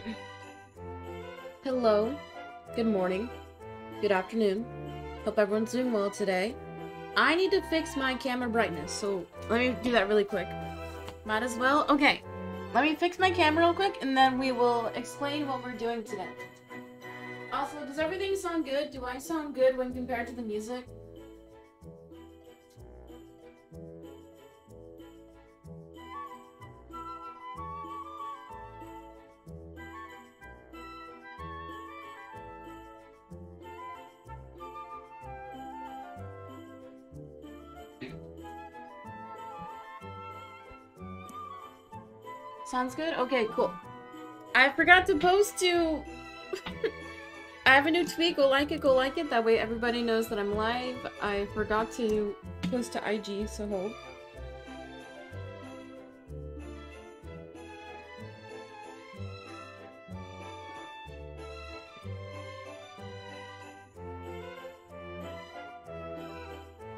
Hello. Good morning. Good afternoon. Hope everyone's doing well today. I need to fix my camera brightness, so let me do that really quick. Might as well. Okay. Let me fix my camera real quick, and then we will explain what we're doing today. Also, does everything sound good? Do I sound good when compared to the music? Sounds good? Okay, cool. I forgot to post to... I have a new tweet. Go like it, go like it. That way everybody knows that I'm live. I forgot to post to IG, so hold.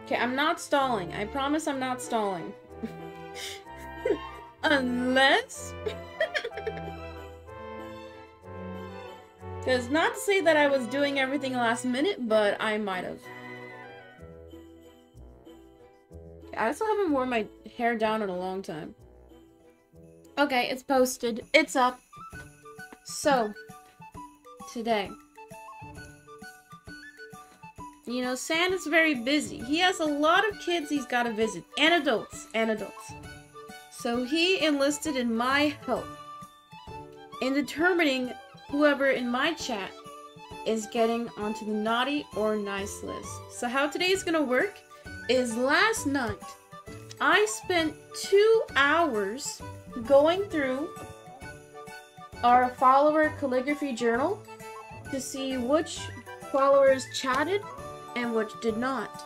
Okay, I'm not stalling. I promise I'm not stalling. Unless... Because not to say that I was doing everything last minute, but I might have. I also haven't worn my hair down in a long time. Okay, it's posted. It's up. So, today. You know, Santa's very busy. He has a lot of kids he's got to visit. And adults. And adults. So he enlisted in my help in determining whoever in my chat is getting onto the naughty or nice list. So how today is gonna work is last night I spent two hours going through our follower calligraphy journal to see which followers chatted and which did not.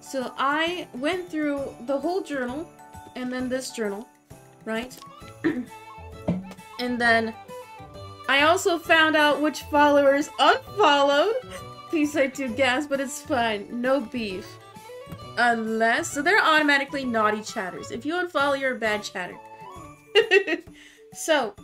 So I went through the whole journal and then this journal, right? and then I also found out which followers unfollowed. Please I do gas, but it's fine. No beef. Unless, so they're automatically naughty chatters. If you unfollow, you're a bad chatter. so,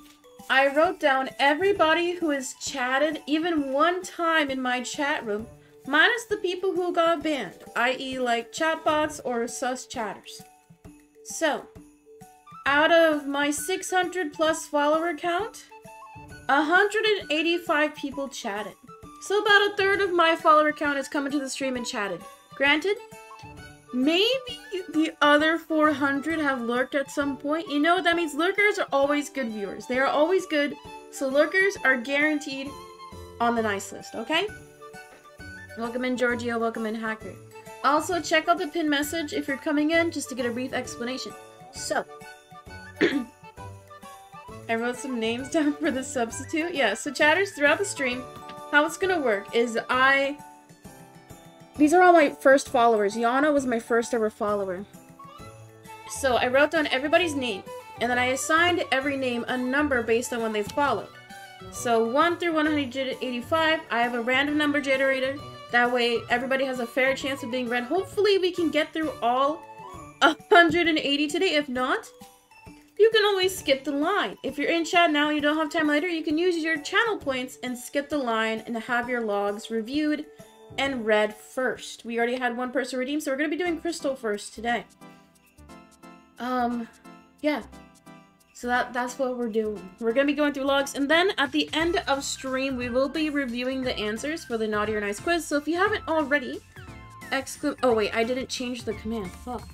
I wrote down everybody who has chatted even one time in my chat room, minus the people who got banned, i.e. like chatbots or sus chatters. So, out of my 600 plus follower count, 185 people chatted. So about a third of my follower count has come into the stream and chatted. Granted, maybe the other 400 have lurked at some point. You know what that means? Lurkers are always good viewers. They are always good, so lurkers are guaranteed on the nice list, okay? Welcome in, Giorgio. Welcome in, Hacker. Also, check out the pin message if you're coming in, just to get a brief explanation. So, I wrote some names down for the substitute. Yeah, so chatters throughout the stream, how it's gonna work is I... These are all my first followers. Yana was my first ever follower. So I wrote down everybody's name, and then I assigned every name a number based on when they followed. So 1 through 185, I have a random number generator. That way, everybody has a fair chance of being read. Hopefully, we can get through all 180 today. If not, you can always skip the line. If you're in chat now and you don't have time later, you can use your channel points and skip the line and have your logs reviewed and read first. We already had one person redeem, so we're going to be doing Crystal first today. Um, yeah. So that that's what we're doing. We're going to be going through logs, and then at the end of stream, we will be reviewing the answers for the Naughty or Nice quiz. So if you haven't already, exclam- Oh, wait, I didn't change the command. Fuck.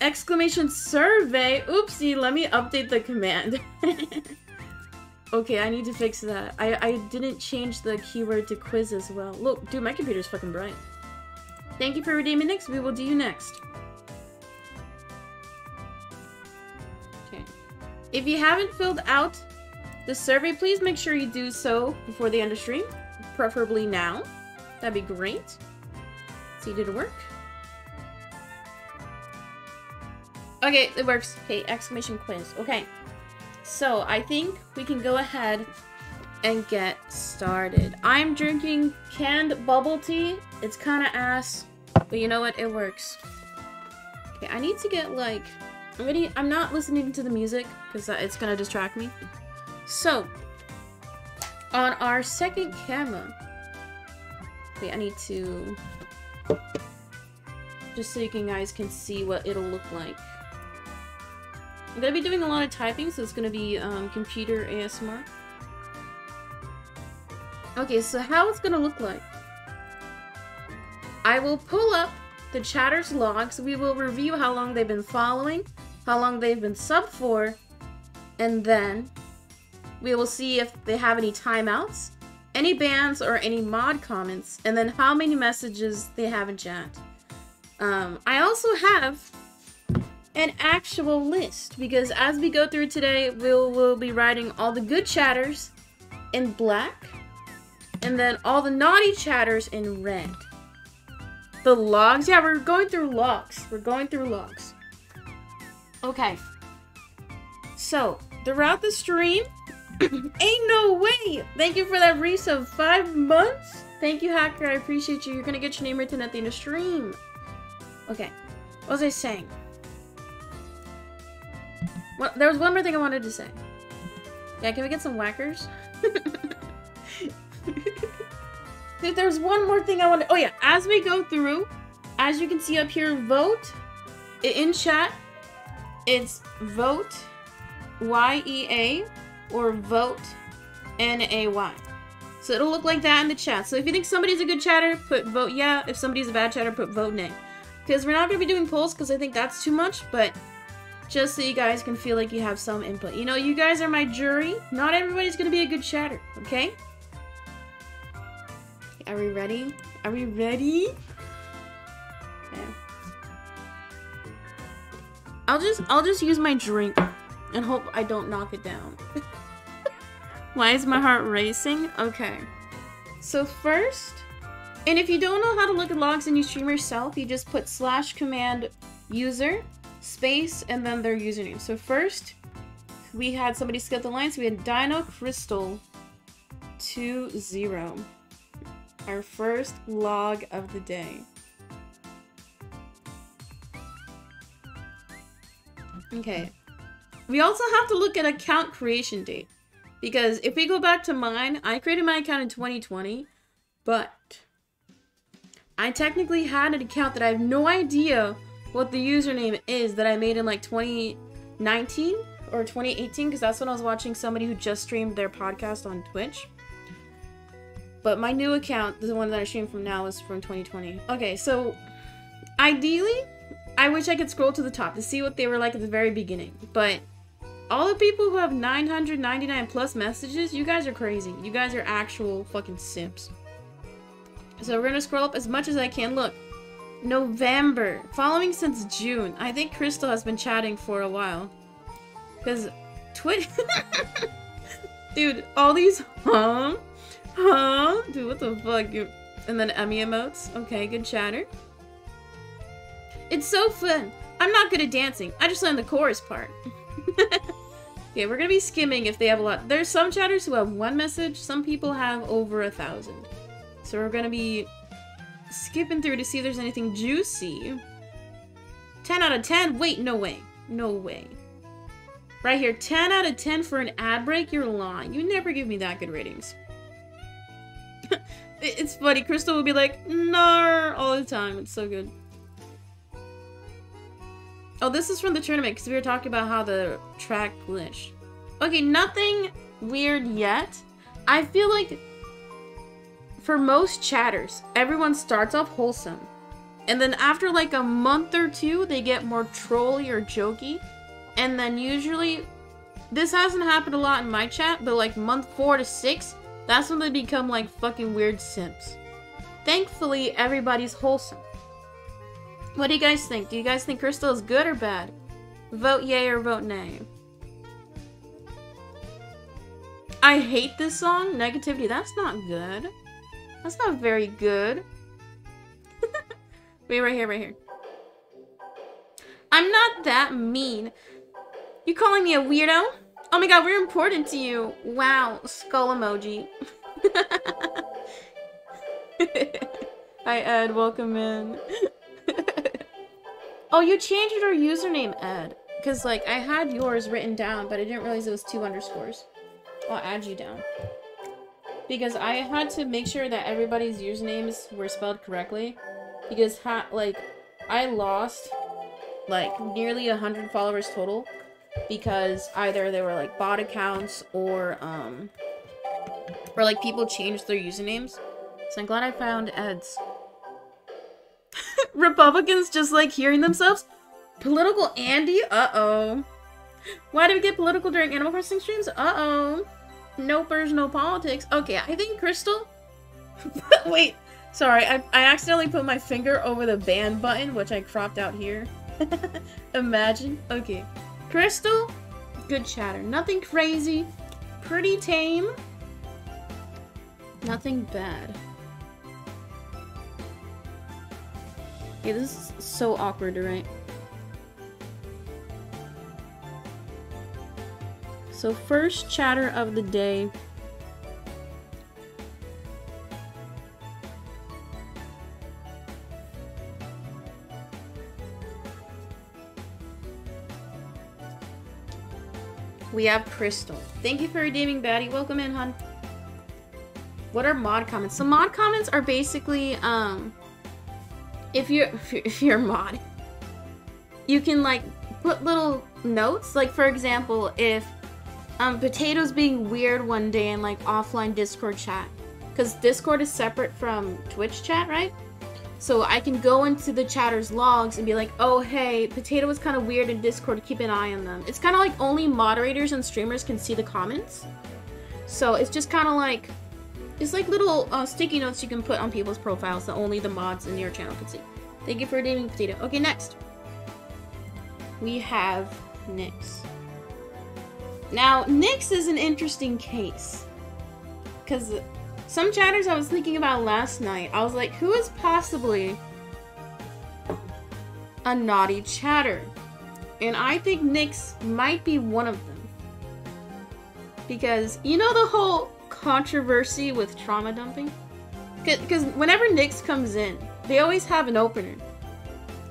Exclamation survey. Oopsie, let me update the command. okay, I need to fix that. I, I didn't change the keyword to quiz as well. Look, dude, my computer's fucking bright. Thank you for redeeming next. We will do you next. Okay. If you haven't filled out the survey, please make sure you do so before the end of stream. Preferably now. That'd be great. See, did it work? Okay, it works. Okay, exclamation quiz. Okay. So, I think we can go ahead and get started. I'm drinking canned bubble tea. It's kind of ass, but you know what? It works. Okay, I need to get, like... I'm, gonna, I'm not listening to the music, because it's gonna distract me. So, on our second camera, wait, I need to, just so you guys can see what it'll look like. I'm gonna be doing a lot of typing, so it's gonna be um, computer ASMR. Okay, so how it's gonna look like. I will pull up the chatter's logs. We will review how long they've been following, how long they've been sub for, and then we will see if they have any timeouts, any bans, or any mod comments, and then how many messages they have in chat. Um, I also have an actual list because as we go through today, we'll, we'll be writing all the good chatters in black and then all the naughty chatters in red. The logs? Yeah, we're going through logs. We're going through logs. Okay. So, throughout the stream, ain't no way! Thank you for that resub. Five months? Thank you, Hacker. I appreciate you. You're gonna get your name written at the end of stream. Okay. What was I saying? Well, there was one more thing I wanted to say. Yeah, can we get some whackers? Dude, there's one more thing I want to- Oh yeah, as we go through, as you can see up here, vote in chat. It's vote Y-E-A or vote N-A-Y. So it'll look like that in the chat. So if you think somebody's a good chatter, put vote yeah. If somebody's a bad chatter, put vote nay. Because we're not going to be doing polls because I think that's too much, but just so you guys can feel like you have some input. You know, you guys are my jury. Not everybody's to be a good chatter, okay? Are we ready? Are we ready? Okay. I'll just I'll just use my drink and hope I don't knock it down. Why is my heart racing? Okay. So first, and if you don't know how to look at logs and you stream yourself, you just put slash command user space and then their username. So first, we had somebody skip the line, so we had Dino Crystal 20. Our first log of the day. Okay. We also have to look at account creation date. Because if we go back to mine, I created my account in 2020, but I technically had an account that I have no idea what the username is that I made in like 2019 or 2018 because that's when I was watching somebody who just streamed their podcast on Twitch. But my new account, the one that I stream from now, is from 2020. Okay, so ideally, I wish I could scroll to the top to see what they were like at the very beginning. But all the people who have 999 plus messages, you guys are crazy. You guys are actual fucking simps. So we're gonna scroll up as much as I can. Look, November. Following since June. I think Crystal has been chatting for a while. Because Twitch... Dude, all these... Huh? Huh? Dude, what the fuck? And then Emmy emotes. Okay, good chatter. It's so fun. I'm not good at dancing. I just learned the chorus part. okay, we're gonna be skimming if they have a lot. There's some chatters who have one message. Some people have over a thousand. So we're gonna be skipping through to see if there's anything juicy. 10 out of 10? Wait, no way. No way. Right here, 10 out of 10 for an ad break? You're lying. You never give me that good ratings. it's funny. Crystal will be like, no, all the time. It's so good. Oh, this is from the tournament because we were talking about how the track glitched. Okay, nothing weird yet. I feel like for most chatters, everyone starts off wholesome. And then after like a month or two, they get more trolly or jokey. And then usually, this hasn't happened a lot in my chat, but like month four to six, that's when they become like fucking weird simps. Thankfully, everybody's wholesome. What do you guys think? Do you guys think Crystal is good or bad? Vote yay or vote nay. I hate this song. Negativity. That's not good. That's not very good. Wait, right here, right here. I'm not that mean. You calling me a weirdo? Oh my god, we're important to you. Wow, skull emoji. Hi, Ed. Welcome in. oh, you changed your username, Ed. Because, like, I had yours written down, but I didn't realize it was two underscores. I'll add you down. Because I had to make sure that everybody's usernames were spelled correctly. Because, like, I lost, like, nearly a 100 followers total. Because either they were, like, bot accounts or, um... Or, like, people changed their usernames. So I'm glad I found Ed's. Republicans just like hearing themselves? Political Andy? Uh-oh. Why did we get political during Animal Crossing streams? Uh-oh. Nopers, no personal politics. Okay, I think Crystal... Wait, sorry, I, I accidentally put my finger over the ban button, which I cropped out here. Imagine. Okay. Crystal, good chatter. Nothing crazy. Pretty tame. Nothing bad. Yeah, this is so awkward right? So first chatter of the day. We have Crystal. Thank you for redeeming Batty. Welcome in, hon. What are mod comments? So mod comments are basically, um, if you're, if you're mod, you can like put little notes. Like for example, if um, Potatoes being weird one day in like offline Discord chat. Because Discord is separate from Twitch chat, right? So I can go into the chatter's logs and be like, oh hey, Potato was kind of weird in Discord, keep an eye on them. It's kind of like only moderators and streamers can see the comments. So it's just kind of like, it's like little uh, sticky notes you can put on people's profiles that only the mods in your channel can see. Thank you for redeeming Potato. Okay, next. We have Nyx. Now, Nyx is an interesting case. Because some chatters I was thinking about last night, I was like, who is possibly a naughty chatter? And I think Nyx might be one of them. Because, you know the whole controversy with trauma dumping? Because whenever Nyx comes in, they always have an opener.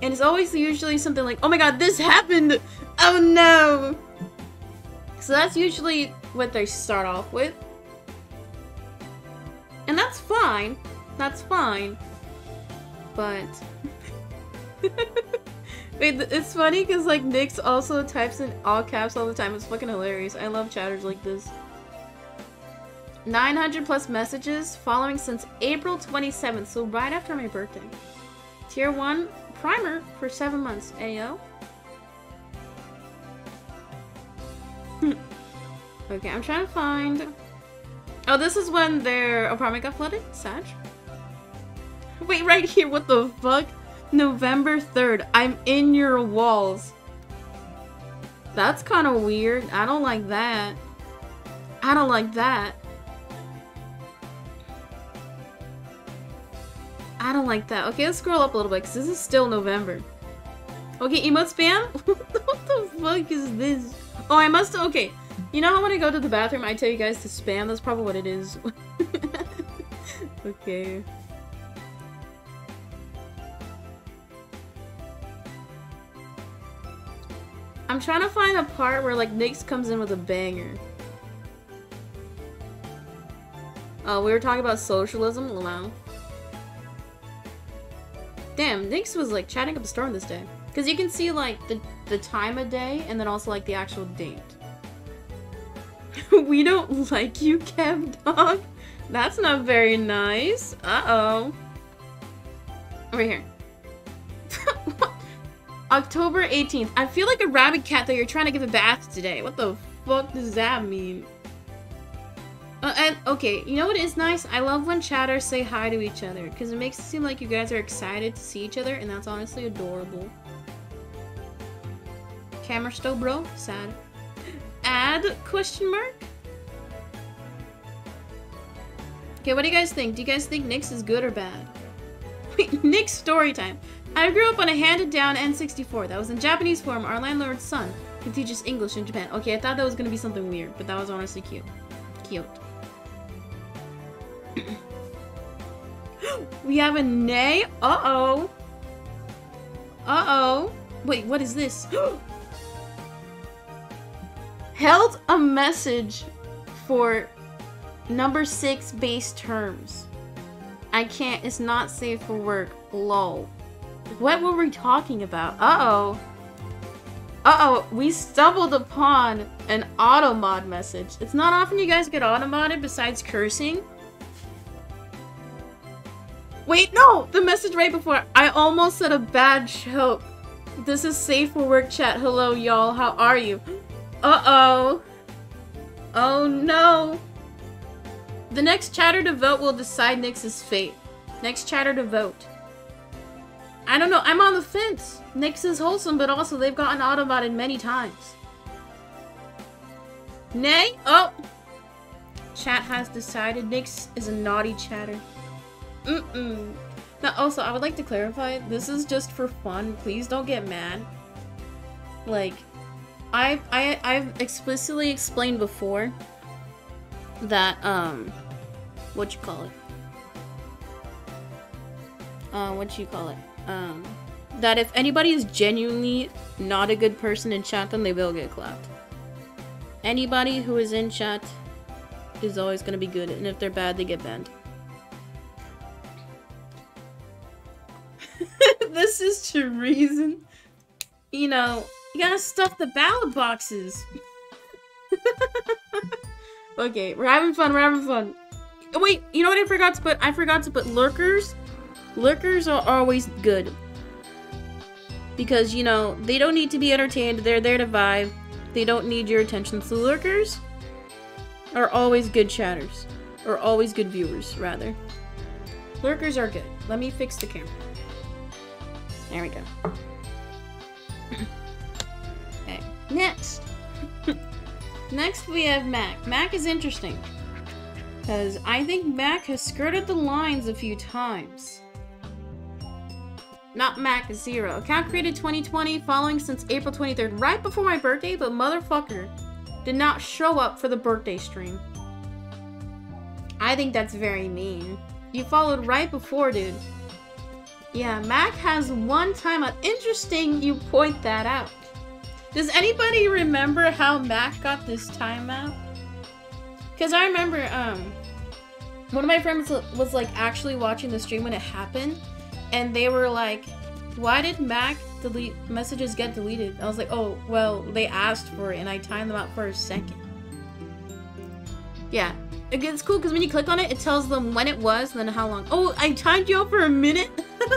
And it's always usually something like, oh my god, this happened! Oh no! So that's usually what they start off with. And that's fine. That's fine. But... Wait, it's funny because like Nyx also types in all caps all the time. It's fucking hilarious. I love chatters like this. 900 plus messages following since April 27th, so right after my birthday. Tier 1 primer for 7 months. Ayo. Hmm. okay, I'm trying to find... Oh, this is when their apartment got flooded? Sag? Wait, right here, what the fuck? November 3rd, I'm in your walls. That's kind of weird. I don't like that. I don't like that. I don't like that. Okay, let's scroll up a little bit, because this is still November. Okay, emote spam? what the fuck is this? Oh, I must- okay. You know how when I go to the bathroom, I tell you guys to spam? That's probably what it is. okay. I'm trying to find a part where, like, Nyx comes in with a banger. Oh, we were talking about socialism? Wow. Damn, Nyx was, like, chatting up a storm this day. Because you can see, like, the, the time of day and then also, like, the actual date. we don't like you, Kev Dog. That's not very nice. Uh-oh. Over here. October 18th. I feel like a rabbit cat that you're trying to give a bath today. What the fuck does that mean? Uh, and, okay, you know what is nice? I love when chatters say hi to each other, because it makes it seem like you guys are excited to see each other, and that's honestly adorable. Camera still, bro? Sad. Add? Question mark? Okay, what do you guys think? Do you guys think Nyx is good or bad? Wait, Nyx story time. I grew up on a handed-down N64 that was in Japanese form. Our landlord's son can teach us English in Japan. Okay, I thought that was gonna be something weird, but that was honestly cute. Cute. we have a nay. Uh-oh. Uh-oh. Wait, what is this? Held a message for number six base terms. I can't, it's not safe for work. Lol. What were we talking about? Uh-oh. Uh-oh, we stumbled upon an auto mod message. It's not often you guys get auto modded besides cursing. Wait, no! The message right before. I almost said a bad joke. This is safe for work chat. Hello, y'all. How are you? Uh-oh. Oh, no. The next chatter to vote will decide Nyx's fate. Next chatter to vote. I don't know. I'm on the fence. Nyx is wholesome, but also they've gotten auto modded many times. Nay? Oh! Chat has decided Nyx is a naughty chatter. Mm-mm. Now, also, I would like to clarify, this is just for fun. Please don't get mad. Like, I, I, I've explicitly explained before that, um, what you call it? Uh, what you call it? Um, that if anybody is genuinely not a good person in chat, then they will get clapped. Anybody who is in chat is always gonna be good, and if they're bad, they get banned. this is to reason. You know, you gotta stuff the ballot boxes. okay, we're having fun, we're having fun. Oh, wait, you know what I forgot to put? I forgot to put lurkers. Lurkers are always good. Because, you know, they don't need to be entertained, they're there to vibe. They don't need your attention. So lurkers are always good chatters. Or always good viewers, rather. Lurkers are good. Let me fix the camera. There we go. next. next we have Mac. Mac is interesting. Because I think Mac has skirted the lines a few times. Not Mac Zero. Account created 2020, following since April 23rd, right before my birthday, but motherfucker did not show up for the birthday stream. I think that's very mean. You followed right before, dude. Yeah, Mac has one timeout. Interesting you point that out. Does anybody remember how Mac got this timeout? Because I remember, um, one of my friends was like actually watching the stream when it happened, and they were like, why did Mac delete messages get deleted? I was like, oh, well, they asked for it, and I timed them out for a second. Yeah, it's cool because when you click on it, it tells them when it was and then how long. Oh, I timed you out for a minute?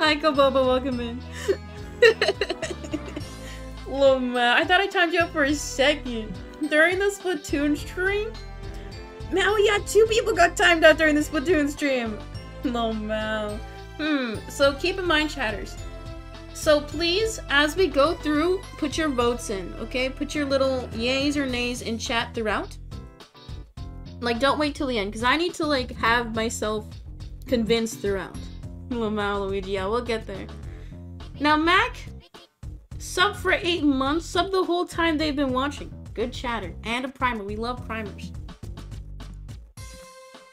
Hi, Kobobo, welcome in. Little I thought I timed you out for a second. During the Splatoon stream? Oh yeah, two people got timed out during the Splatoon stream. Little man. Hmm, so keep in mind, chatters. So please, as we go through, put your votes in, okay? Put your little yays or nays in chat throughout. Like, don't wait till the end, because I need to, like, have myself convinced throughout. Lamau Luigi, yeah, we'll get there. Now, Mac, sub for eight months, sub the whole time they've been watching. Good chatter. And a primer. We love primers.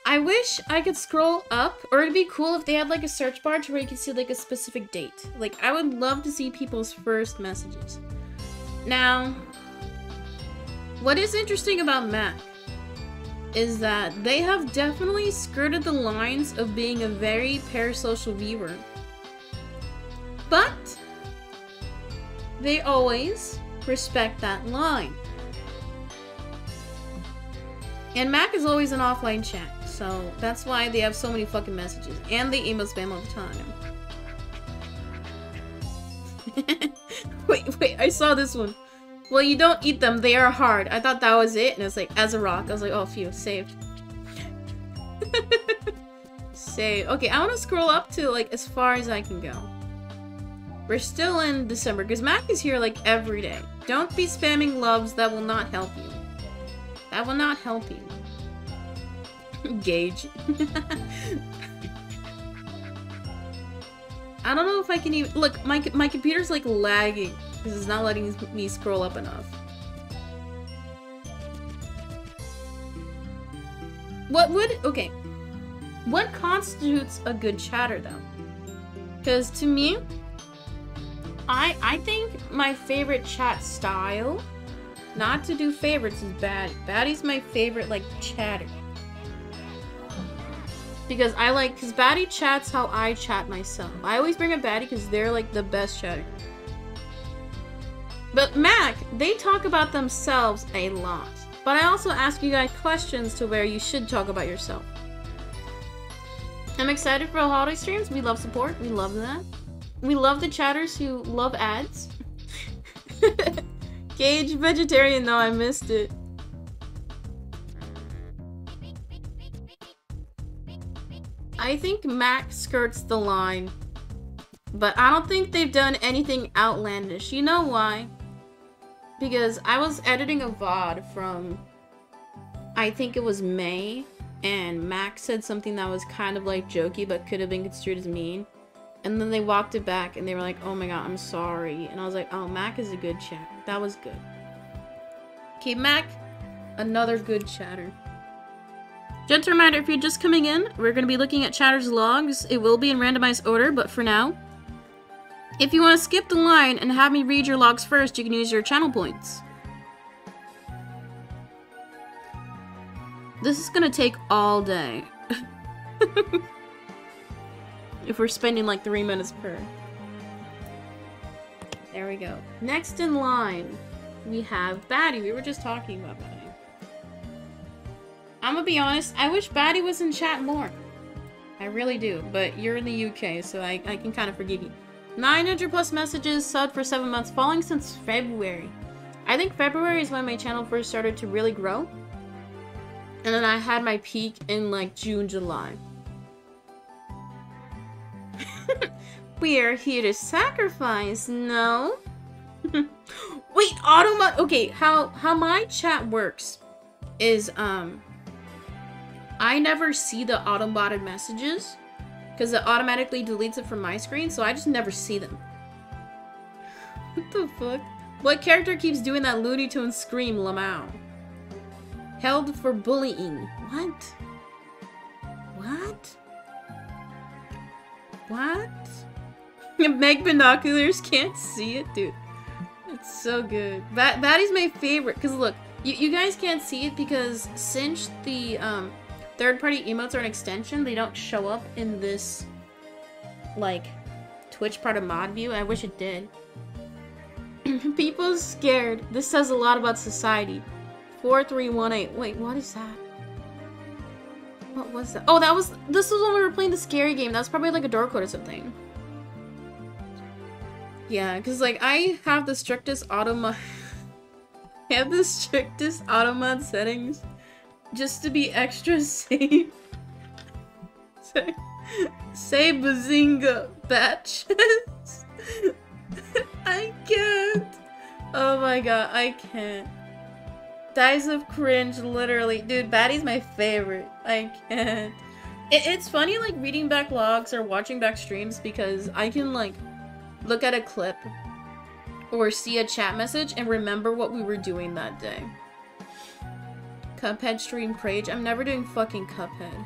I wish I could scroll up, or it'd be cool if they had like a search bar to where you could see like a specific date. Like, I would love to see people's first messages. Now, what is interesting about Mac is that they have definitely skirted the lines of being a very parasocial viewer. But, they always respect that line. And Mac is always an offline chat. So that's why they have so many fucking messages. And they emote spam all the time. wait, wait, I saw this one. Well, you don't eat them, they are hard. I thought that was it, and it's like, as a rock. I was like, oh, phew, saved. Save. Okay, I want to scroll up to, like, as far as I can go. We're still in December, because Mac is here, like, every day. Don't be spamming loves, that will not help you. That will not help you. Gauge. I don't know if I can even- look, my, my computer's like lagging because it's not letting me scroll up enough. What would- okay. What constitutes a good chatter though? Because to me, I I think my favorite chat style not to do favorites is Batty. Batty's my favorite, like, chatter. Because I like, because Batty chats how I chat myself. I always bring up Batty because they're, like, the best chatter. But Mac, they talk about themselves a lot. But I also ask you guys questions to where you should talk about yourself. I'm excited for the holiday streams. We love support. We love that. We love the chatters who love ads. Gage vegetarian though, I missed it. I think Mac skirts the line. But I don't think they've done anything outlandish. You know why? Because I was editing a VOD from, I think it was May, and Mac said something that was kind of like jokey but could have been construed as mean. And then they walked it back and they were like, oh my god, I'm sorry. And I was like, oh, Mac is a good chat. That was good. Okay, Mac, another good chatter. Gentle reminder, if you're just coming in, we're going to be looking at Chatter's logs. It will be in randomized order, but for now, if you want to skip the line and have me read your logs first, you can use your channel points. This is going to take all day. if we're spending like three minutes per. There we go. Next in line, we have Batty. We were just talking about Batty. I'm gonna be honest, I wish Batty was in chat more. I really do, but you're in the UK, so I, I can kind of forgive you. 900 plus messages, sub for 7 months, falling since February. I think February is when my channel first started to really grow. And then I had my peak in like June, July. we are here to sacrifice, no? Wait, automa- okay, how, how my chat works is, um, I never see the automated messages because it automatically deletes it from my screen, so I just never see them. what the fuck? What character keeps doing that Looney Tunes scream, Lamau? Held for bullying. What? What? What? Meg binoculars can't see it, dude. It's so good. Bat Batty's my favorite, because look, you, you guys can't see it because since the um, third-party emotes are an extension, they don't show up in this, like, Twitch part of mod view. I wish it did. People scared. This says a lot about society. 4318. Wait, what is that? What was that? Oh, that was- this was when we were playing the scary game. That was probably like a door code or something. Yeah, because like I have the strictest auto mod- I have the strictest auto mod settings just to be extra safe. say, say bazinga, batches. I can't. Oh my god, I can't. Dies of cringe, literally. Dude, Batty's my favorite. I can't. It, it's funny, like, reading back logs or watching back streams because I can, like, look at a clip or see a chat message and remember what we were doing that day. Cuphead stream Prage. I'm never doing fucking Cuphead.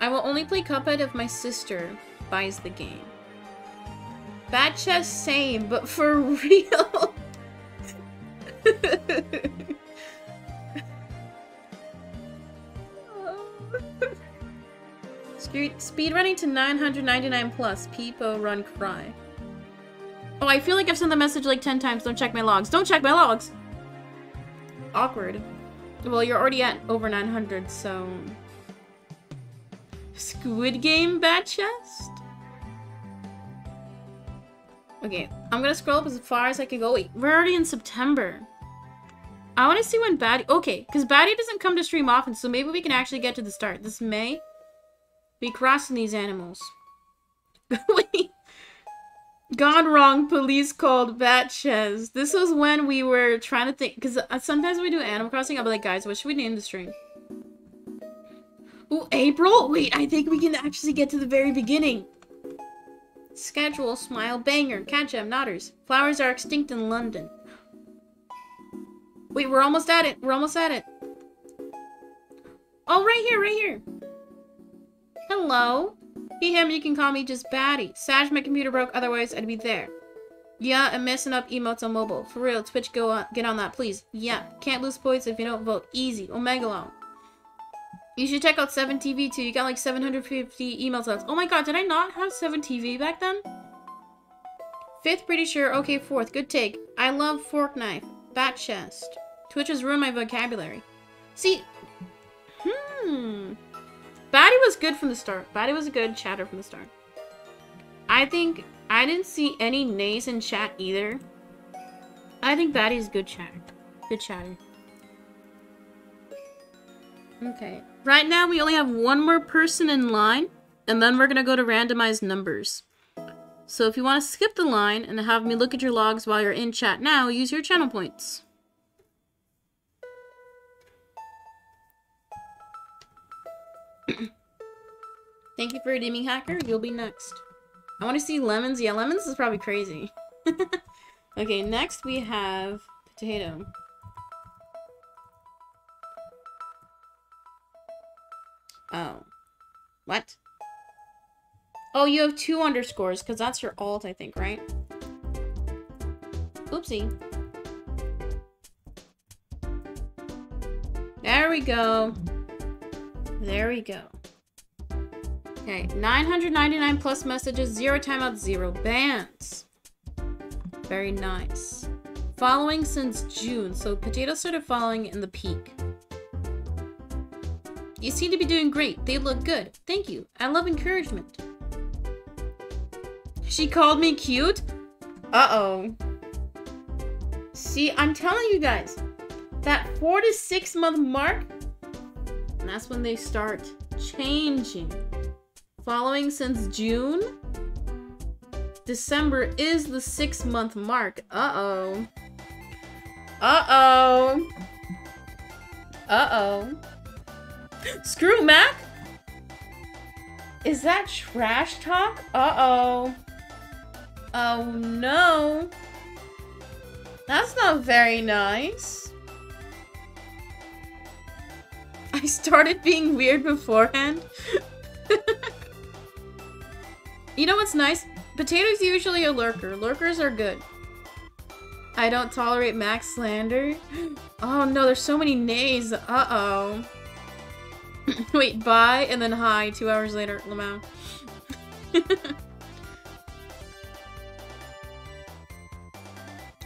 I will only play Cuphead if my sister buys the game. Bad chest, same, but for real. Speed running to 999 plus. Peepo run cry. Oh, I feel like I've sent the message like 10 times. Don't check my logs. Don't check my logs! Awkward. Well, you're already at over 900, so... Squid Game Bad Chest? Okay, I'm gonna scroll up as far as I can go. Wait, we're already in September. I want to see when Batty... Okay, because Batty doesn't come to stream often, so maybe we can actually get to the start. This May, be crossing these animals. Wait. Gone wrong, police called Batches. This was when we were trying to think, because uh, sometimes when we do Animal Crossing, I'll be like, guys, what should we name the stream? Ooh, April? Wait, I think we can actually get to the very beginning. Schedule, smile, banger, catch em, nodders. Flowers are extinct in London. Wait, we're almost at it. We're almost at it. Oh, right here, right here. Hello. He, him, you can call me just Batty. Sag, my computer broke, otherwise I'd be there. Yeah, I'm messing up emotes on mobile. For real, Twitch, go on, get on that, please. Yeah, can't lose points if you don't vote. Easy. OMEGALUL. You should check out 7TV too. You got like 750 emails left. Oh my god, did I not have 7TV back then? Fifth, pretty sure. Okay, fourth. Good take. I love fork knife. BatChest. Twitch has ruined my vocabulary. See, hmm. Batty was good from the start. Batty was a good chatter from the start. I think I didn't see any nays in chat either. I think Batty's good chatter. Good chatter. Okay. Right now, we only have one more person in line, and then we're gonna go to randomized numbers. So if you want to skip the line and have me look at your logs while you're in chat now, use your channel points. Thank you for redeeming, Hacker. You'll be next. I want to see lemons. Yeah, lemons is probably crazy. okay, next we have potato. Oh. What? Oh, you have two underscores, because that's your alt, I think, right? Oopsie. There we go. There we go. Okay, 999 plus messages, zero timeouts, zero bans. Very nice. Following since June, so Potato started following in the peak. You seem to be doing great. They look good. Thank you. I love encouragement. She called me cute? Uh-oh. See, I'm telling you guys, that four to six month mark, that's when they start changing. Following since June, December is the six month mark. Uh-oh. Uh-oh. Uh-oh. Screw Mac? Is that trash talk? Uh-oh. Oh no. That's not very nice. I started being weird beforehand. you know what's nice? Potato's usually a lurker. Lurkers are good. I don't tolerate max slander. Oh no, there's so many nays. Uh-oh. Wait, bye, and then hi, two hours later, Lamau.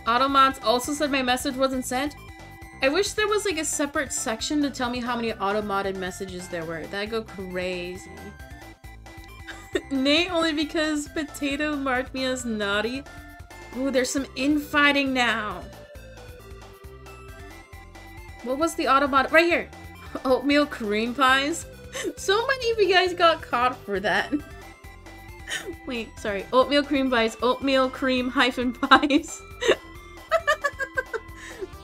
Automods also said my message wasn't sent. I wish there was like a separate section to tell me how many auto-modded messages there were. That'd go crazy. Nay, only because Potato marked me as naughty. Ooh, there's some infighting now. What was the auto-mod? Right here! Oatmeal cream pies? So many of you guys got caught for that. Wait, sorry. Oatmeal cream pies. Oatmeal cream hyphen pies.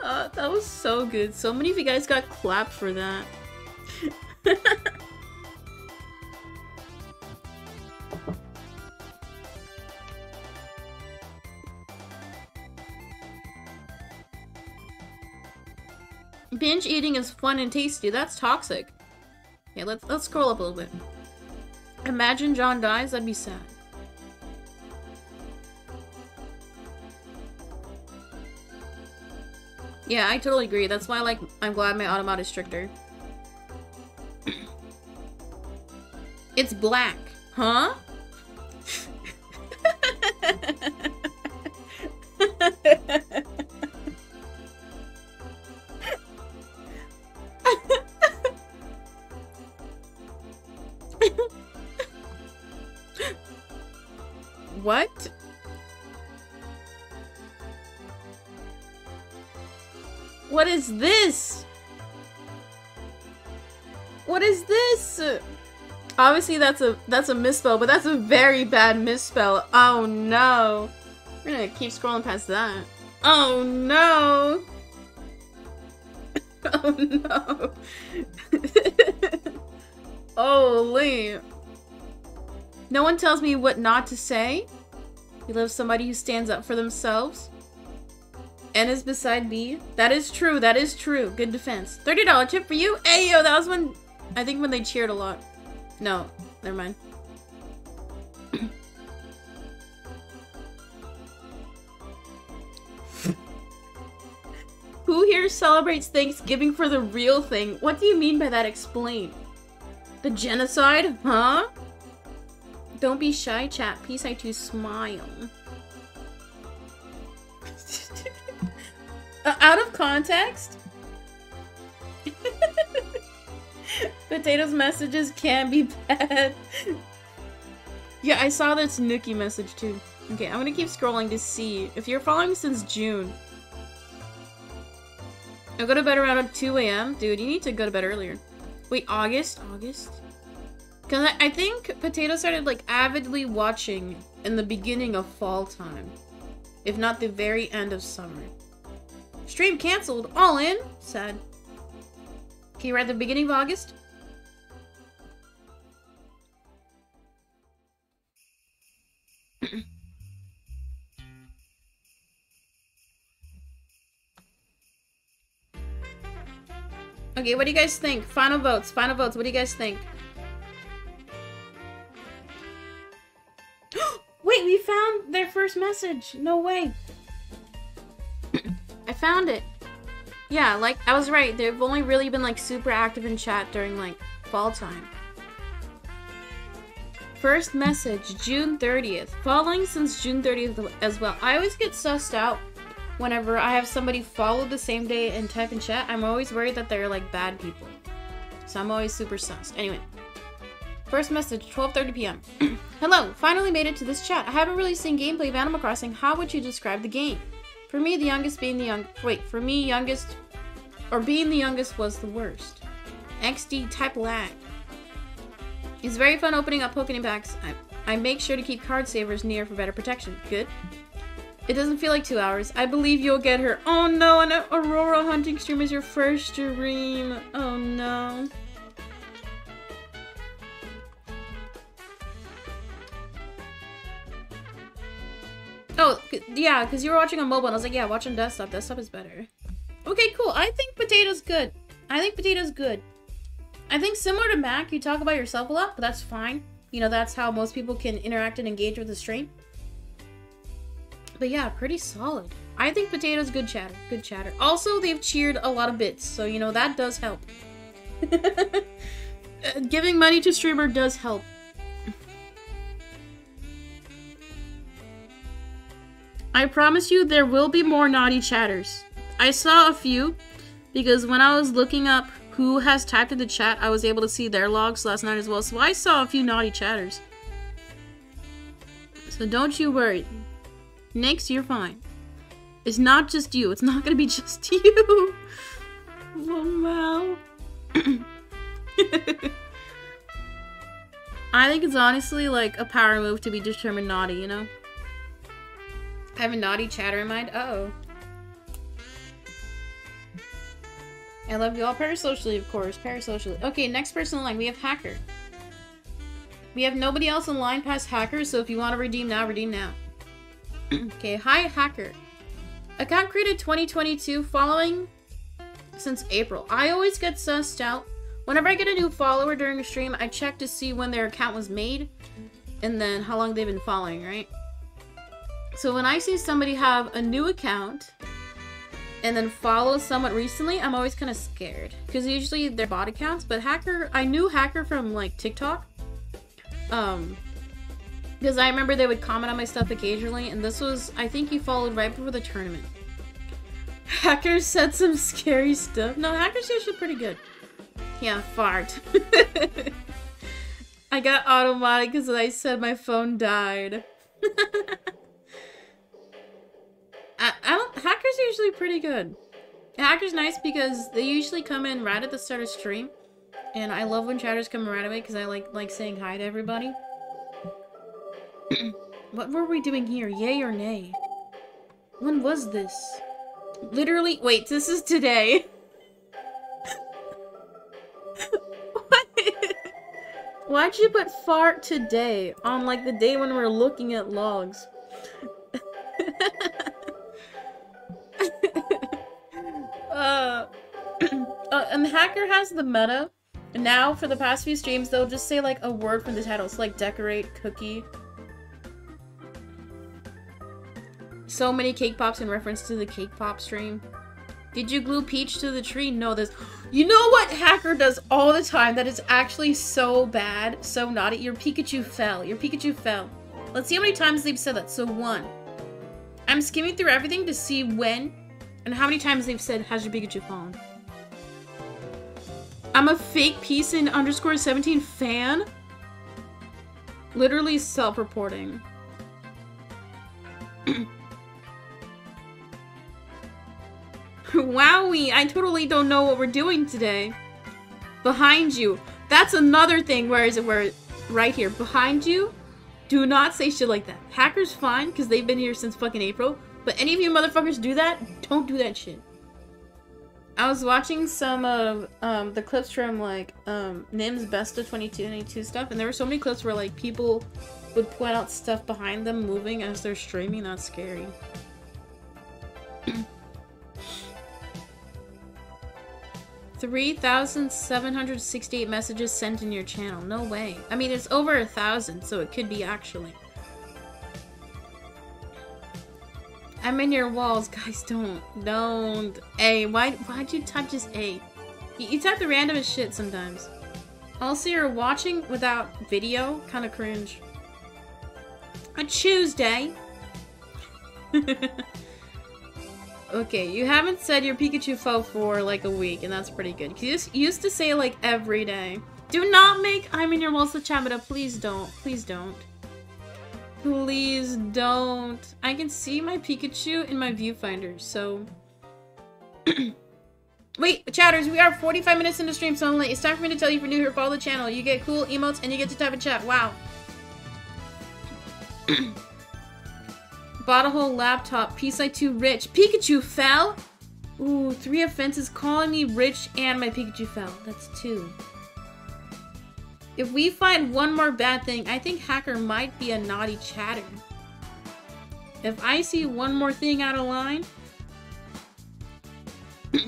Uh, that was so good. So many of you guys got clapped for that. Binge eating is fun and tasty. That's toxic. Okay, let's let's scroll up a little bit. Imagine John dies, that'd be sad. Yeah, I totally agree. That's why like I'm glad my auto-mod is stricter. it's black. Huh? what? What is this? What is this? Obviously that's a that's a misspell, but that's a very bad misspell. Oh no. We're gonna keep scrolling past that. Oh no. oh no. Holy. No one tells me what not to say. You love somebody who stands up for themselves. N is beside B. That is true. That is true. Good defense. $30 tip for you. Hey, yo, that was when, I think when they cheered a lot. No, never mind. Who here celebrates Thanksgiving for the real thing? What do you mean by that? Explain. The genocide? Huh? Don't be shy, chat. Peace, I too smile. Uh, out of context? Potatoes messages can be bad. yeah, I saw this Nookie message too. Okay, I'm gonna keep scrolling to see. If you're following since June, I go to bed around 2 a.m. Dude, you need to go to bed earlier. Wait, August? August? Because I, I think Potato started, like, avidly watching in the beginning of fall time. If not the very end of summer. Stream cancelled. All in? Sad. Okay, we're at the beginning of August. Okay, what do you guys think? Final votes, final votes. What do you guys think? Wait, we found their first message. No way. I found it. Yeah, like, I was right. They've only really been, like, super active in chat during, like, fall time. First message, June 30th. Following since June 30th as well. I always get sussed out whenever I have somebody follow the same day and type in chat, I'm always worried that they're like bad people. So I'm always super sussed. Anyway. First message, 12.30 p.m. Hello, finally made it to this chat. I haven't really seen gameplay of Animal Crossing. How would you describe the game? For me, the youngest being the young- wait, for me, youngest- or being the youngest was the worst. XD type lag. It's very fun opening up Pokemon packs. I, I make sure to keep card savers near for better protection. Good. It doesn't feel like two hours. I believe you'll get her. Oh no, an Aurora hunting stream is your first stream. Oh no. Yeah, because you were watching on mobile, and I was like, yeah, watch on desktop. Desktop is better. Okay, cool. I think Potato's good. I think Potato's good. I think similar to Mac, you talk about yourself a lot, but that's fine. You know, that's how most people can interact and engage with the stream. But yeah, pretty solid. I think Potato's good chatter. Good chatter. Also, they've cheered a lot of bits, so you know, that does help. Uh, giving money to streamer does help. I promise you there will be more naughty chatters. I saw a few because when I was looking up who has typed in the chat, I was able to see their logs last night as well. So I saw a few naughty chatters. So don't you worry. Next, you're fine. It's not just you. It's not gonna be just you. Wow. I think it's honestly like a power move to be determined naughty, you know? I have a naughty chatter in mind. Oh. I love you all parasocially, of course. Parasocially. Okay, next person in line. We have Hacker. We have nobody else in line past Hacker, so if you want to redeem now, redeem now. okay, hi hacker. Account created 2022 following since April. I always get sussed out. Whenever I get a new follower during a stream, I check to see when their account was made and then how long they've been following, right? So when I see somebody have a new account and then follow someone recently, I'm always kind of scared because usually they're bot accounts. But hacker, I knew hacker from like TikTok. Um, because I remember they would comment on my stuff occasionally, and this was, I think you followed right before the tournament. Hackers said some scary stuff. No, Hackers usually pretty good. Yeah, fart. I got automatic because I said my phone died. I, I don't, Hackers usually pretty good. Hackers nice because they usually come in right at the start of stream. And I love when chatters come right away because I like like saying hi to everybody. what were we doing here? Yay or nay? When was this? Literally- wait, this is today. Why'd you put fart today on like the day when we're looking at logs? uh, uh, and Hacker has the meta. Now, for the past few streams, they'll just say like a word from the title. So like decorate, cookie, so many cake pops in reference to the cake pop stream. Did you glue Peach to the tree? No, this. You know what Hacker does all the time that is actually so bad, so naughty? Your Pikachu fell. Your Pikachu fell. Let's see how many times they've said that. So one. I'm skimming through everything to see when and how many times they've said, has your Pikachu fallen? I'm a fake peacein underscore 17 fan? Literally self-reporting. Wowie, I totally don't know what we're doing today. Behind you. That's another thing. Where is it? Where? Right here. Behind you. Do not say shit like that. Hackers fine, because they've been here since fucking April. But any of you motherfuckers do that, don't do that shit. I was watching some of um, the clips from like um, Nim's best of 2292 stuff, and there were so many clips where like people would point out stuff behind them moving as they're streaming. That's scary. 3,768 messages sent in your channel. No way. I mean, it's over a thousand, so it could be actually. I'm in your walls. Guys, don't. Don't. A. Why, why'd you type just A? You, you type the randomest shit sometimes. Also, you're watching without video. Kind of cringe. A Tuesday. Okay, you haven't said your Pikachu fell for like a week, and that's pretty good. You used to say like every day. Do not make I'm in your walls the Chamada. Please don't. Please don't. Please don't. I can see my Pikachu in my viewfinder, so... Wait, chatters, we are 45 minutes into stream, so I'm late. It's time for me to tell you if you're new here, follow the channel. You get cool emotes, and you get to type in chat. Wow. Bought a whole laptop. Peace I too rich. Pikachu fell? Ooh, three offenses calling me rich and my Pikachu fell. That's two. If we find one more bad thing, I think Hacker might be a naughty chatter. If I see one more thing out of line...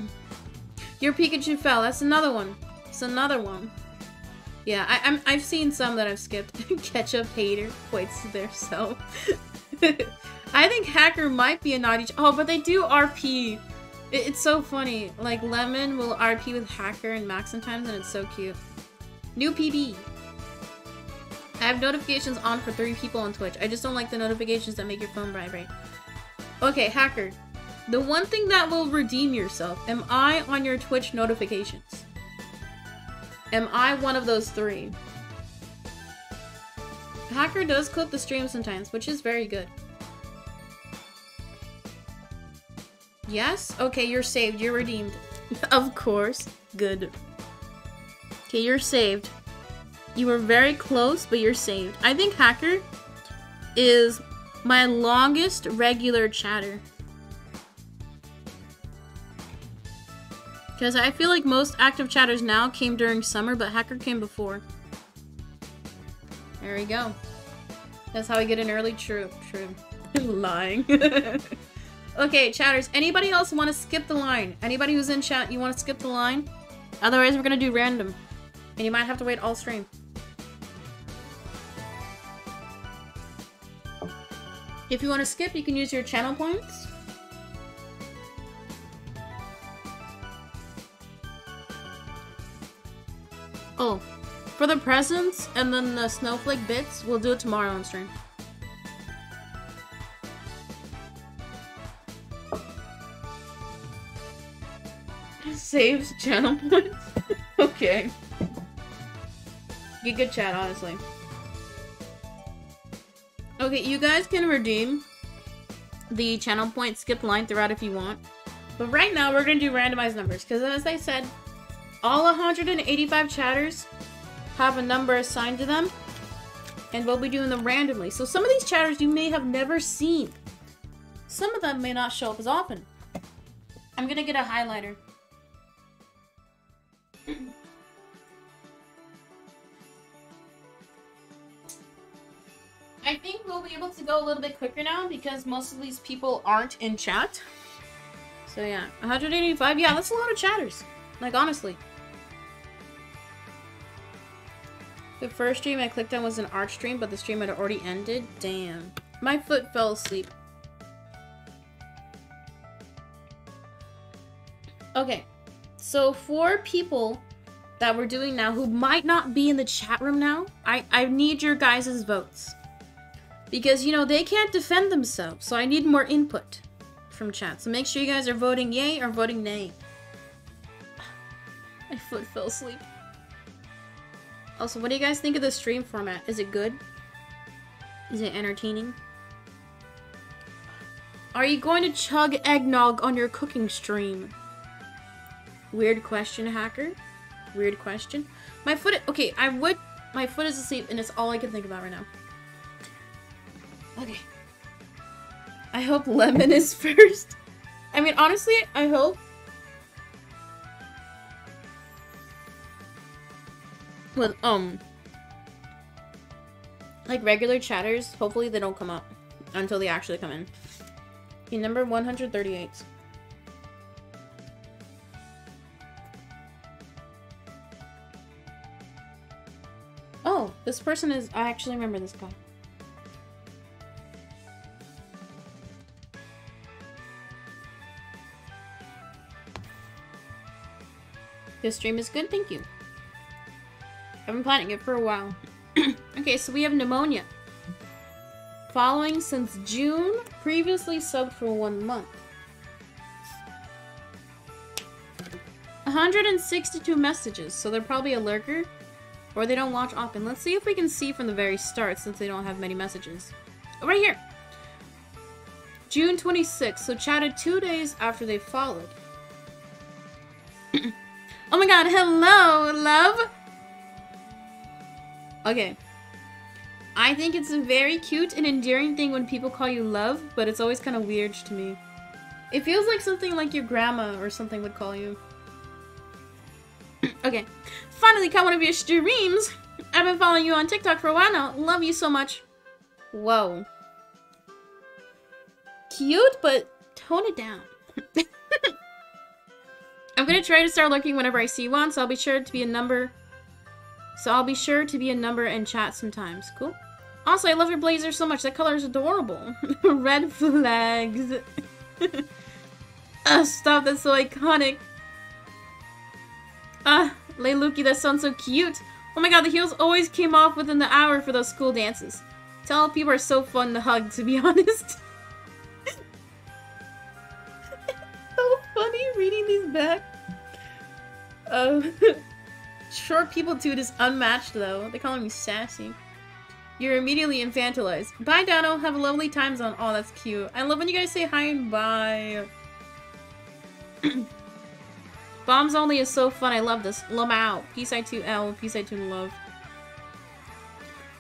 Your Pikachu fell. That's another one. It's another one. Yeah, I, am I've seen some that I've skipped. Ketchup hater points to their self. I think Hacker might be a naughty. Oh, but they do RP. It, it's so funny. Like Lemon will RP with Hacker and Max sometimes, and it's so cute. New PB. I have notifications on for three people on Twitch. I just don't like the notifications that make your phone vibrate. Okay, Hacker. The one thing that will redeem yourself, am I on your Twitch notifications? Am I one of those three? Hacker does clip the stream sometimes, which is very good. Yes? Okay, you're saved. You're redeemed. of course. Good. Okay, you're saved. You were very close, but you're saved. I think Hacker is my longest regular chatter. Because I feel like most active chatters now came during summer, but Hacker came before. There we go. That's how we get an early true. True. Lying. Okay, chatters, anybody else want to skip the line? Anybody who's in chat, you want to skip the line? Otherwise, we're going to do random. And you might have to wait all stream. If you want to skip, you can use your channel points. Oh, for the presents and then the snowflake bits, we'll do it tomorrow on stream. Saves channel points? okay. Get good chat, honestly. Okay, you guys can redeem the channel point skip line throughout if you want. But right now, we're going to do randomized numbers. Because as I said, all 185 chatters have a number assigned to them. And we'll be doing them randomly. So some of these chatters you may have never seen. Some of them may not show up as often. I'm going to get a highlighter. We'll be able to go a little bit quicker now because most of these people aren't in chat. So yeah, 185, yeah, that's a lot of chatters. Like, honestly. The first stream I clicked on was an art stream, but the stream had already ended. Damn. My foot fell asleep. Okay, so for people that we're doing now who might not be in the chat room now, I, I need your guys' votes. Because, you know, they can't defend themselves, so I need more input from chat. So make sure you guys are voting yay or voting nay. My foot fell asleep. Also, what do you guys think of the stream format? Is it good? Is it entertaining? Are you going to chug eggnog on your cooking stream? Weird question, hacker. Weird question. My foot- okay, I would- my foot is asleep and it's all I can think about right now. Okay. I hope lemon is first. I mean, honestly, I hope with um like regular chatters, hopefully they don't come up until they actually come in. Okay, number 138. Oh, this person is I actually remember this guy. This stream is good, thank you. I've been planning it for a while. okay, so we have pneumonia. Following since June, previously subbed for one month. 162 messages, so they're probably a lurker. Or they don't watch often. Let's see if we can see from the very start since they don't have many messages. Oh, right here! June 26th, so chatted two days after they followed. oh my god, hello, love! Okay. I think it's a very cute and endearing thing when people call you love, but it's always kind of weird to me. It feels like something like your grandma or something would call you. okay. Finally caught one of your streams! I've been following you on TikTok for a while now. Love you so much. Whoa. Cute, but tone it down. I'm gonna try to start lurking whenever I see one, so I'll be sure to be a number so I'll be sure to be a number and chat sometimes. Cool. Also, I love your blazer so much. That color is adorable. Red flags. uh, stop, that's so iconic. Ah, Leiluki, that sounds so cute. Oh my god, the heels always came off within the hour for those school dances. Tell people are so fun to hug, to be honest. Funny reading these back. Oh. Short people dude is unmatched though. They call me sassy. You're immediately infantilized. Bye, Dano. Have a lovely time zone. Oh, that's cute. I love when you guys say hi and bye. Bombs only is so fun. I love this. Lamau. Peace I to L. Peace I to love.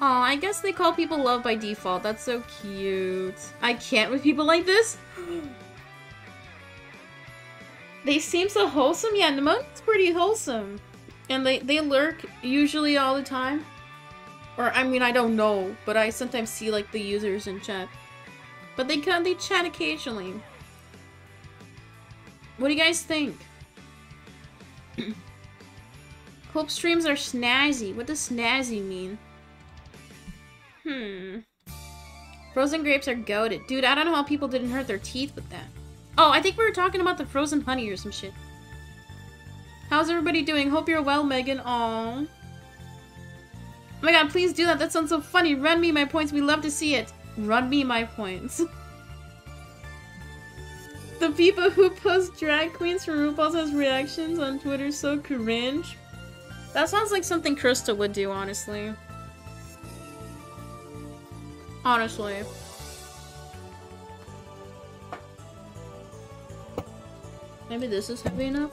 Oh, I guess they call people love by default. That's so cute. I can't with people like this. they seem so wholesome. Yeah, Nemone's pretty wholesome. And they, they lurk usually all the time. Or, I mean, I don't know, but I sometimes see, like, the users in chat. But they come, they chat occasionally. What do you guys think? Hope streams are snazzy. What does snazzy mean? Hmm. Frozen grapes are goaded. Dude, I don't know how people didn't hurt their teeth with that. Oh, I think we were talking about the frozen honey or some shit. How's everybody doing? Hope you're well, Megan. Aww. Oh my god, please do that. That sounds so funny. Run me my points. We love to see it. Run me my points. the people who post drag queens from RuPaul's has reactions on Twitter so cringe. That sounds like something Krista would do, honestly. Honestly. Maybe this is heavy enough?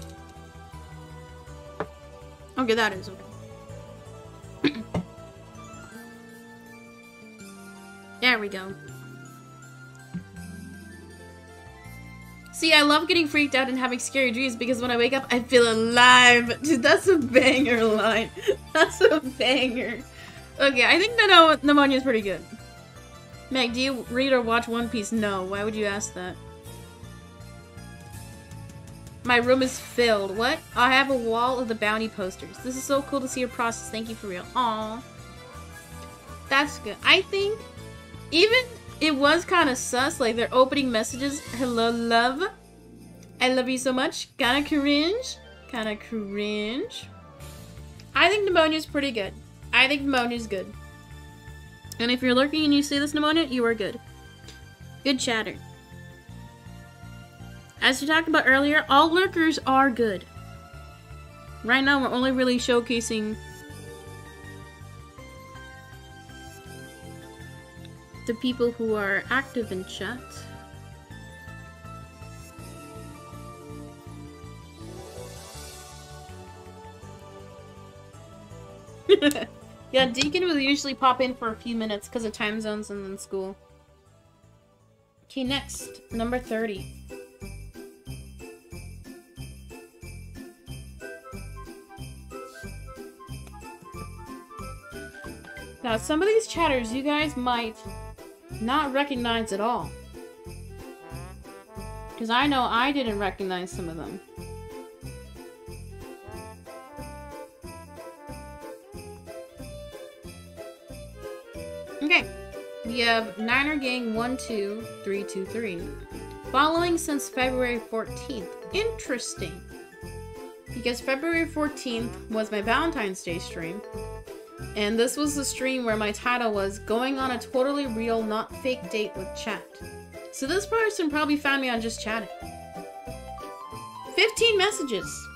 Okay, that is okay. there we go. See, I love getting freaked out and having scary dreams because when I wake up, I feel alive. Dude, that's a banger line. That's a banger. Okay, I think the pneumonia is pretty good. Meg, do you read or watch One Piece? No. Why would you ask that? My room is filled. What? I have a wall of the bounty posters. This is so cool to see your process. Thank you for real. Aw. That's good. I think even it was kind of sus, like their opening messages, hello love. I love you so much. Kinda cringe. Kinda cringe. I think pneumonia's pretty good. I think pneumonia's good. And if you're lurking and you see this pneumonia, you are good. Good chatter. As we talked about earlier, all lurkers are good. Right now, we're only really showcasing the people who are active in chat. yeah, Deacon will usually pop in for a few minutes because of time zones and then school. Okay, next, number 30. Now, some of these chatters you guys might not recognize at all. Because I know I didn't recognize some of them. Okay, we have Niner Gang 12323. Following since February 14th. Interesting. Because February 14th was my Valentine's Day stream. And this was the stream where my title was Going on a Totally Real, Not Fake Date with Chat. So this person probably found me on just chatting. 15 messages.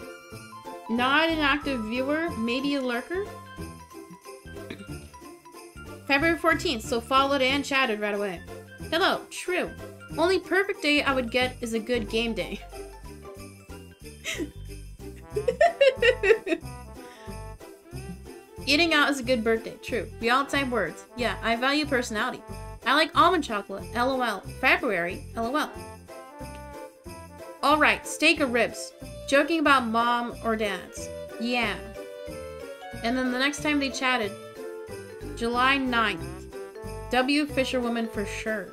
Not an active viewer, maybe a lurker. February 14th, so followed and chatted right away. Hello, true. Only perfect day I would get is a good game day. Eating out is a good birthday, true. We all type words. Yeah, I value personality. I like almond chocolate, lol. February, lol. Alright, steak or ribs. Joking about mom or dad's. Yeah. And then the next time they chatted, July 9th. W Fisherwoman for sure.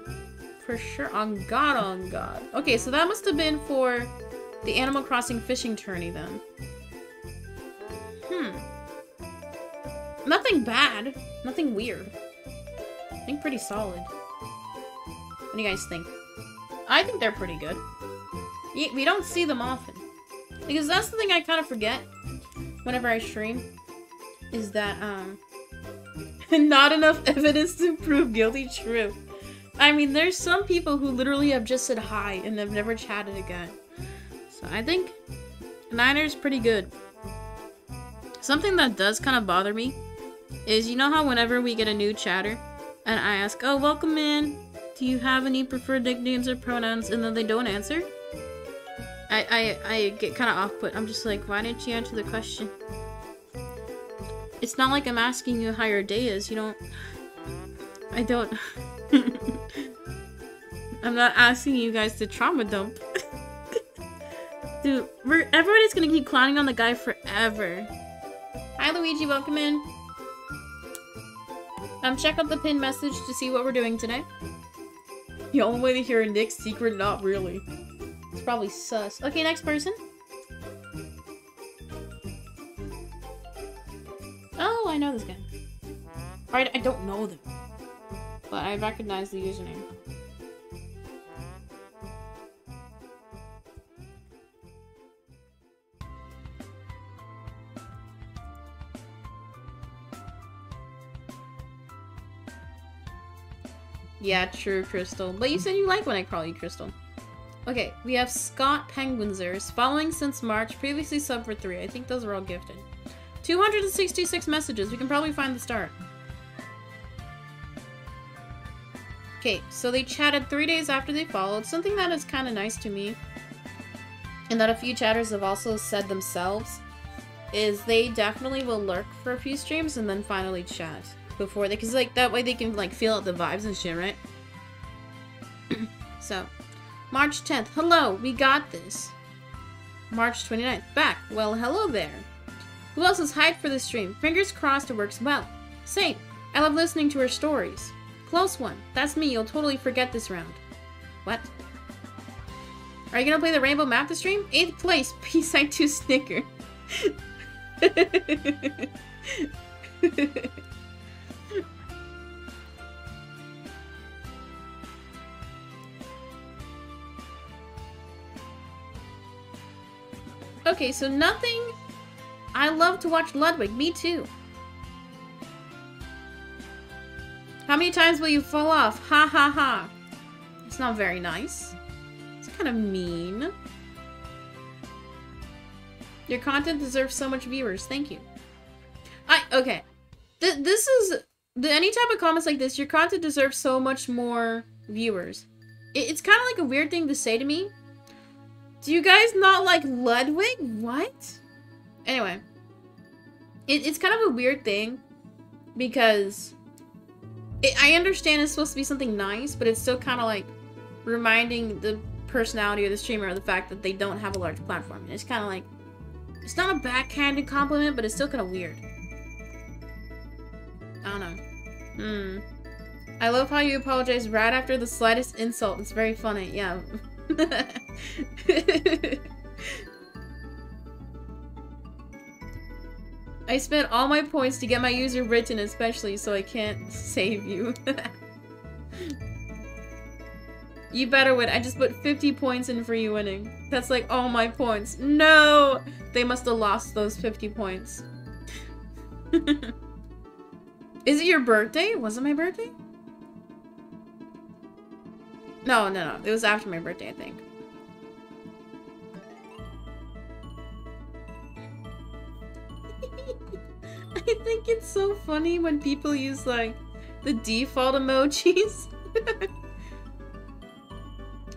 For sure. On God, on God. Okay, so that must have been for the Animal Crossing fishing tourney then. Hmm. Nothing bad. Nothing weird. I think pretty solid. What do you guys think? I think they're pretty good. We don't see them often. Because that's the thing I kind of forget whenever I stream. Is that, um... not enough evidence to prove guilty true. I mean, there's some people who literally have just said hi and have never chatted again. So I think Niner's pretty good. Something that does kind of bother me is you know how whenever we get a new chatter and I ask, oh, welcome in, do you have any preferred nicknames or pronouns? And then they don't answer? I, I, I get kind of off put. I'm just like, why didn't you answer the question? It's not like I'm asking you how your day is. You don't... I don't... I'm not asking you guys to trauma dump. Dude, everybody's gonna keep clowning on the guy forever. Hi, Luigi. Welcome in. Um, check out the pin message to see what we're doing today. The only way to hear Nick's secret, not really. It's probably sus. Okay, next person. Oh, I know this guy. Alright, I don't know them. But I recognize the username. Yeah, true, Crystal. But you said you like when I call you Crystal. Okay, we have Scott Penguinzers, following since March, previously sub for 3. I think those are all gifted. 266 messages. We can probably find the start. Okay, so they chatted three days after they followed. Something that is kind of nice to me, and that a few chatters have also said themselves, is they definitely will lurk for a few streams and then finally chat before they, because like that way they can like feel out the vibes and shit, right? so, March 10th. Hello, we got this. March 29th. Back. Well, hello there. Who else is hyped for this stream? Fingers crossed it works well. Same. I love listening to her stories. Close one. That's me. You'll totally forget this round. What? Are you gonna play the rainbow map to stream? 8th place. Peace I to Snicker. Okay, so nothing... I love to watch Ludwig. Me too. How many times will you fall off? Ha ha ha. It's not very nice. It's kind of mean. Your content deserves so much viewers. Thank you. I... Okay. Th this is... The, any type of comments like this, your content deserves so much more viewers. It, it's kind of like a weird thing to say to me. Do you guys not like Ludwig? What? Anyway. It, it's kind of a weird thing. Because... It, I understand it's supposed to be something nice, but it's still kind of like reminding the personality of the streamer of the fact that they don't have a large platform. And it's kind of like... It's not a backhanded compliment, but it's still kind of weird. I don't know. Hmm. I love how you apologize right after the slightest insult. It's very funny. Yeah. I spent all my points to get my user written especially, so I can't save you. you better win. I just put 50 points in for you winning. That's like all my points. No! They must have lost those 50 points. Is it your birthday? Was it my birthday? No, no, no. It was after my birthday, I think. I think it's so funny when people use, like, the default emojis.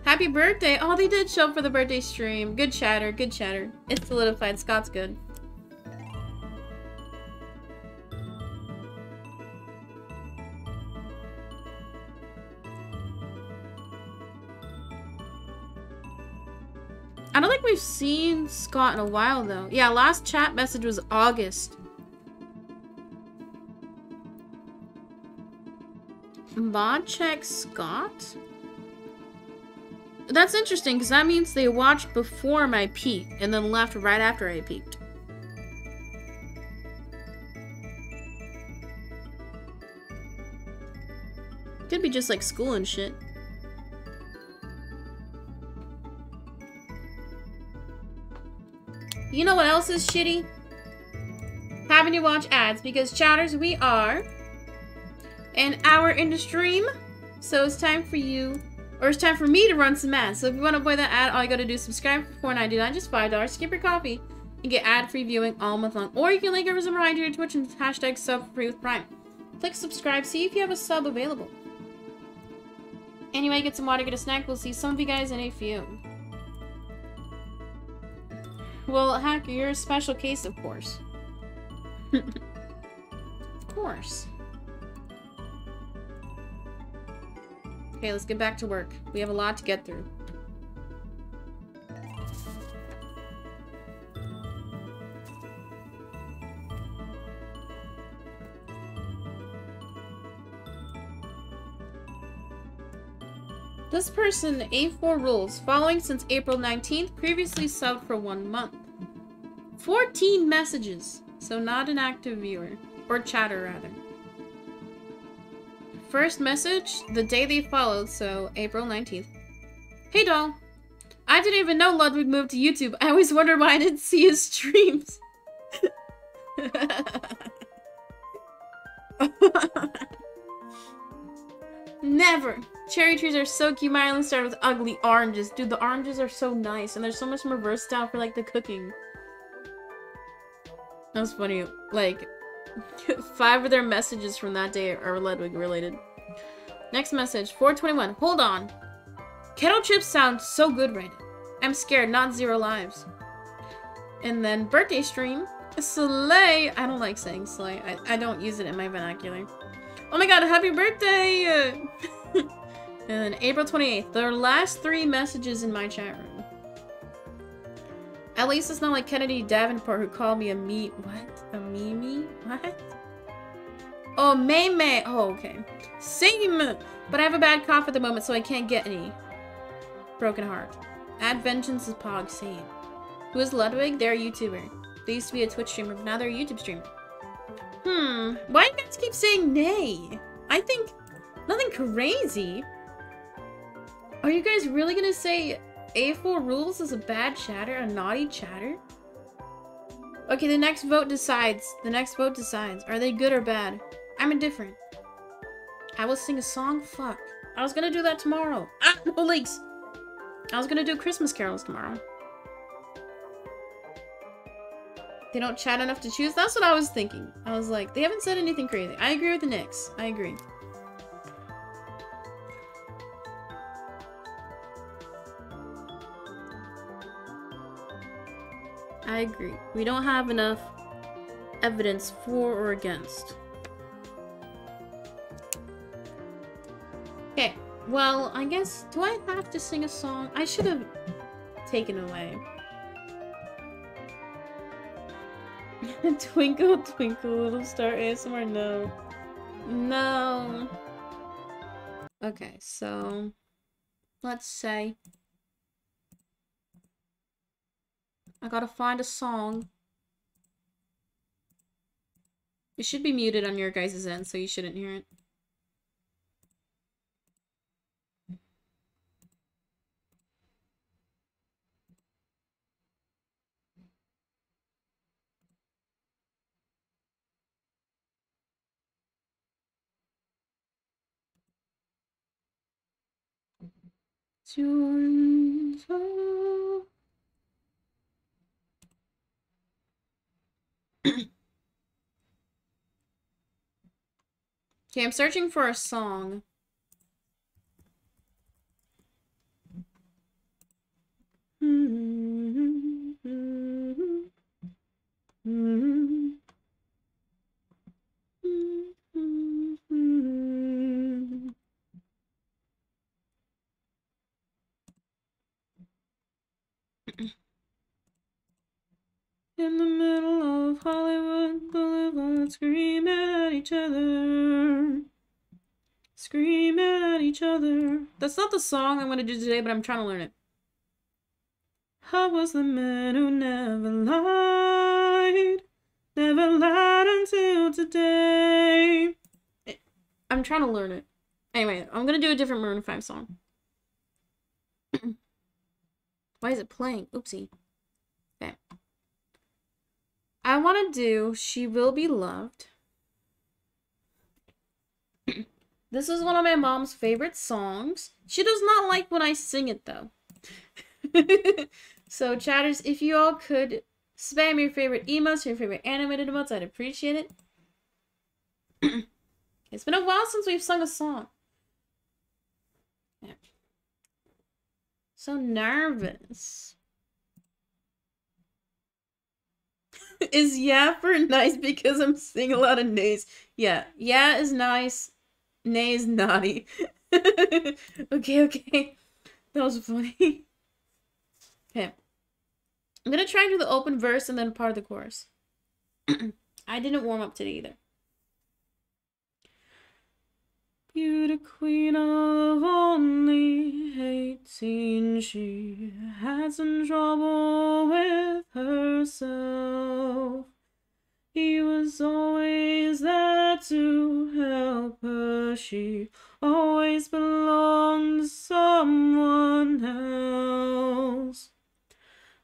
Happy birthday! Oh, they did show up for the birthday stream. Good chatter, good chatter. It's solidified. Scott's good. I don't think we've seen Scott in a while, though. Yeah, last chat message was August. Mod check Scott? That's interesting, because that means they watched before my peak, and then left right after I peaked. Could be just like school and shit. You know what else is shitty? Having to watch ads because chatters, we are an hour into stream. So it's time for you, or it's time for me to run some ads. So if you want to avoid that ad, all you gotta do is subscribe for $4.99, just $5, skip your coffee, and get ad-free viewing all month long. Or you can link over some reminder to your Twitch and hashtag sub free with Prime. Click subscribe, see if you have a sub available. Anyway, get some water, get a snack. We'll see some of you guys in a few. Well, Hacker, you're a special case, of course. of course. Okay, let's get back to work. We have a lot to get through. This person, A4 rules, following since April 19th, previously subbed for one month. 14 messages, so not an active viewer. Or chatter, rather. First message, the day they followed, so April 19th. Hey, doll. I didn't even know Ludwig moved to YouTube. I always wondered why I didn't see his streams. Never. Cherry trees are so cute. My island started with ugly oranges. Dude, the oranges are so nice. And they're so much more versatile for, like, the cooking. That was funny. Like, five of their messages from that day are Ludwig related. Next message. 421. Hold on. Kettle chips sound so good right now. I'm scared. Not zero lives. And then birthday stream. Slay. I don't like saying slay. I, I don't use it in my vernacular. Oh my god, happy birthday! and then April 28th. There are last three messages in my chat room. At least it's not like Kennedy Davenport who called me a me- what? A mimi? What? Oh, May May. Oh, okay. Same! But I have a bad cough at the moment, so I can't get any. Broken heart. Add Vengeance is Pog. Same. Who is Ludwig? They're a YouTuber. They used to be a Twitch streamer, but now they're a YouTube streamer. Hmm. Why do you guys keep saying nay? I think nothing crazy. Are you guys really gonna say A4 Rules is a bad chatter, a naughty chatter? Okay, the next vote decides. The next vote decides. Are they good or bad? I'm indifferent. I will sing a song? Fuck. I was gonna do that tomorrow. Ah, no leaks! I was gonna do Christmas carols tomorrow. They don't chat enough to choose? That's what I was thinking. I was like, they haven't said anything crazy. I agree with the Nyx. I agree. I agree. We don't have enough evidence for or against. Okay, well, I guess, do I have to sing a song? I should have taken away. twinkle, twinkle, little star ASMR, no. No. Okay, so, let's say I gotta find a song. It should be muted on your guys' end, so you shouldn't hear it. Okay, I'm searching for a song. In the middle of Hollywood Boulevard, screaming at each other. Screaming at each other. That's not the song I'm gonna do today, but I'm trying to learn it. I was the man who never lied. Never lied until today. Eh, I'm trying to learn it. Anyway, I'm gonna do a different Maroon 5 song. Why is it playing? Oopsie. I want to do She Will Be Loved. this is one of my mom's favorite songs. She does not like when I sing it, though. so, chatters, if you all could spam your favorite emotes, your favorite animated emotes, I'd appreciate it. it's been a while since we've sung a song. So nervous. Is yeah for nice because I'm seeing a lot of nays? Yeah. Yeah is nice. Nay is naughty. okay, okay. That was funny. okay. I'm gonna try and do the open verse and then part of the chorus. I didn't warm up today either. Beauty queen of only eighteen, she had some trouble with herself. He was always there to help her, she always belonged to someone else.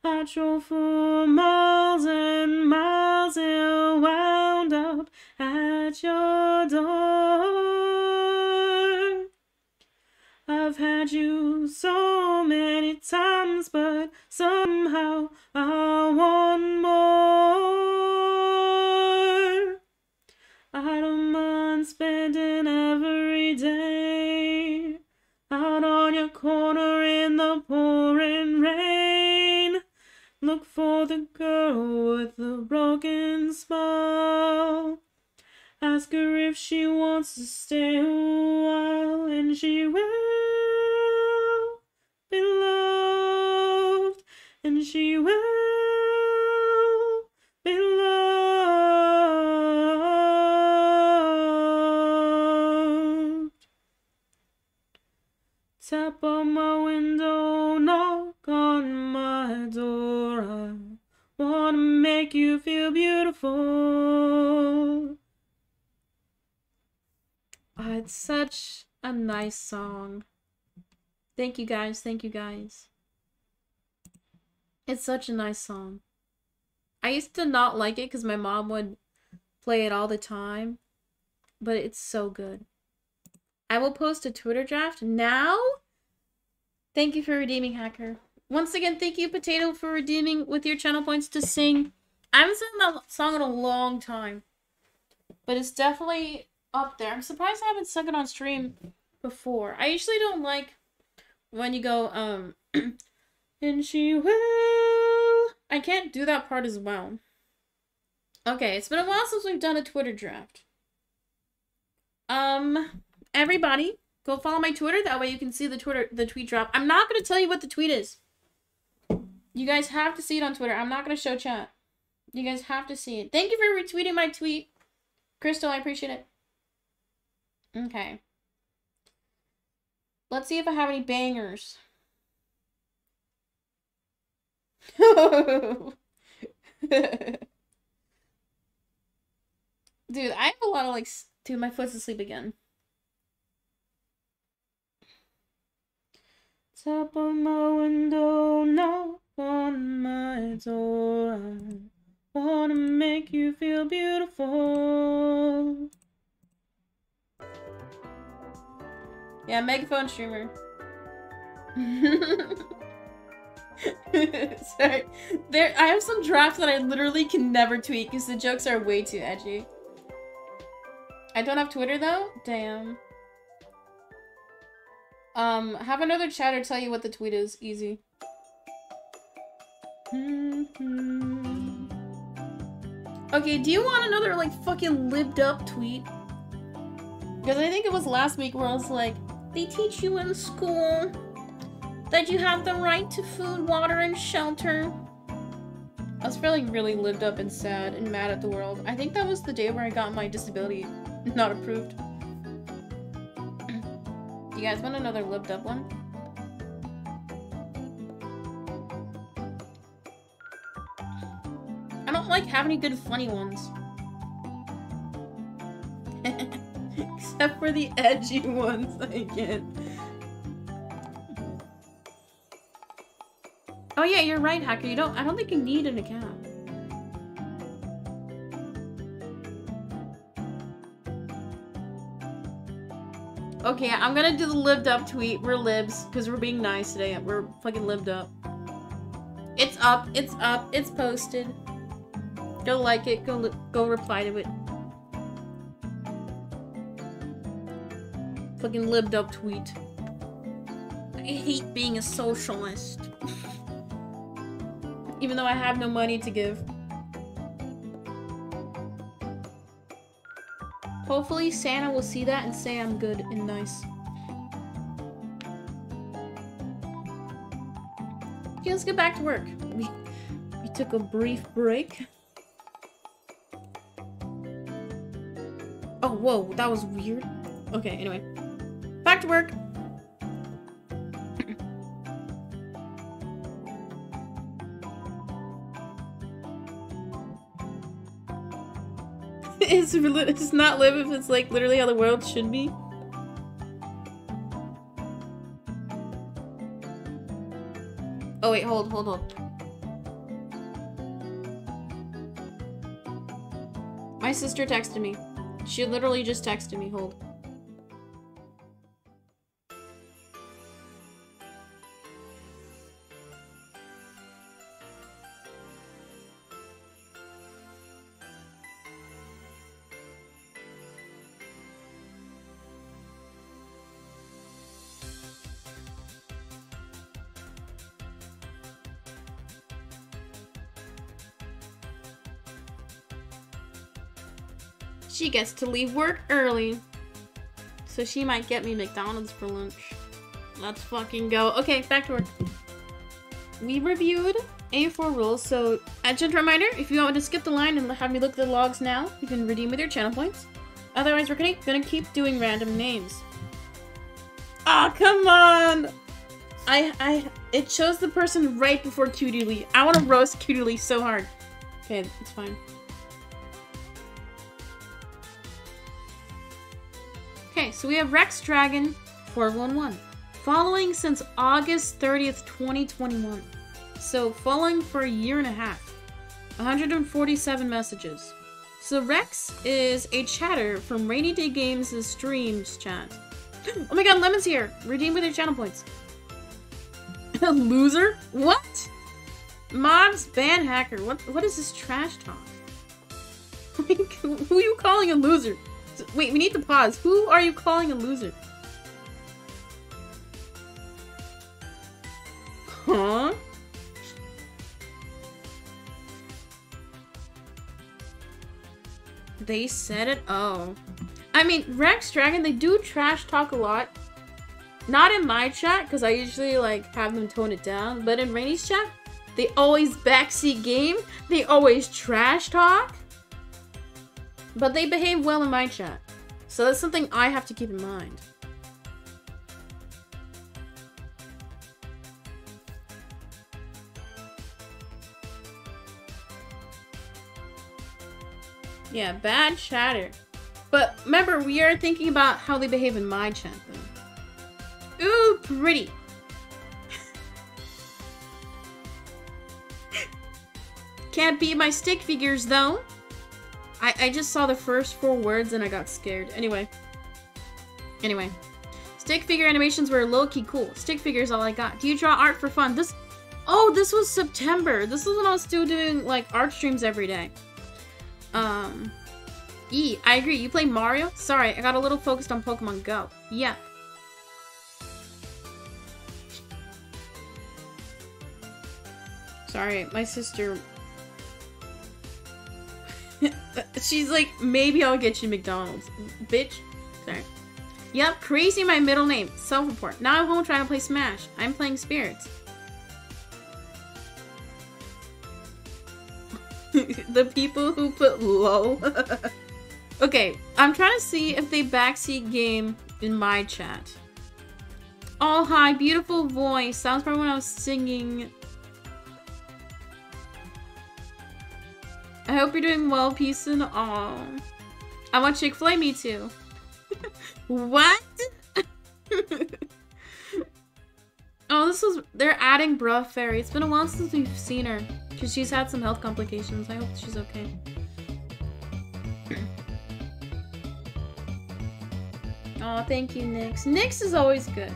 I drove for miles and miles and wound up at your door. I've had you so many times, but somehow I want more. I don't mind spending every day out on your corner in the pouring rain. Look for the girl with the broken smile. Ask her if she wants to stay a while, and she will be loved, and she will be loved. Tap on my window, knock on my door. I wanna make you feel beautiful. Oh, it's such a nice song. Thank you guys, thank you guys. It's such a nice song. I used to not like it because my mom would play it all the time, but it's so good. I will post a Twitter draft now. Thank you for redeeming, Hacker. Once again, thank you, Potato, for redeeming with your channel points to sing. I haven't sung that song in a long time, but it's definitely up there. I'm surprised I haven't sung it on stream before. I usually don't like when you go, um, and she will. I can't do that part as well. Okay, it's been a while since we've done a Twitter draft. Um, everybody, go follow my Twitter. That way you can see the Twitter, the tweet drop. I'm not gonna tell you what the tweet is. You guys have to see it on Twitter. I'm not gonna show chat. You guys have to see it. Thank you for retweeting my tweet, Crystal. I appreciate it. Okay. Let's see if I have any bangers. Dude, I have a lot of like. Dude, my foot's asleep again. Top of my window, knock on my door. I wanna make you feel beautiful. Yeah, megaphone streamer. Sorry. There I have some drafts that I literally can never tweet because the jokes are way too edgy. I don't have Twitter though? Damn. Um, have another chat or tell you what the tweet is. Easy. Okay, do you want another, like, fucking lived up tweet? Because I think it was last week where I was like, they teach you in school that you have the right to food, water, and shelter. I was feeling really lived up and sad and mad at the world. I think that was the day where I got my disability not approved. you guys want another lived up one? I don't like have any good funny ones. Except for the edgy ones I get. Oh yeah, you're right, Hacker. You don't- I don't think you need an account. Okay, I'm gonna do the lived up tweet. We're libs, because we're being nice today. We're fucking lived up. It's up, it's up, it's posted. Go like it, go go reply to it. Fucking lived up tweet. I hate being a socialist. Even though I have no money to give. Hopefully Santa will see that and say I'm good and nice. Okay, let's get back to work. We, we took a brief break. Oh, whoa, that was weird. Okay, anyway. Back to work. it's, it's not live if it's like literally how the world should be. Oh wait, hold, hold, hold. My sister texted me. She literally just texted me, hold. She gets to leave work early. So she might get me McDonald's for lunch. Let's fucking go. Okay, back to work. We reviewed A4 rules, so a gentle reminder, if you want to skip the line and have me look at the logs now, you can redeem with your channel points. Otherwise, we're gonna, gonna keep doing random names. Ah, oh, come on! I, I, it shows the person right before Cutie Lee. I want to roast Cutie Lee so hard. Okay, it's fine. So we have Rex Dragon 411. Following since August 30th, 2021. So following for a year and a half. 147 messages. So Rex is a chatter from Rainy Day Games' streams chat. Oh my god, Lemon's here! Redeem with your channel points. Loser? What? Mods ban hacker. What what is this trash talk? Who are you calling a loser? Wait, we need to pause. Who are you calling a loser? Huh? They said it? Oh. I mean, Rex Dragon, they do trash talk a lot. Not in my chat, because I usually, like, have them tone it down. But in Rainy's chat, they always backseat game. They always trash talk. But they behave well in my chat. So that's something I have to keep in mind. Yeah, bad chatter. But remember, we are thinking about how they behave in my chat, though. Ooh, pretty. Can't beat my stick figures, though. I, I just saw the first four words and I got scared. Anyway. Anyway. Stick figure animations were low-key cool. Stick figures all I got. Do you draw art for fun? This... Oh, this was September. This is when I was still doing, like, art streams every day. Um... E, I agree. You play Mario? Sorry, I got a little focused on Pokemon Go. Yeah. Sorry, my sister She's like, maybe I'll get you McDonald's. Bitch. Sorry. Yep, crazy my middle name. Self-report. Now I'm home trying to play Smash. I'm playing Spirits. the people who put low. okay, I'm trying to see if they backseat game in my chat. Oh, hi, beautiful voice. Sounds probably when I was singing I hope you're doing well, peace and all. I want Chick-fil-A, me too. what? oh, this was- they're adding Bruh Fairy. It's been a while since we've seen her. Because she's had some health complications. I hope she's okay. oh, thank you, Nyx. Nyx is always good.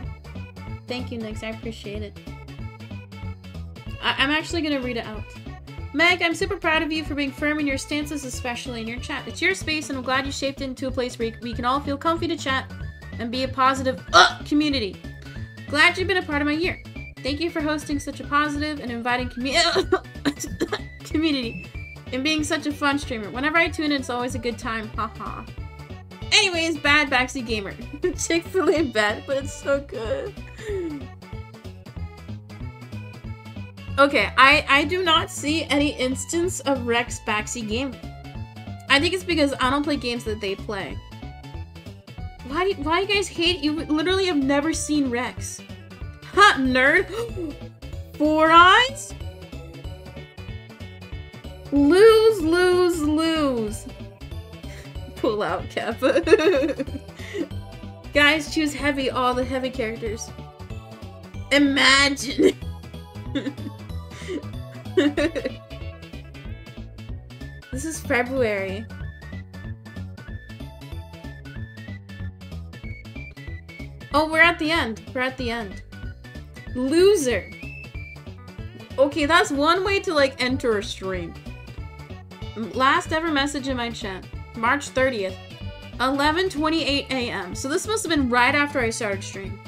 Thank you, Nyx. I appreciate it. I I'm actually gonna read it out. Meg, I'm super proud of you for being firm in your stances, especially in your chat. It's your space, and I'm glad you shaped it into a place where we can all feel comfy to chat and be a positive uh, community. Glad you've been a part of my year. Thank you for hosting such a positive and inviting commu community and being such a fun streamer. Whenever I tune in, it's always a good time. Haha. Anyways, bad backseat gamer. Chick-fil-A bad, but it's so good. Okay, I, I do not see any instance of Rex backseat gaming. I think it's because I don't play games that they play. Why do, why you guys hate- you literally have never seen Rex. Ha, nerd! Four eyes? Lose, lose, lose. Pull out Kappa. guys, choose heavy, all the heavy characters. Imagine! this is February. Oh, we're at the end. We're at the end. Loser. Okay, that's one way to, like, enter a stream. Last ever message in my chat. March 30th. 11.28 a.m. So this must have been right after I started stream.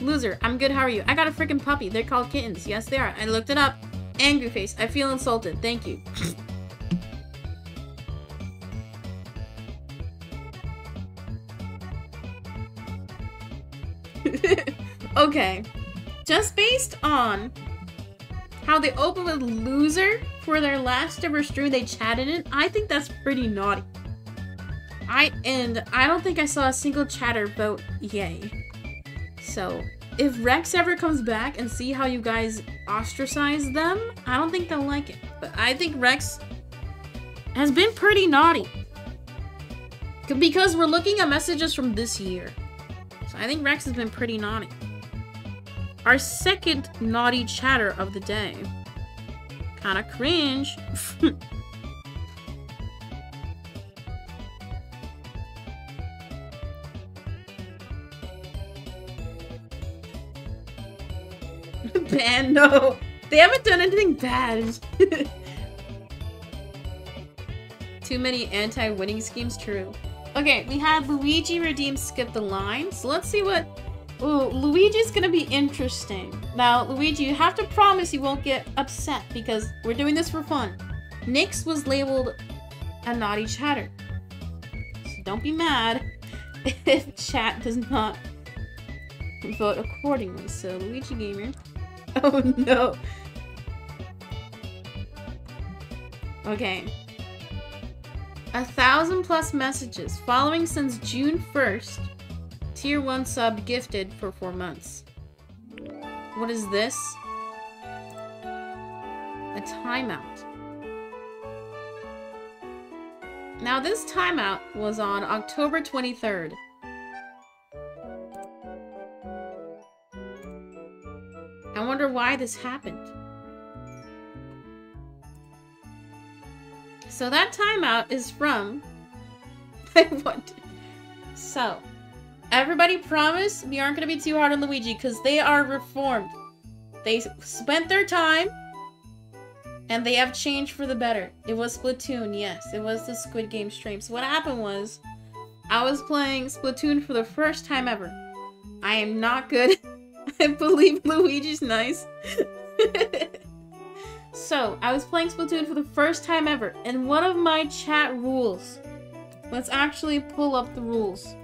Loser, I'm good, how are you? I got a freaking puppy. They're called kittens. Yes, they are. I looked it up. Angry face. I feel insulted. Thank you. okay. Just based on how they open with loser for their last ever stream they chatted in, I think that's pretty naughty. I and I don't think I saw a single chatter vote yay. So if Rex ever comes back and see how you guys ostracize them, I don't think they'll like it. But I think Rex has been pretty naughty. Because we're looking at messages from this year. So I think Rex has been pretty naughty. Our second naughty chatter of the day. Kinda cringe. Ban, no. They haven't done anything bad. Too many anti-winning schemes, true. Okay, we had Luigi redeem skip the line. So let's see what... Ooh, Luigi's gonna be interesting. Now, Luigi, you have to promise you won't get upset because we're doing this for fun. Nyx was labeled a naughty chatter. So don't be mad if chat does not vote accordingly. So, Luigi Gamer. Oh no. Okay. A thousand plus messages. Following since June 1st. Tier 1 sub gifted for 4 months. What is this? A timeout. Now this timeout was on October 23rd. I wonder why this happened. So that timeout is from... I wonder... So, everybody promise we aren't going to be too hard on Luigi because they are reformed. They spent their time and they have changed for the better. It was Splatoon, yes. It was the Squid Game stream. So what happened was, I was playing Splatoon for the first time ever. I am not good I believe Luigi's nice. so, I was playing Splatoon for the first time ever, and one of my chat rules. Let's actually pull up the rules.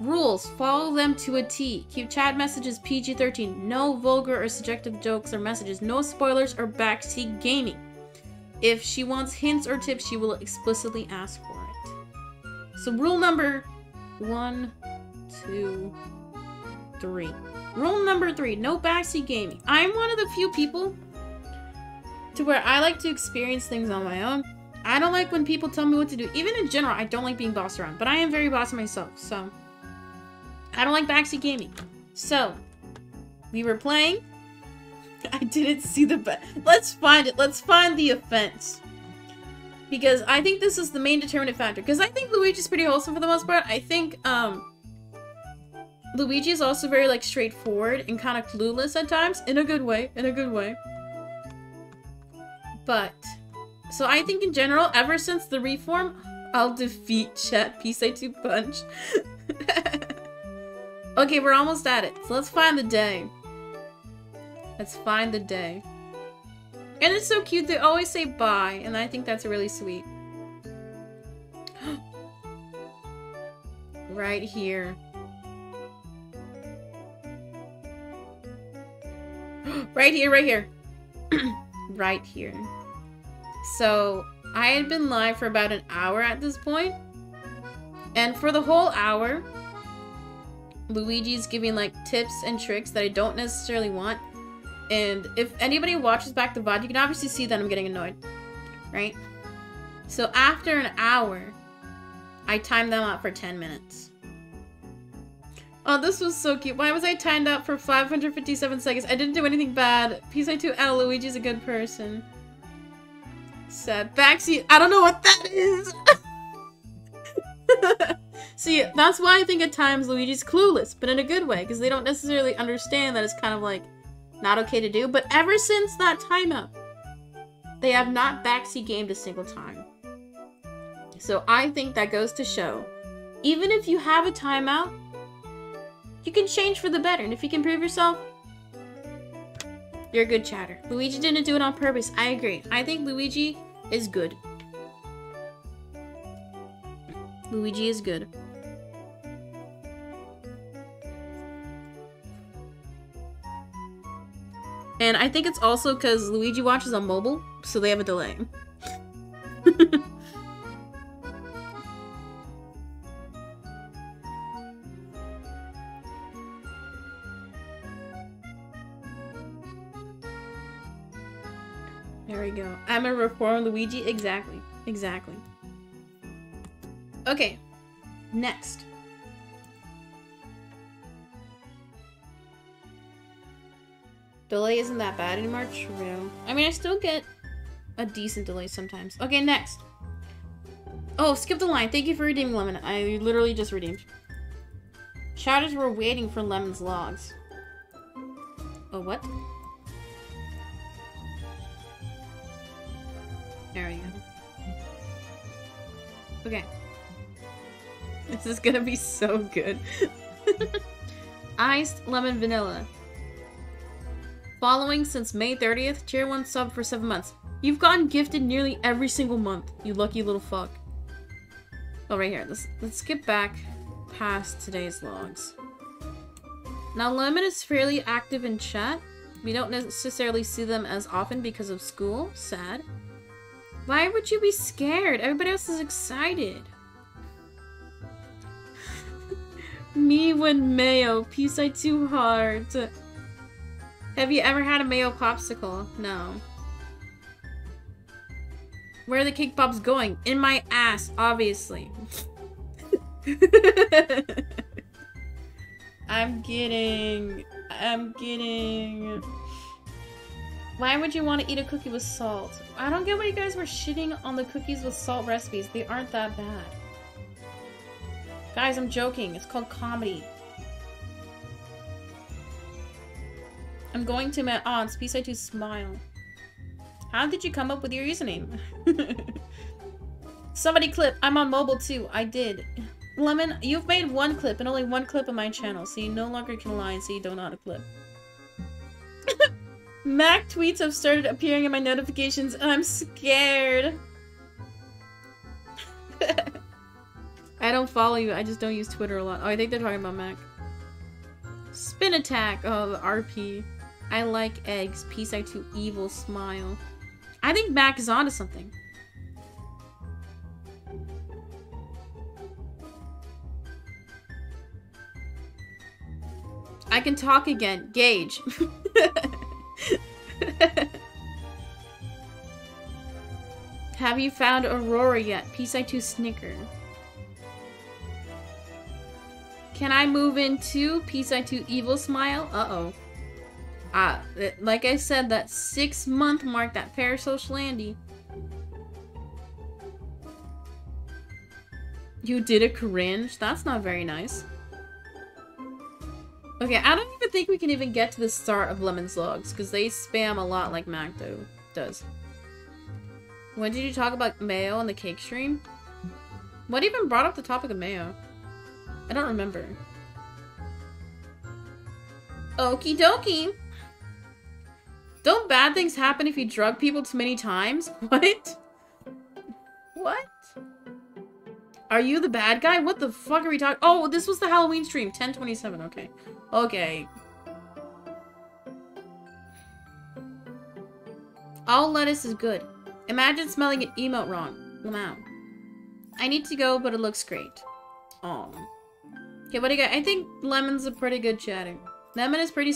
Rules. Follow them to a T. Keep chat messages PG-13. No vulgar or subjective jokes or messages. No spoilers or backseat gaming. If she wants hints or tips, she will explicitly ask for it. So rule number one, two, three. Rule number three, no backseat gaming. I'm one of the few people to where I like to experience things on my own. I don't like when people tell me what to do. Even in general, I don't like being bossed around. But I am very bossy myself, so... I don't like backseat gaming. So, we were playing. I didn't see the... Let's find it. Let's find the offense. Because I think this is the main determinant factor. Because I think Luigi's pretty wholesome for the most part. I think, um... Luigi is also very like straightforward and kind of clueless at times, in a good way, in a good way. But, so I think in general, ever since the reform, I'll defeat Chet P-Side2 Punch. okay, we're almost at it. So let's find the day. Let's find the day. And it's so cute, they always say bye, and I think that's really sweet. right here. right here, right here. right here. So, I had been live for about an hour at this point. And for the whole hour, Luigi's giving like tips and tricks that I don't necessarily want. And if anybody watches back the VOD, you can obviously see that I'm getting annoyed. Right? So after an hour, I timed them out for 10 minutes. Oh, this was so cute. Why was I timed out for 557 seconds? I didn't do anything bad. PS2 L Luigi's a good person. Sad. Backseat. I don't know what that is. See, that's why I think at times Luigi's clueless, but in a good way, because they don't necessarily understand that it's kind of like not okay to do. But ever since that timeout, they have not backseat gamed a single time. So I think that goes to show, even if you have a timeout, you can change for the better, and if you can prove yourself, you're a good chatter. Luigi didn't do it on purpose. I agree. I think Luigi is good. Luigi is good. And I think it's also because Luigi watches on mobile, so they have a delay. There we go. I'm a reformed Luigi. Exactly. Exactly. Okay. Next. Delay isn't that bad anymore. True. I mean, I still get a decent delay sometimes. Okay, next. Oh, skip the line. Thank you for redeeming Lemon. I literally just redeemed. Shouters were waiting for Lemon's logs. Oh, what? There we go. Okay. This is gonna be so good. Iced lemon vanilla. Following since May 30th, tier 1 sub for 7 months. You've gotten gifted nearly every single month, you lucky little fuck. Oh, right here. Let's, let's skip back past today's logs. Now, Lemon is fairly active in chat. We don't necessarily see them as often because of school. Sad. Why would you be scared? Everybody else is excited. Me when mayo. Peace I too hard. Have you ever had a mayo popsicle? No. Where are the cake pops going? In my ass, obviously. I'm kidding. I'm kidding. Why would you want to eat a cookie with salt? I don't get why you guys were shitting on the cookies with salt recipes. They aren't that bad. Guys, I'm joking. It's called comedy. I'm going to my aunt's. Peace I to smile. How did you come up with your username? Somebody clip. I'm on mobile too. I did. Lemon, you've made one clip and only one clip on my channel, so you no longer can lie and say you don't know how to clip. Mac tweets have started appearing in my notifications and I'm scared. I don't follow you, I just don't use Twitter a lot. Oh, I think they're talking about Mac. Spin attack! Oh, the RP. I like eggs. Peace I to evil smile. I think Mac is onto something. I can talk again. Gage. Have you found Aurora yet? Peace I to Snicker. Can I move in too? Peace I to Evil Smile? Uh-oh. Uh, like I said, that six month mark, that parasocial Andy. You did a cringe? That's not very nice. Okay, I don't even think we can even get to the start of Lemon's Logs, because they spam a lot like Macdo does. When did you talk about mayo on the cake stream? What even brought up the topic of mayo? I don't remember. Okie dokie! Don't bad things happen if you drug people too many times? What? What? Are you the bad guy? What the fuck are we talking- Oh, this was the Halloween stream. 1027, okay. Okay. All lettuce is good. Imagine smelling an emote wrong. Wow. I need to go, but it looks great. Oh. Okay, what do you got? I think Lemon's a pretty good chatter. Lemon is pretty...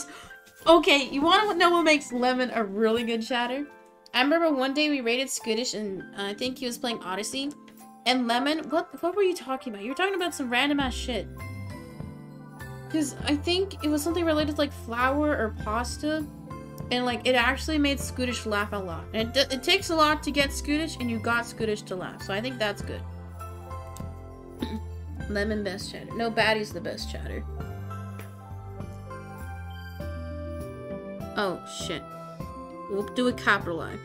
Okay, you want to know what makes Lemon a really good chatter? I remember one day we raided Skittish and uh, I think he was playing Odyssey. And Lemon, what what were you talking about? You were talking about some random ass shit. Because I think it was something related to like flour or pasta. And like it actually made Scootish laugh a lot. And it, it takes a lot to get Scootish and you got Scootish to laugh. So I think that's good. Lemon best chatter. No, Batty's the best chatter. Oh, shit. We'll do a capital I.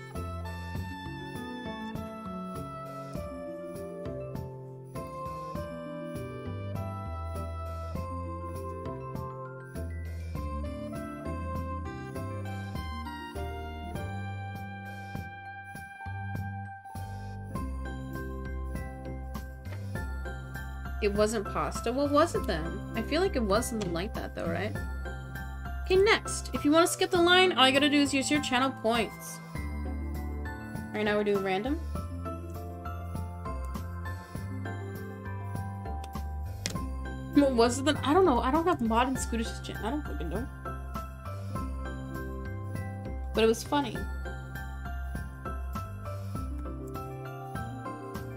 It wasn't pasta? What was it then? I feel like it was something like that though, right? Okay, next. If you want to skip the line, all you gotta do is use your channel points. Alright, now we're doing random. What was it then? I don't know. I don't have modern Scootish's channel. I don't fucking know. But it was funny.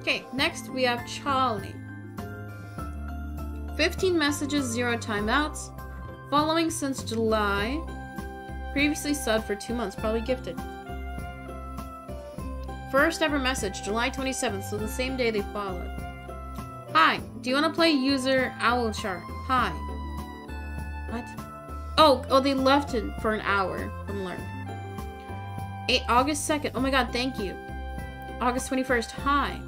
Okay, next we have Charlie. 15 messages, 0 timeouts. Following since July. Previously subbed for two months, probably gifted. First ever message, July 27th, so the same day they followed. Hi, do you want to play user Owlchart? Hi. What? Oh, oh, they left it for an hour from Lurk. Eight, August 2nd. Oh my god, thank you. August 21st. Hi.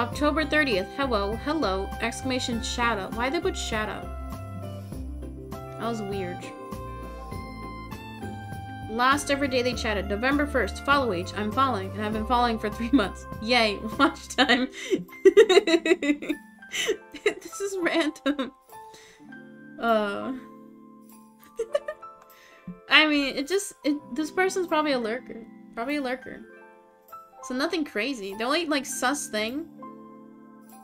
October 30th. Hello, hello. Exclamation shadow. Why they put shadow? That was weird. Last ever day they chatted. November 1st. Follow each. I'm following, and I've been following for three months. Yay. Watch time. this is random. Uh. I mean, it just, it, this person's probably a lurker. Probably a lurker. So nothing crazy. The only, like, sus thing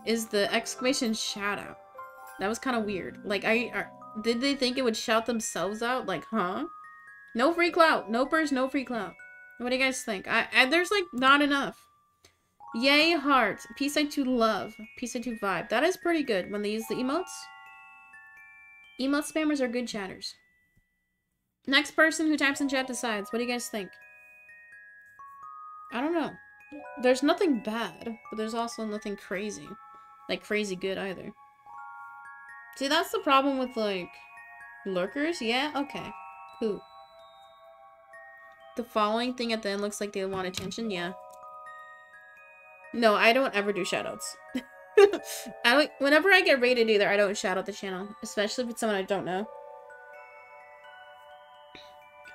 is the exclamation shadow. That was kind of weird. Like, I, are, did they think it would shout themselves out? Like, huh? No free clout. No purse, no free clout. What do you guys think? I, I there's, like, not enough. Yay, heart. Peace I to love. Peace I to vibe. That is pretty good when they use the emotes. Emote spammers are good chatters. Next person who types in chat decides. What do you guys think? I don't know. There's nothing bad, but there's also nothing crazy. Like, crazy good either. See, that's the problem with, like, lurkers? Yeah? Okay. Who? The following thing at the end looks like they want attention? Yeah. No, I don't ever do shoutouts. I don't, whenever I get rated either, I don't shout out the channel. Especially if it's someone I don't know.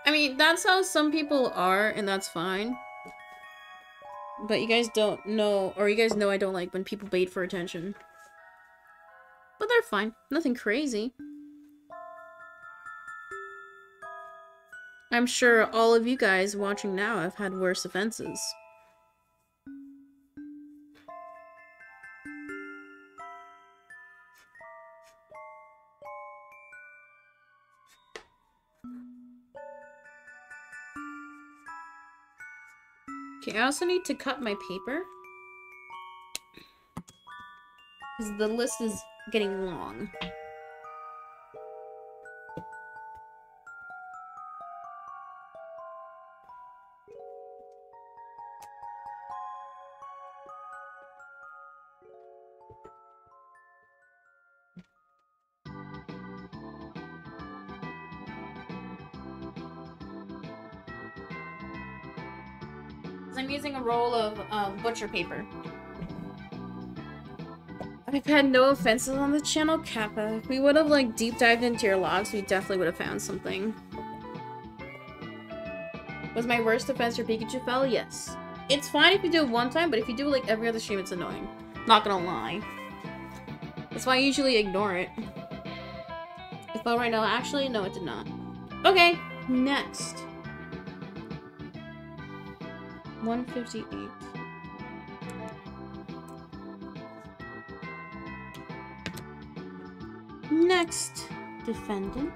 I mean, that's how some people are, and that's fine. But you guys don't know, or you guys know I don't like when people bait for attention. But they're fine. Nothing crazy. I'm sure all of you guys watching now have had worse offenses. Okay, I also need to cut my paper. Because the list is getting long. Butcher paper. I've had no offenses on the channel, Kappa. If we would have, like, deep dived into your logs, we definitely would have found something. Was my worst offense your Pikachu fell? Yes. It's fine if you do it one time, but if you do it, like, every other stream, it's annoying. Not gonna lie. That's why I usually ignore it. It fell right now. Actually, no, it did not. Okay, next. 158. Next defendant.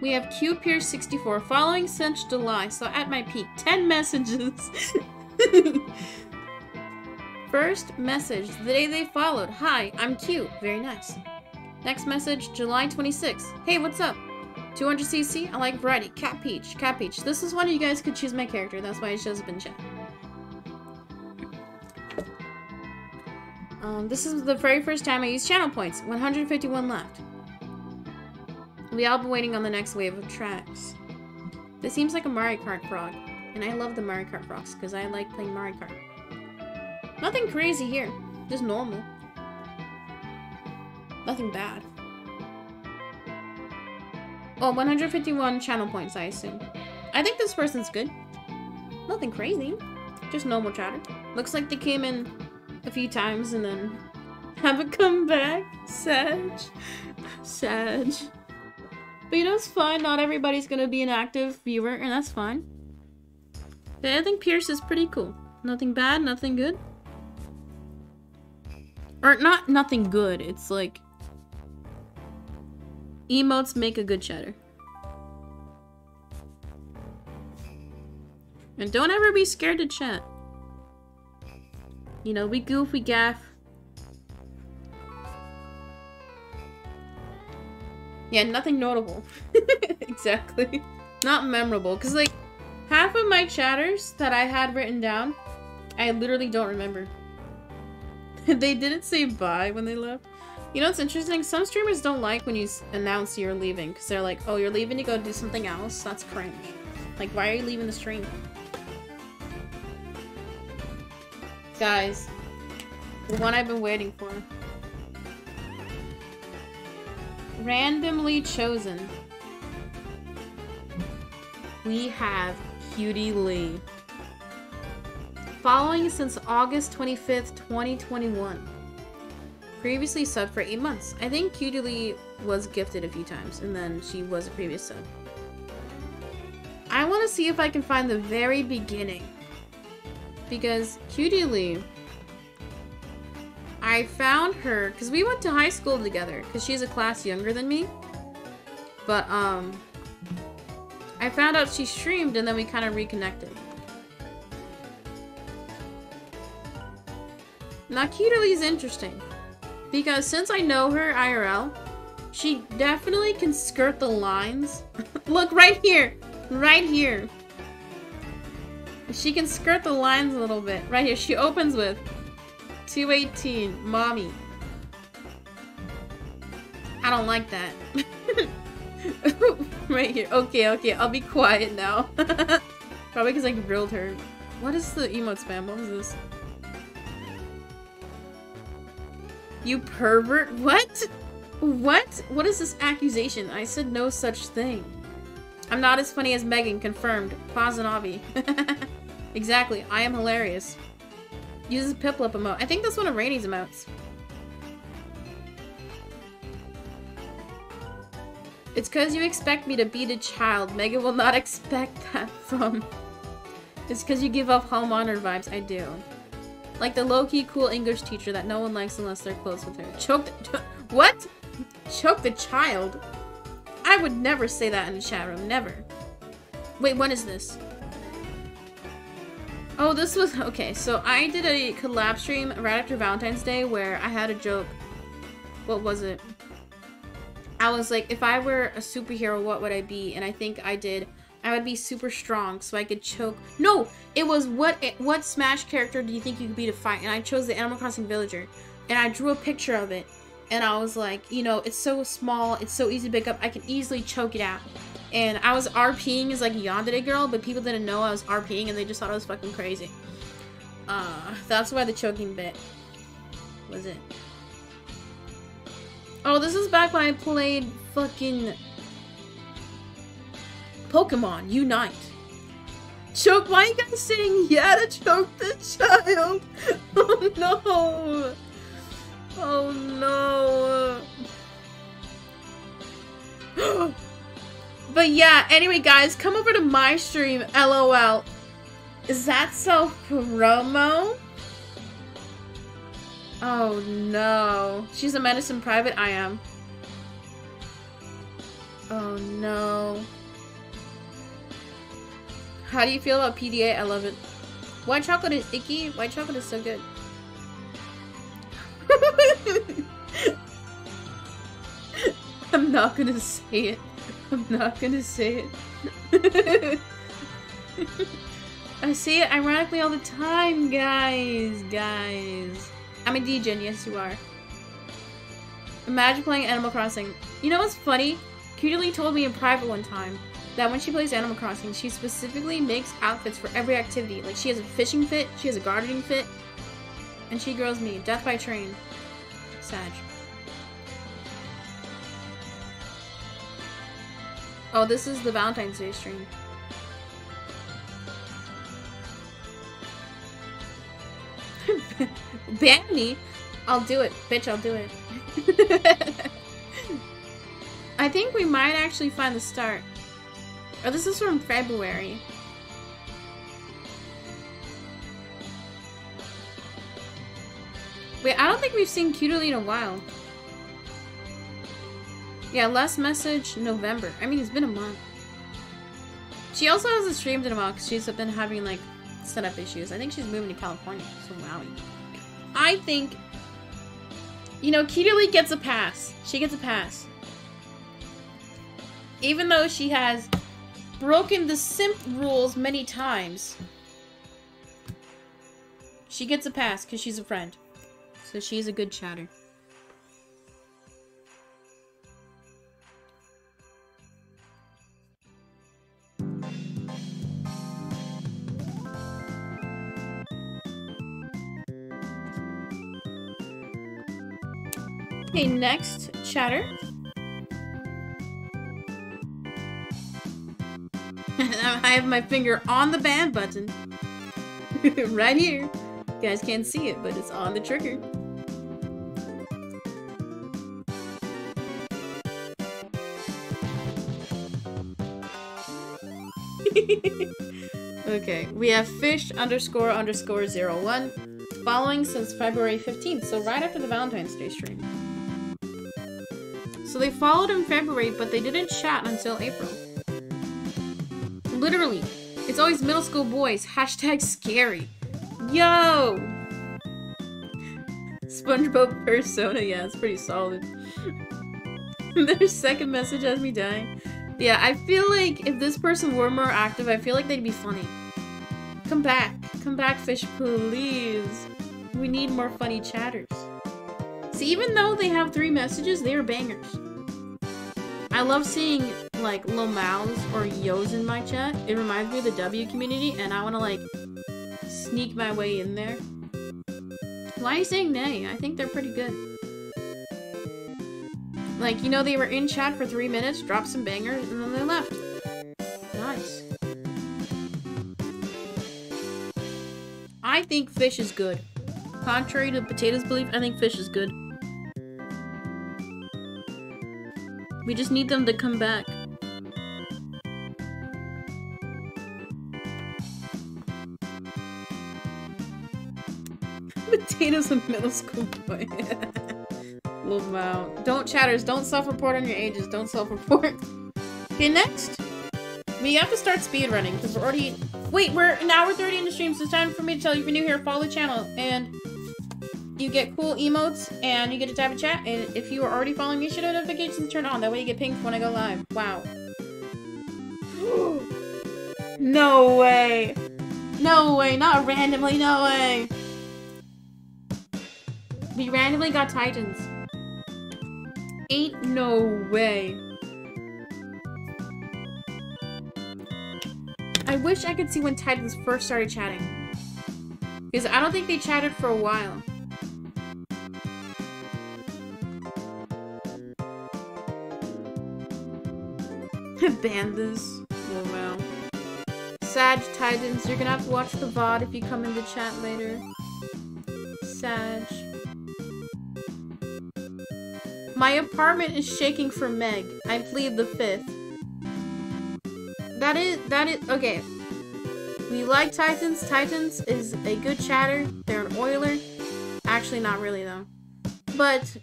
We have Q Pierce 64 following since July, so at my peak, 10 messages. First message, the day they followed. Hi, I'm Q. Very nice. Next message, July 26th. Hey, what's up? 200cc? I like variety. Cat Peach. Cat Peach. This is one you guys could choose my character. That's why it shows up in chat. Um, this is the very first time I used channel points. 151 left. We all been waiting on the next wave of tracks. This seems like a Mario Kart frog. And I love the Mario Kart frogs because I like playing Mario Kart. Nothing crazy here. Just normal. Nothing bad. Oh, 151 channel points, I assume. I think this person's good. Nothing crazy. Just normal chatter. Looks like they came in a few times and then haven't come back. Sadge. Sadge. But you know, it's fine. Not everybody's gonna be an active viewer, and that's fine. But I think Pierce is pretty cool. Nothing bad, nothing good. Or not nothing good, it's like emotes make a good chatter. And don't ever be scared to chat. You know, we goof, we gaff. Yeah, nothing notable. exactly. Not memorable. Because, like, half of my chatters that I had written down, I literally don't remember. they didn't say bye when they left. You know what's interesting? Some streamers don't like when you announce you're leaving. Because they're like, oh, you're leaving to go do something else? That's cringe. Like, why are you leaving the stream? Guys, the one I've been waiting for. Randomly chosen. We have Cutie Lee. Following since August 25th, 2021. Previously subbed for 8 months. I think Cutie Lee was gifted a few times, and then she was a previous sub. I want to see if I can find the very beginning because Cutie Lee, I found her because we went to high school together because she's a class younger than me. But um, I found out she streamed and then we kind of reconnected. Now Cutie is interesting because since I know her IRL, she definitely can skirt the lines. Look right here, right here. She can skirt the lines a little bit. Right here, she opens with 218, mommy. I don't like that. right here. Okay, okay, I'll be quiet now. Probably because I grilled her. What is the emote spam? What was this? You pervert? What? What? What is this accusation? I said no such thing. I'm not as funny as Megan, confirmed. Pazanavi. exactly, I am hilarious. Uses Piplup emote. I think that's one of Rainy's emotes. It's because you expect me to beat a child. Megan will not expect that from... It's because you give off home honor vibes. I do. Like the low-key cool English teacher that no one likes unless they're close with her. Choke the... What? Choke the child? I would never say that in the chat room. Never. Wait, what is this? Oh, this was... Okay, so I did a collab stream right after Valentine's Day where I had a joke. What was it? I was like, if I were a superhero, what would I be? And I think I did... I would be super strong so I could choke... No! It was what what Smash character do you think you could be to fight? And I chose the Animal Crossing Villager. And I drew a picture of it and I was like, you know, it's so small, it's so easy to pick up, I can easily choke it out. And I was RPing as like Yandere girl, but people didn't know I was RPing and they just thought I was fucking crazy. Uh, that's why the choking bit was it. Oh, this is back when I played fucking Pokemon Unite. Choke, why are you guys saying yeah to choke the child? Oh no! Oh no. but yeah, anyway guys, come over to my stream, lol. Is that so promo? Oh no. She's a medicine private? I am. Oh no. How do you feel about PDA? I love it. White chocolate is icky. White chocolate is so good. I'm not gonna say it. I'm not gonna say it. I say it ironically all the time, guys. Guys. I'm a DJ, yes you are. Imagine playing Animal Crossing. You know what's funny? Cutie told me in private one time that when she plays Animal Crossing, she specifically makes outfits for every activity. Like, she has a fishing fit, she has a gardening fit, and she grows me. Death by train. Sadge. Oh, this is the Valentine's Day stream. Ban me? I'll do it. Bitch, I'll do it. I think we might actually find the start. Oh, this is from February. Wait, I don't think we've seen Cutie in a while. Yeah, last message, November. I mean, it's been a month. She also hasn't streamed in a while because she's been having, like, setup issues. I think she's moving to California, so wowie. I think, you know, Kirili gets a pass. She gets a pass. Even though she has broken the simp rules many times, she gets a pass because she's a friend. So she's a good chatter. Okay, next chatter. I have my finger on the ban button. right here. You guys can't see it, but it's on the trigger. okay, we have fish underscore underscore zero one following since February 15th, so right after the Valentine's Day stream. So they followed in February, but they didn't chat until April. Literally. It's always middle school boys. Hashtag scary. Yo! SpongeBob persona, yeah, it's pretty solid. Their second message has me dying. Yeah, I feel like if this person were more active, I feel like they'd be funny. Come back. Come back, fish, please. We need more funny chatters. See, even though they have three messages, they are bangers. I love seeing like mouths or yos in my chat. It reminds me of the W community and I want to like sneak my way in there. Why are you saying nay? I think they're pretty good. Like, you know, they were in chat for three minutes, dropped some bangers, and then they left. Nice. I think fish is good. Contrary to potatoes belief, I think fish is good. We just need them to come back. Potatoes in middle school boy. Little mouth. Don't chatters, don't self-report on your ages. Don't self-report. Okay, next. We have to start speed running because we're already Wait, we're an hour 30 in the stream, so it's time for me to tell you if you're new here, follow the channel and you get cool emotes, and you get to type a chat, and if you are already following me, you should have notifications turned on. That way you get pinged when I go live. Wow. no way. No way. Not randomly. No way. We randomly got Titans. Ain't no way. I wish I could see when Titans first started chatting. Because I don't think they chatted for a while. Bandas. Oh. Sadge Titans, you're gonna have to watch the VOD if you come into chat later. Sadge. My apartment is shaking for Meg. I plead the fifth. That is, that is, okay. We like Titans. Titans is a good chatter. They're an oiler. Actually, not really, though. But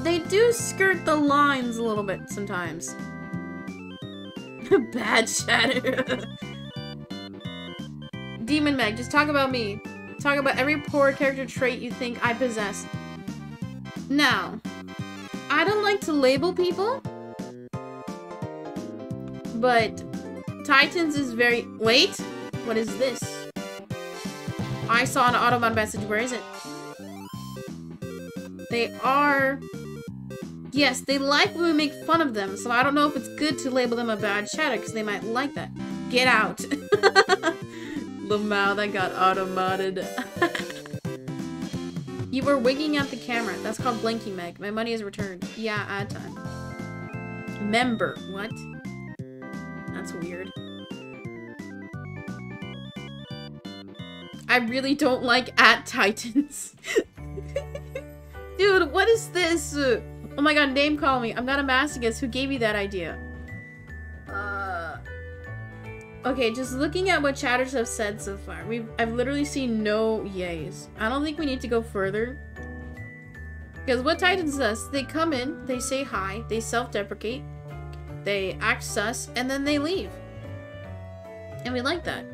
they do skirt the lines a little bit sometimes. Bad chatter. Demon Meg, just talk about me. Talk about every poor character trait you think I possess. Now, I don't like to label people, but Titans is very- wait, what is this? I saw an Autobahn message, where is it? They are Yes, they like when we make fun of them, so I don't know if it's good to label them a bad chatter, because they might like that. Get out! Lamau, that got auto modded. you were wigging at the camera. That's called blinking, Meg. My money is returned. Yeah, ad time. Member. What? That's weird. I really don't like at Titans. Dude, what is this? Oh my god, name call me. I'm not a masochist. Who gave you that idea? Okay, just looking at what chatters have said so far, we've I've literally seen no yays. I don't think we need to go further. Because what Titans does, they come in, they say hi, they self-deprecate, they act sus, and then they leave. And we like that.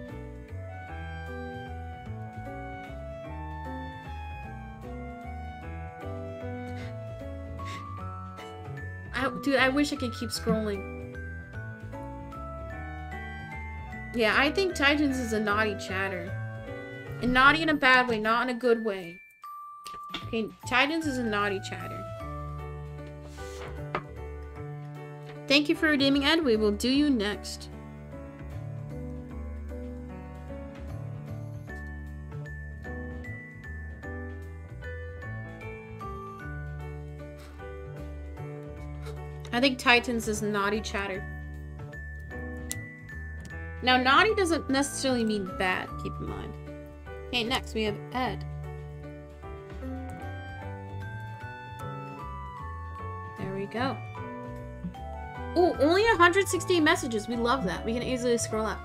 I, dude, I wish I could keep scrolling. Yeah, I think Titans is a naughty chatter. And naughty in a bad way, not in a good way. Okay, Titans is a naughty chatter. Thank you for redeeming Ed. We will do you next. I think Titans is naughty chatter. Now, naughty doesn't necessarily mean bad, keep in mind. Okay, next we have Ed. There we go. Oh, only 160 messages. We love that. We can easily scroll up.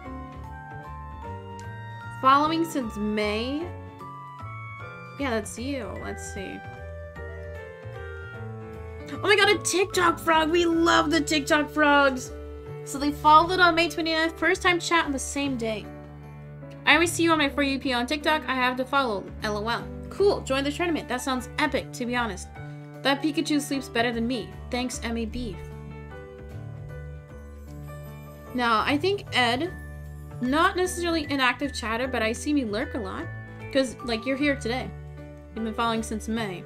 Following since May. Yeah, that's you. Let's see. Oh my god, a TikTok frog! We love the TikTok frogs! So they followed on May 29th, first time chat on the same day. I always see you on my For You on TikTok, I have to follow. LOL. Cool, join the tournament. That sounds epic, to be honest. That Pikachu sleeps better than me. Thanks, Emmy Beef. Now, I think Ed, not necessarily an active chatter, but I see me lurk a lot. Because, like, you're here today. You've been following since May.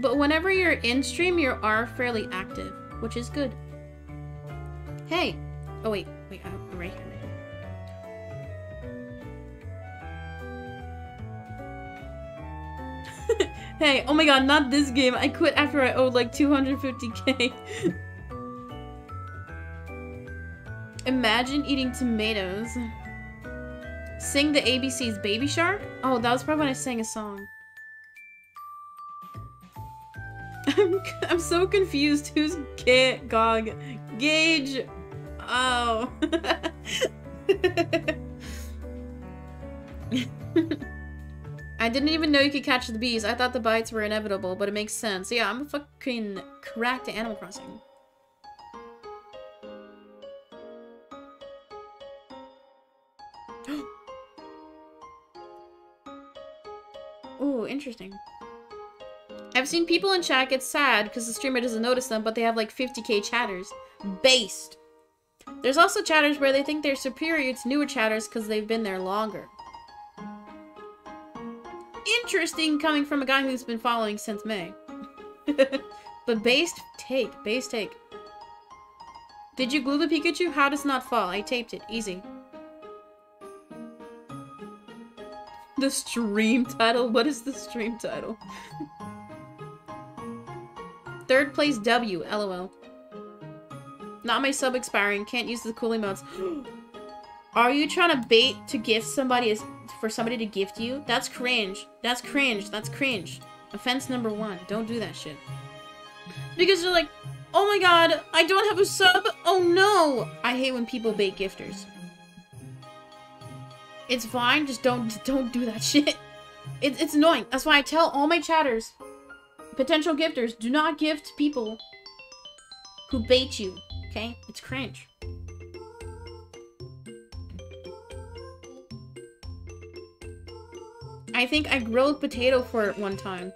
But whenever you're in stream, you are fairly active, which is good. Hey! Oh wait, wait, I'm right here. hey, oh my god, not this game. I quit after I owed like 250k. Imagine eating tomatoes. Sing the ABC's Baby Shark? Oh, that was probably when I sang a song. I'm, I'm so confused. Who's Ga Gog? Gage. Oh. I didn't even know you could catch the bees. I thought the bites were inevitable, but it makes sense. Yeah, I'm a fucking cracked Animal Crossing. Ooh, interesting. I've seen people in chat get sad because the streamer doesn't notice them, but they have like 50k chatters. Based. There's also chatters where they think they're superior to newer chatters because they've been there longer. Interesting coming from a guy who's been following since May. but based take, base take. Did you glue the Pikachu? How does not fall? I taped it. Easy. The stream title? What is the stream title? Third place W, lol. Not my sub expiring, can't use the cool emotes. Are you trying to bait to gift somebody as for somebody to gift you? That's cringe. That's cringe. That's cringe. Offense number one. Don't do that shit. Because you're like, oh my god, I don't have a sub. Oh no. I hate when people bait gifters. It's fine. Just don't don't do that shit. It, it's annoying. That's why I tell all my chatters Potential gifters, do not gift people who bait you, okay? It's cringe. I think I grilled potato for it one time.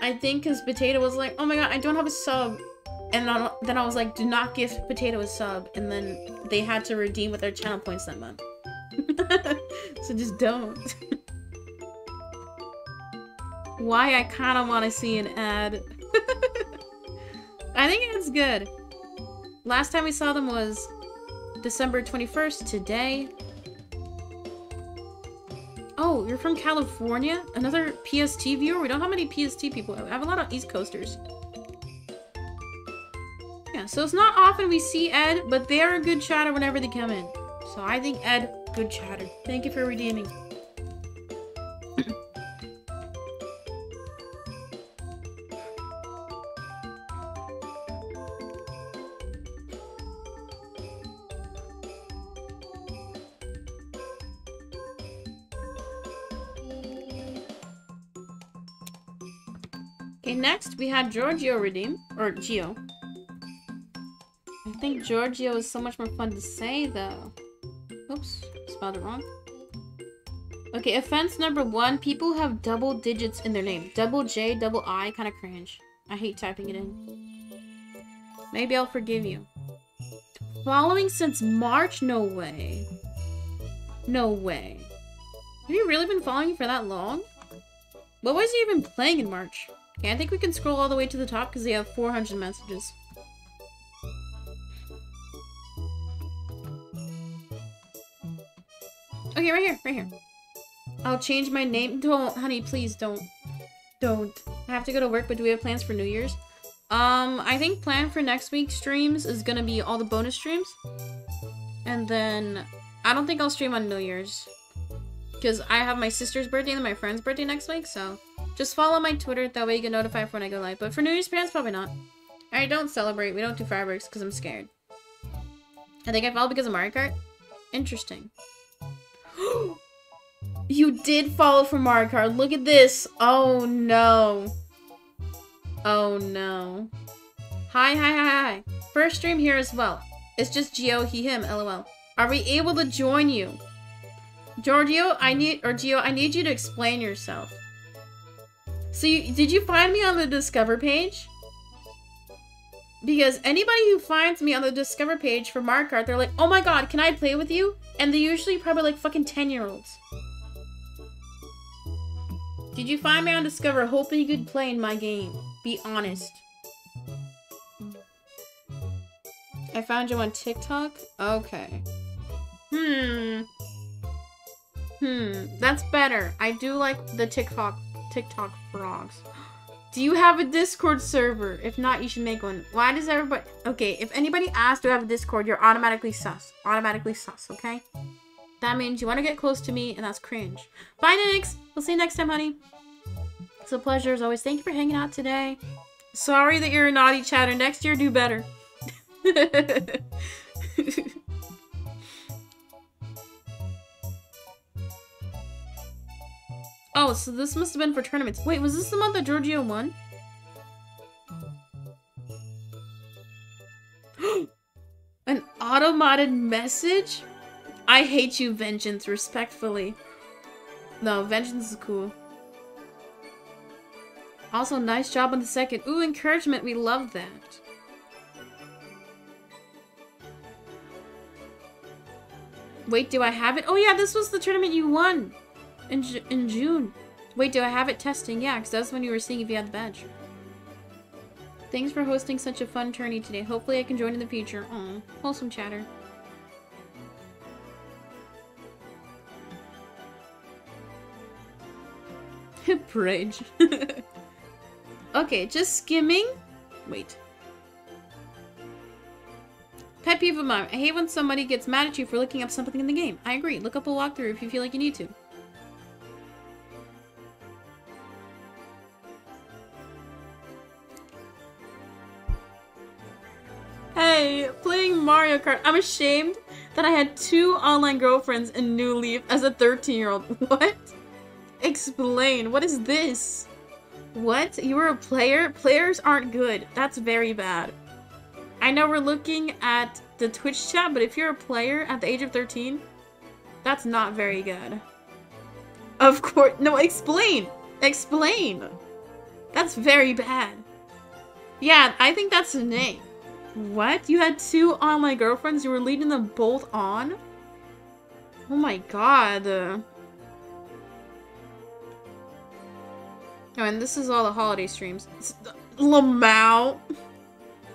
I think because potato was like, oh my god, I don't have a sub. And then I was like, do not gift potato a sub. And then they had to redeem with their channel points that month. so just don't. why I kind of want to see an ad. I think it's good. Last time we saw them was December 21st, today. Oh, you're from California? Another PST viewer? We don't have many PST people. I have a lot of East Coasters. Yeah, so it's not often we see Ed, but they're a good chatter whenever they come in. So I think Ed, good chatter. Thank you for redeeming. Next we had Giorgio redeem. Or Geo. I think Giorgio is so much more fun to say though. Oops, spelled it wrong. Okay, offense number one. People have double digits in their name. Double J, double I, kind of cringe. I hate typing it in. Maybe I'll forgive you. Following since March? No way. No way. Have you really been following for that long? What was he even playing in March? Okay, I think we can scroll all the way to the top because they have 400 messages. Okay, right here, right here. I'll change my name. Don't, honey, please don't. Don't. I have to go to work, but do we have plans for New Year's? Um, I think plan for next week's streams is gonna be all the bonus streams. And then, I don't think I'll stream on New Year's. Because I have my sister's birthday and my friend's birthday next week, so... Just follow my Twitter, that way you get notified for when I go live. But for New Year's plans, probably not. I don't celebrate, we don't do fireworks because I'm scared. I think I followed because of Mario Kart. Interesting. you did follow for Mario Kart. Look at this. Oh no. Oh no. Hi, hi, hi, hi. First stream here as well. It's just Geo, he, him, lol. Are we able to join you? Giorgio, I need, or Geo, I need you to explain yourself. So you, did you find me on the Discover page? Because anybody who finds me on the Discover page for Mario they're like, oh my god, can I play with you? And they're usually probably like fucking 10 year olds. Did you find me on Discover hoping you could play in my game? Be honest. I found you on TikTok? Okay. Hmm. Hmm. That's better. I do like the TikTok TikTok frogs. Do you have a Discord server? If not, you should make one. Why does everybody... Okay, if anybody asks to have a Discord, you're automatically sus. Automatically sus, okay? That means you want to get close to me, and that's cringe. Bye, Nyx! We'll see you next time, honey. It's a pleasure as always. Thank you for hanging out today. Sorry that you're a naughty chatter. Next year, do better. Oh, so this must have been for tournaments. Wait, was this the month that Giorgio won? An auto modded message? I hate you, Vengeance, respectfully. No, Vengeance is cool. Also, nice job on the second. Ooh, encouragement, we love that. Wait, do I have it? Oh yeah, this was the tournament you won! In, Ju in June. Wait, do I have it testing? Yeah, because that's when you were seeing if you had the badge. Thanks for hosting such a fun tourney today. Hopefully I can join in the future. Aw, wholesome chatter. Bridge. okay, just skimming. Wait. Pet peeve of mine. I hate when somebody gets mad at you for looking up something in the game. I agree. Look up a walkthrough if you feel like you need to. Hey, playing Mario Kart. I'm ashamed that I had two online girlfriends in New Leaf as a 13-year-old. What? Explain. What is this? What? You were a player? Players aren't good. That's very bad. I know we're looking at the Twitch chat, but if you're a player at the age of 13, that's not very good. Of course. No, explain. Explain. That's very bad. Yeah, I think that's the name. What? You had two online girlfriends? You were leading them both on? Oh my god. Oh, and this is all the holiday streams. Lamau.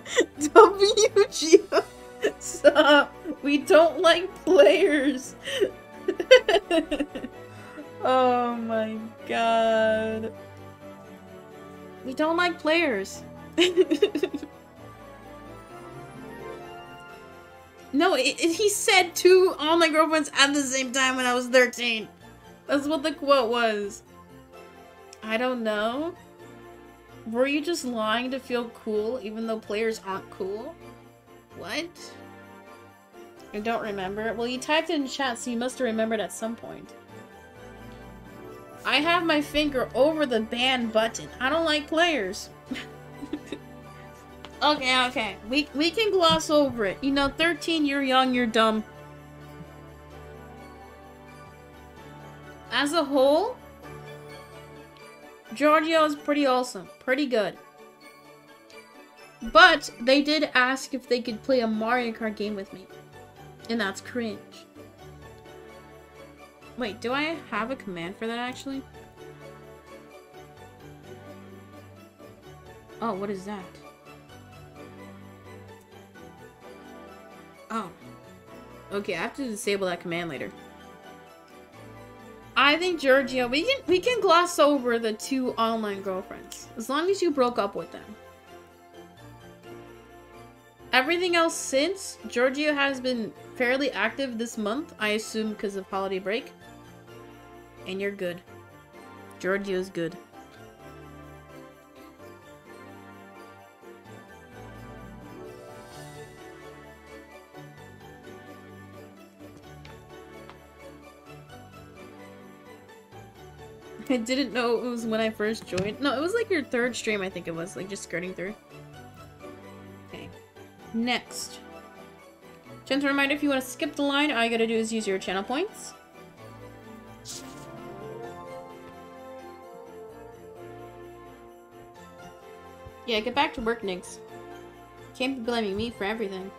WG. Stop. We don't like players. oh my god. We don't like players. No, it, it, he said to all my girlfriends at the same time when I was 13. That's what the quote was. I don't know. Were you just lying to feel cool even though players aren't cool? What? I don't remember. Well, you typed it in chat, so you must have remembered at some point. I have my finger over the ban button. I don't like players. Okay, okay. We we can gloss over it. You know, 13, you're young, you're dumb. as a whole, Giorgio is pretty awesome. Pretty good. But they did ask if they could play a Mario Kart game with me. And that's cringe. Wait, do I have a command for that actually? Oh, what is that? Oh. Okay, I have to disable that command later. I think Giorgio, we can we can gloss over the two online girlfriends as long as you broke up with them. Everything else since Giorgio has been fairly active this month, I assume because of holiday break. And you're good. Giorgio's good. I didn't know it was when I first joined. No, it was like your third stream, I think it was. Like, just skirting through. Okay. Next. Gentle reminder, if you want to skip the line, all you gotta do is use your channel points. Yeah, get back to work, Nyx. Can't be blaming me for everything.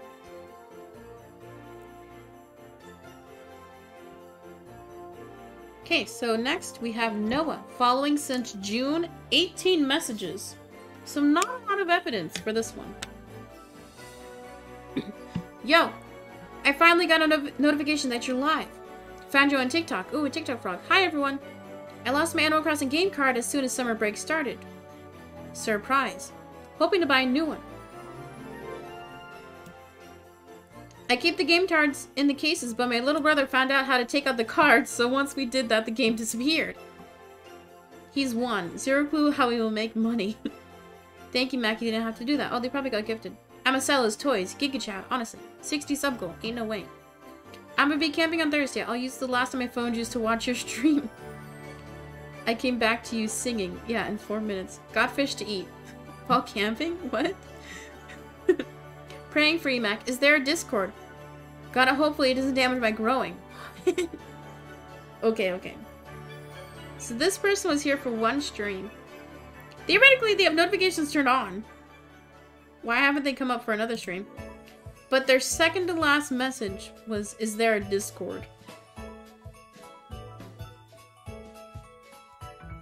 Okay, so next we have Noah, following since June, 18 messages. So not a lot of evidence for this one. Yo, I finally got a no notification that you're live. Found you on TikTok. Ooh, a TikTok frog. Hi, everyone. I lost my Animal Crossing game card as soon as summer break started. Surprise. Hoping to buy a new one. I keep the game cards in the cases, but my little brother found out how to take out the cards, so once we did that, the game disappeared. He's won. Zero clue how he will make money. Thank you, Mac. You didn't have to do that. Oh, they probably got gifted. I'ma sell his toys. GigaChad, honestly. 60 sub goal. Ain't no way. I'm gonna be camping on Thursday. I'll use the last of my phone juice to watch your stream. I came back to you singing. Yeah, in four minutes. Got fish to eat. While camping? What? Praying for you, Mac. Is there a Discord? Gotta hopefully it doesn't damage my growing. okay, okay. So this person was here for one stream. Theoretically, they have notifications turned on. Why haven't they come up for another stream? But their second to last message was, is there a Discord?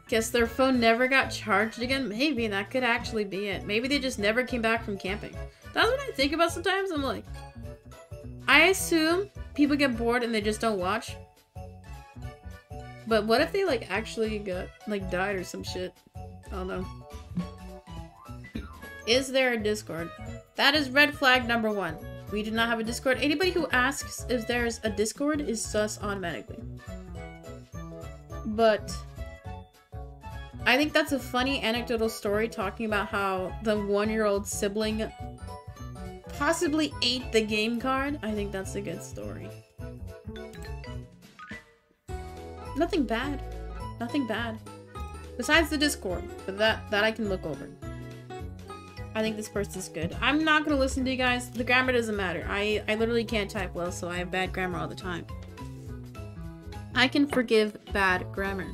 Guess their phone never got charged again? Maybe, that could actually be it. Maybe they just never came back from camping. That's what I think about sometimes. I'm like, I assume people get bored and they just don't watch. But what if they like actually got like died or some shit? I don't know. Is there a Discord? That is red flag number one. We do not have a Discord. Anybody who asks if there's a Discord is sus automatically. But I think that's a funny anecdotal story talking about how the one-year-old sibling possibly ate the game card. I think that's a good story. Nothing bad. Nothing bad. Besides the Discord, but that, that I can look over. I think this person's good. I'm not gonna listen to you guys. The grammar doesn't matter. I, I literally can't type well, so I have bad grammar all the time. I can forgive bad grammar.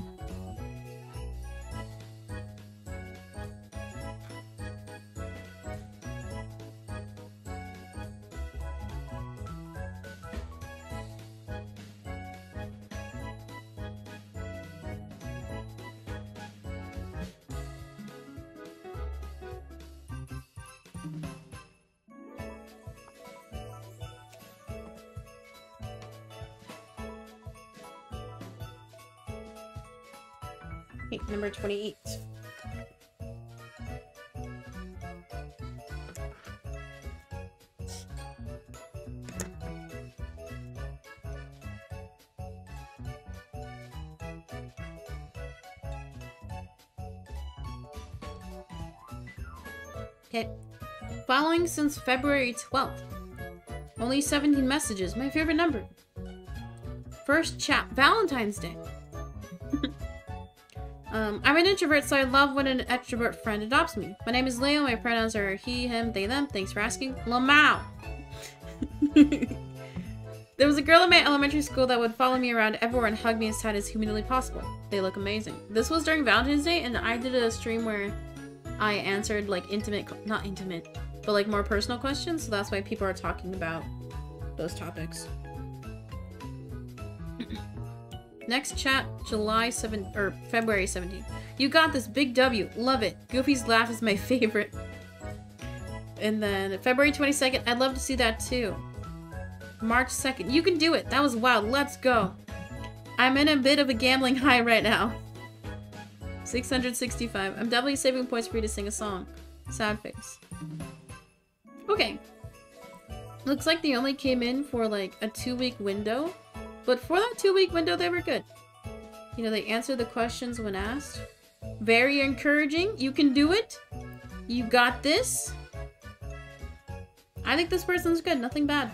Number 28. Okay. Following since February 12th. Only 17 messages. My favorite number. First chat. Valentine's Day. Um, I'm an introvert, so I love when an extrovert friend adopts me. My name is Leo. My pronouns are he, him, they, them. Thanks for asking. Lamau. There was a girl in my elementary school that would follow me around everywhere and hug me as tight as humanly possible. They look amazing. This was during Valentine's Day, and I did a stream where I answered like intimate, not intimate, but like more personal questions. So that's why people are talking about those topics. Next chat, July 7th, or February 17th. You got this, big W, love it. Goofy's laugh is my favorite. And then February 22nd, I'd love to see that too. March 2nd, you can do it. That was wild, let's go. I'm in a bit of a gambling high right now. 665. I'm definitely saving points for you to sing a song. Sad face. Okay. Looks like they only came in for like a two week window. But for that two week window, they were good. You know, they answered the questions when asked. Very encouraging. You can do it. You got this. I think this person's good. Nothing bad.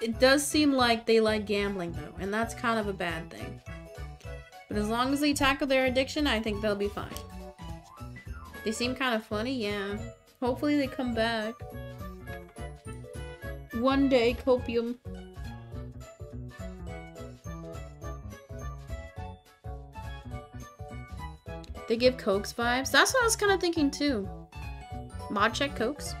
It does seem like they like gambling, though, and that's kind of a bad thing. But as long as they tackle their addiction, I think they'll be fine. They seem kind of funny, yeah. Hopefully they come back. One day, copium. They give Cokes vibes. That's what I was kind of thinking too. Mod check Cokes.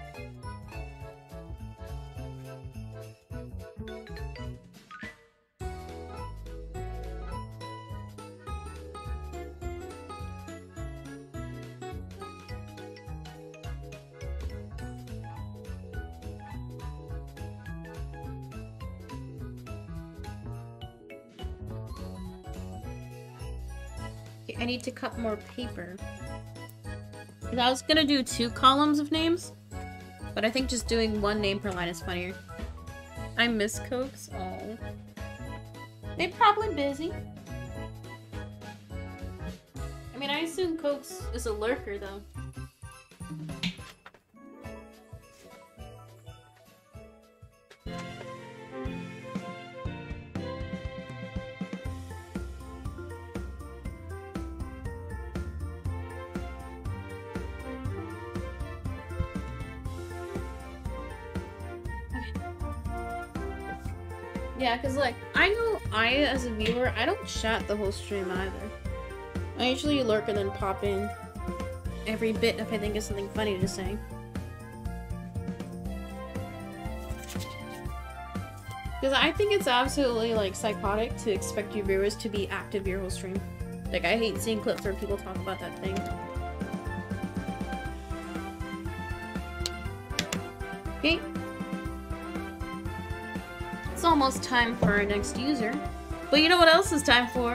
Need to cut more paper. I was gonna do two columns of names, but I think just doing one name per line is funnier. I miss Cokes. Oh. They're probably busy. I mean, I assume Cokes is a lurker, though. Yeah, because, like, I know I, as a viewer, I don't chat the whole stream either. I usually lurk and then pop in every bit if I think of something funny to say. Because I think it's absolutely, like, psychotic to expect your viewers to be active your whole stream. Like, I hate seeing clips where people talk about that thing. Okay. It's almost time for our next user. But you know what else is time for?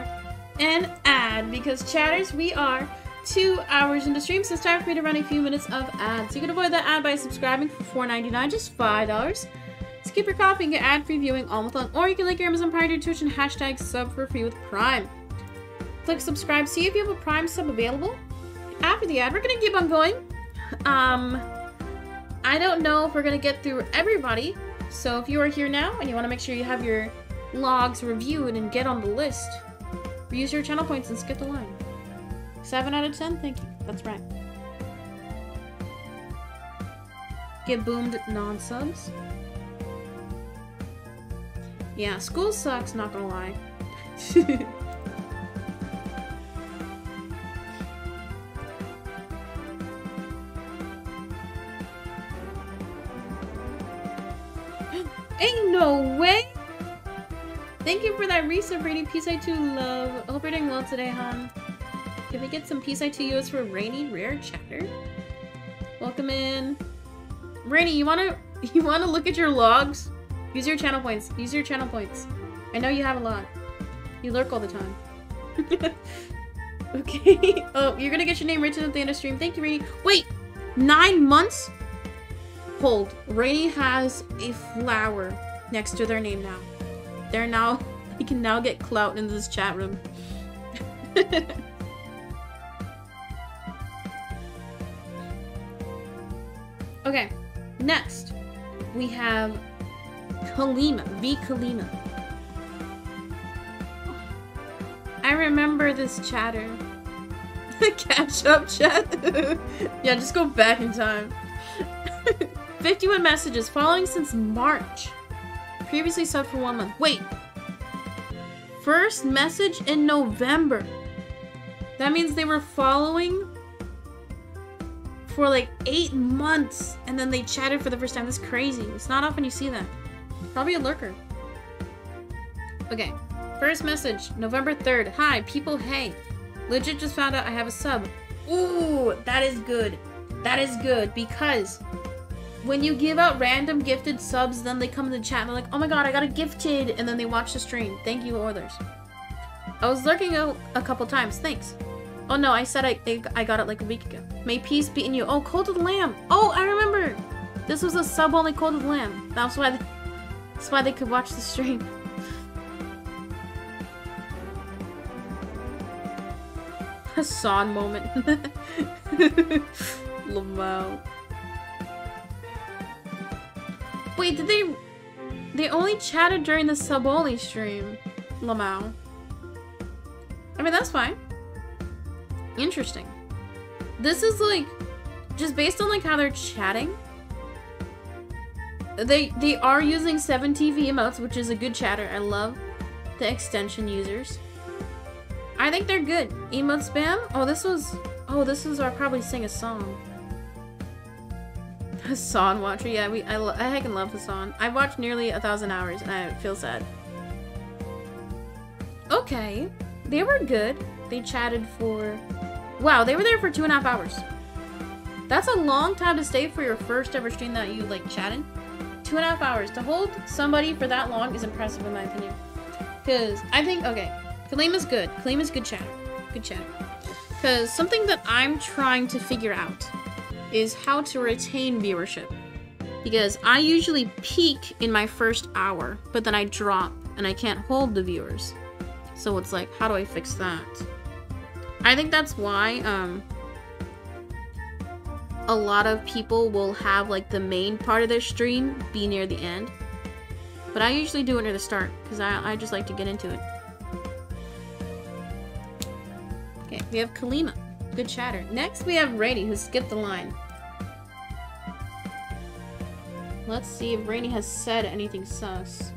An ad. Because chatters, we are two hours into stream, so it's time for me to run a few minutes of ads. You can avoid that ad by subscribing for $4.99, just $5. Skip your coffee and get ad-free viewing all month long. Or you can link your Amazon Prime to Twitch and hashtag sub for free with Prime. Click subscribe, see if you have a Prime sub available. After the ad, we're gonna keep on going. Um, I don't know if we're gonna get through everybody, so if you are here now and you want to make sure you have your logs reviewed and get on the list, use your channel points and skip the line. 7 out of 10? Thank you. That's right. Get boomed non-subs. Yeah, school sucks, not gonna lie. Ain't no way! Thank you for that resub rating, Peace I 2 love. Hope you're doing well today, hon. Can we get some Peace I 2 US for Rainy Rare Chatter? Welcome in. Rainy, you wanna you wanna look at your logs? Use your channel points. Use your channel points. I know you have a lot. You lurk all the time. okay. Oh, you're gonna get your name written at the end of stream. Thank you, Rainy. Wait! Nine months? Hold. Rainy has a flower next to their name now. They're now, they can now get clout in this chat room. okay, next we have Kalima, V Kalima. I remember this chatter. The Catch up chat? yeah, just go back in time. 51 messages following since March. Previously subbed for one month. Wait. First message in November. That means they were following for like eight months and then they chatted for the first time. That's crazy. It's not often you see that. Probably a lurker. Okay. First message, November 3rd. Hi, people, hey. Legit just found out I have a sub. Ooh, that is good. That is good because when you give out random gifted subs, then they come in the chat and they're like, oh my god, I got a gifted, and then they watch the stream. Thank you, Oilers. I was lurking out a couple times. Thanks. Oh no, I said I, I got it like a week ago. May peace be in you. Oh, Cult Lamb. Oh, I remember. This was a sub only Cult of the Lamb. That's why, they, that's why they could watch the stream. Hassan moment. Lamau. Wait, did they... They only chatted during the sub-only stream. Lamau. I mean, that's fine. Interesting. This is like... Just based on like how they're chatting. They they are using 7TV emotes, which is a good chatter. I love the extension users. I think they're good. Emote spam? Oh, this was... Oh, this was our probably sing a song. Hassan watcher. Yeah, we I, I heckin' love Hassan. I've watched nearly a thousand hours and I feel sad. Okay. They were good. They chatted for... Wow, they were there for two and a half hours. That's a long time to stay for your first ever stream that you, like, chatted. Two and a half hours. To hold somebody for that long is impressive in my opinion. Because I think, okay, Kalim is good. Kalim is good chat. Good chat. Because something that I'm trying to figure out is how to retain viewership. Because I usually peak in my first hour, but then I drop and I can't hold the viewers. So it's like, how do I fix that? I think that's why um, a lot of people will have like the main part of their stream be near the end. But I usually do it near the start because I, I just like to get into it. Okay, we have Kalima. Good chatter. Next, we have Rainy, who skipped the line. Let's see if Rainy has said anything sus.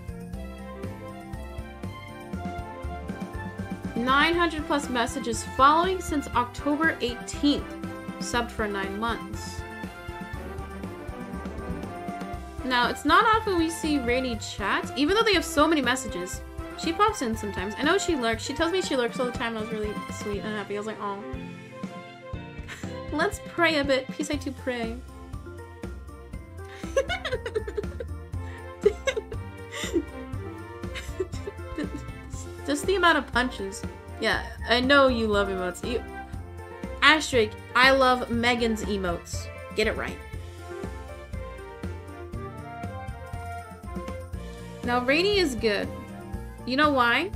900 plus messages following since October 18th. Subbed for 9 months. Now, it's not often we see Rainy chat, even though they have so many messages. She pops in sometimes. I know she lurks. She tells me she lurks all the time I was really sweet and happy. I was like, oh. Let's pray a bit. Peace I to pray. Just the amount of punches. Yeah, I know you love emotes. You Asterisk, I love Megan's emotes. Get it right. Now, Rainy is good. You know why?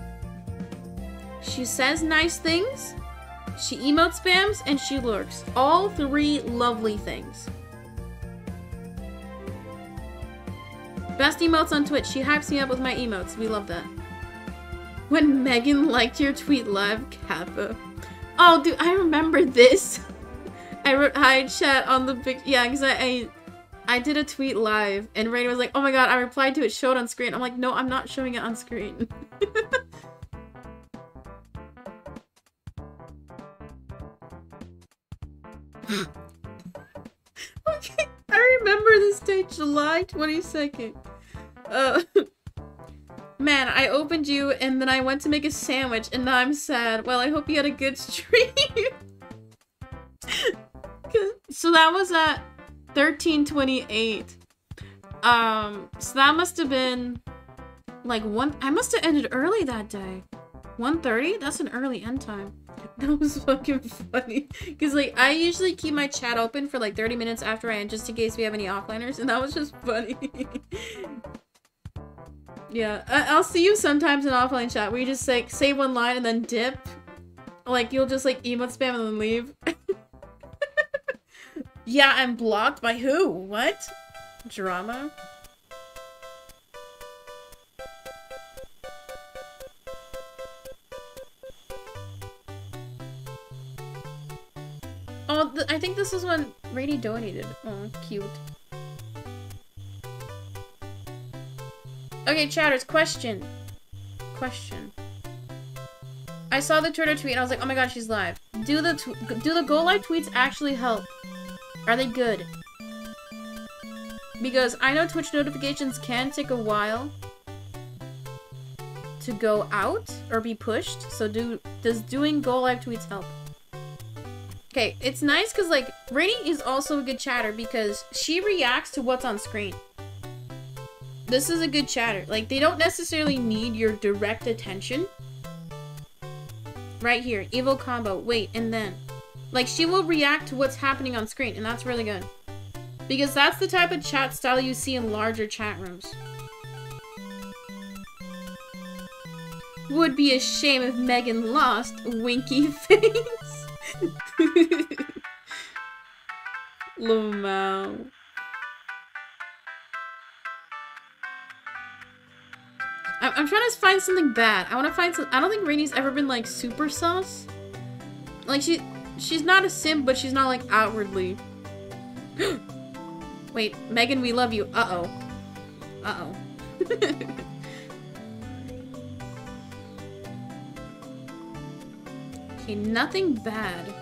She says nice things, she emote spams, and she lurks. All three lovely things. Best emotes on Twitch. She hypes me up with my emotes. We love that. When Megan liked your tweet live, Kappa. Oh, dude, I remember this. I wrote hi chat on the big yeah, because I, I I did a tweet live and Rainy was like, oh my god, I replied to it, show it on screen. I'm like, no, I'm not showing it on screen. okay, I remember this date, July 22nd. Uh, man, I opened you and then I went to make a sandwich and now I'm sad. Well, I hope you had a good stream. so that was at 1328. Um, so that must have been like one, I must have ended early that day. 1.30? That's an early end time. That was fucking funny. Because, like, I usually keep my chat open for, like, 30 minutes after I end, just in case we have any offliners, and that was just funny. yeah, I will see you sometimes in offline chat where you just, like, say one line and then dip. Like, you'll just, like, emote spam and then leave. yeah, I'm blocked by who? What? Drama? Oh, I think this is when Rainy donated. Oh, cute. Okay, chatters, question. Question. I saw the Twitter tweet and I was like, oh my god, she's live. Do the do the go live tweets actually help? Are they good? Because I know Twitch notifications can take a while to go out or be pushed. So do does doing go live tweets help? Okay, it's nice because like Rainy is also a good chatter because she reacts to what's on screen. This is a good chatter. Like they don't necessarily need your direct attention. Right here, evil combo, wait, and then. Like she will react to what's happening on screen and that's really good. Because that's the type of chat style you see in larger chat rooms. Would be a shame if Megan lost. Winky face. Lamau. I'm, trying to find something bad. I want to find some- I don't think Rainy's ever been, like, super sus. Like, she- she's not a simp, but she's not, like, outwardly. Wait, Megan, we love you. Uh-oh. Uh-oh. okay, nothing bad.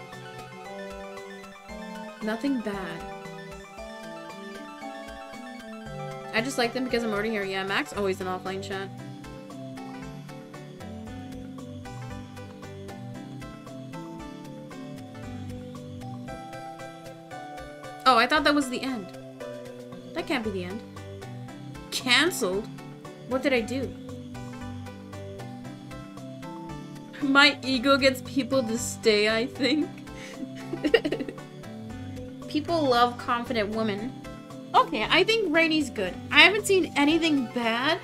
Nothing bad. I just like them because I'm already here. Yeah, Max always in offline chat. Oh, I thought that was the end. That can't be the end. Cancelled? What did I do? My ego gets people to stay, I think. people love confident women. Okay, I think Rainy's good. I haven't seen anything bad.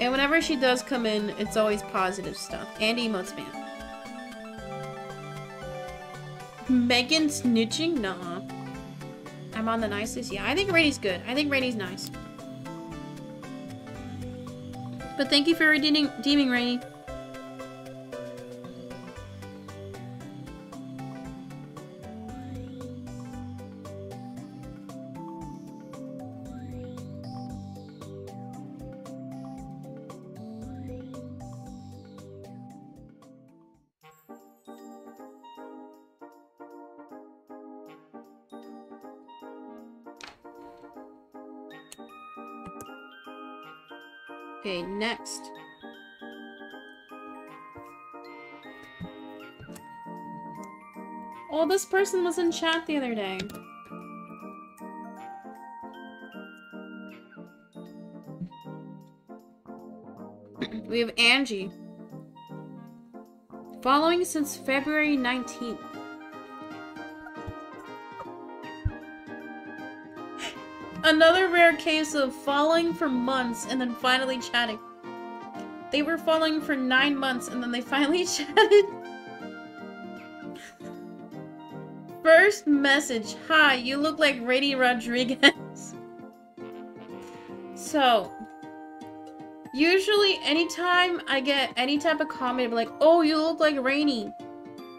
And whenever she does come in, it's always positive stuff. And emotes man. Megan snitching? Nah. I'm on the nicest? Yeah, I think Rainy's good. I think Rainy's nice. But thank you for redeeming, redeeming Rainy. Okay, next. Oh, this person was in chat the other day. we have Angie. Following since February 19th. Another rare case of following for months and then finally chatting. They were following for nine months and then they finally chatted. First message. Hi, you look like Rainy Rodriguez. so, usually anytime I get any type of comment like, oh, you look like Rainy,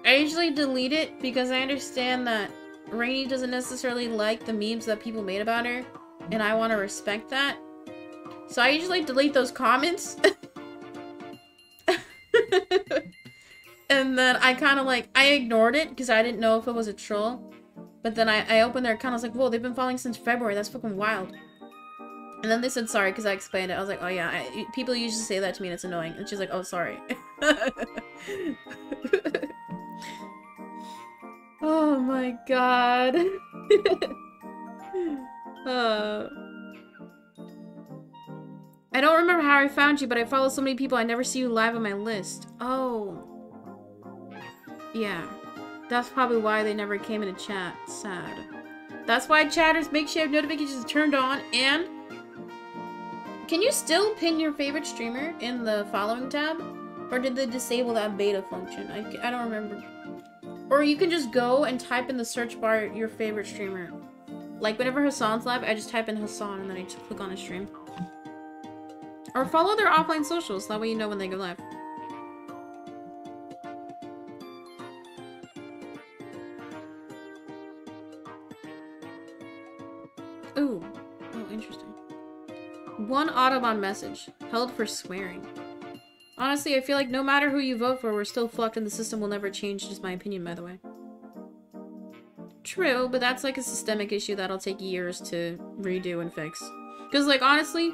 I usually delete it because I understand that Rainy doesn't necessarily like the memes that people made about her, and I want to respect that. So I usually delete those comments. and then I kind of like, I ignored it because I didn't know if it was a troll. But then I, I opened their account, I was like, whoa, they've been following since February, that's fucking wild. And then they said sorry because I explained it. I was like, oh yeah, I, people usually say that to me and it's annoying. And she's like, oh, sorry. Oh my god. uh. I don't remember how I found you, but I follow so many people I never see you live on my list. Oh. Yeah. That's probably why they never came into chat. Sad. That's why chatters make sure notifications turned on and can you still pin your favorite streamer in the following tab? Or did they disable that beta function? I, I don't remember. Or you can just go and type in the search bar your favorite streamer. Like whenever Hassan's live, I just type in Hassan and then I just click on his stream. Or follow their offline socials, that way you know when they go live. Ooh. Oh, interesting. One auto-mod message. Held for swearing. Honestly, I feel like no matter who you vote for, we're still fucked and the system will never change, just my opinion, by the way. True, but that's like a systemic issue that'll take years to redo and fix. Because, like, honestly,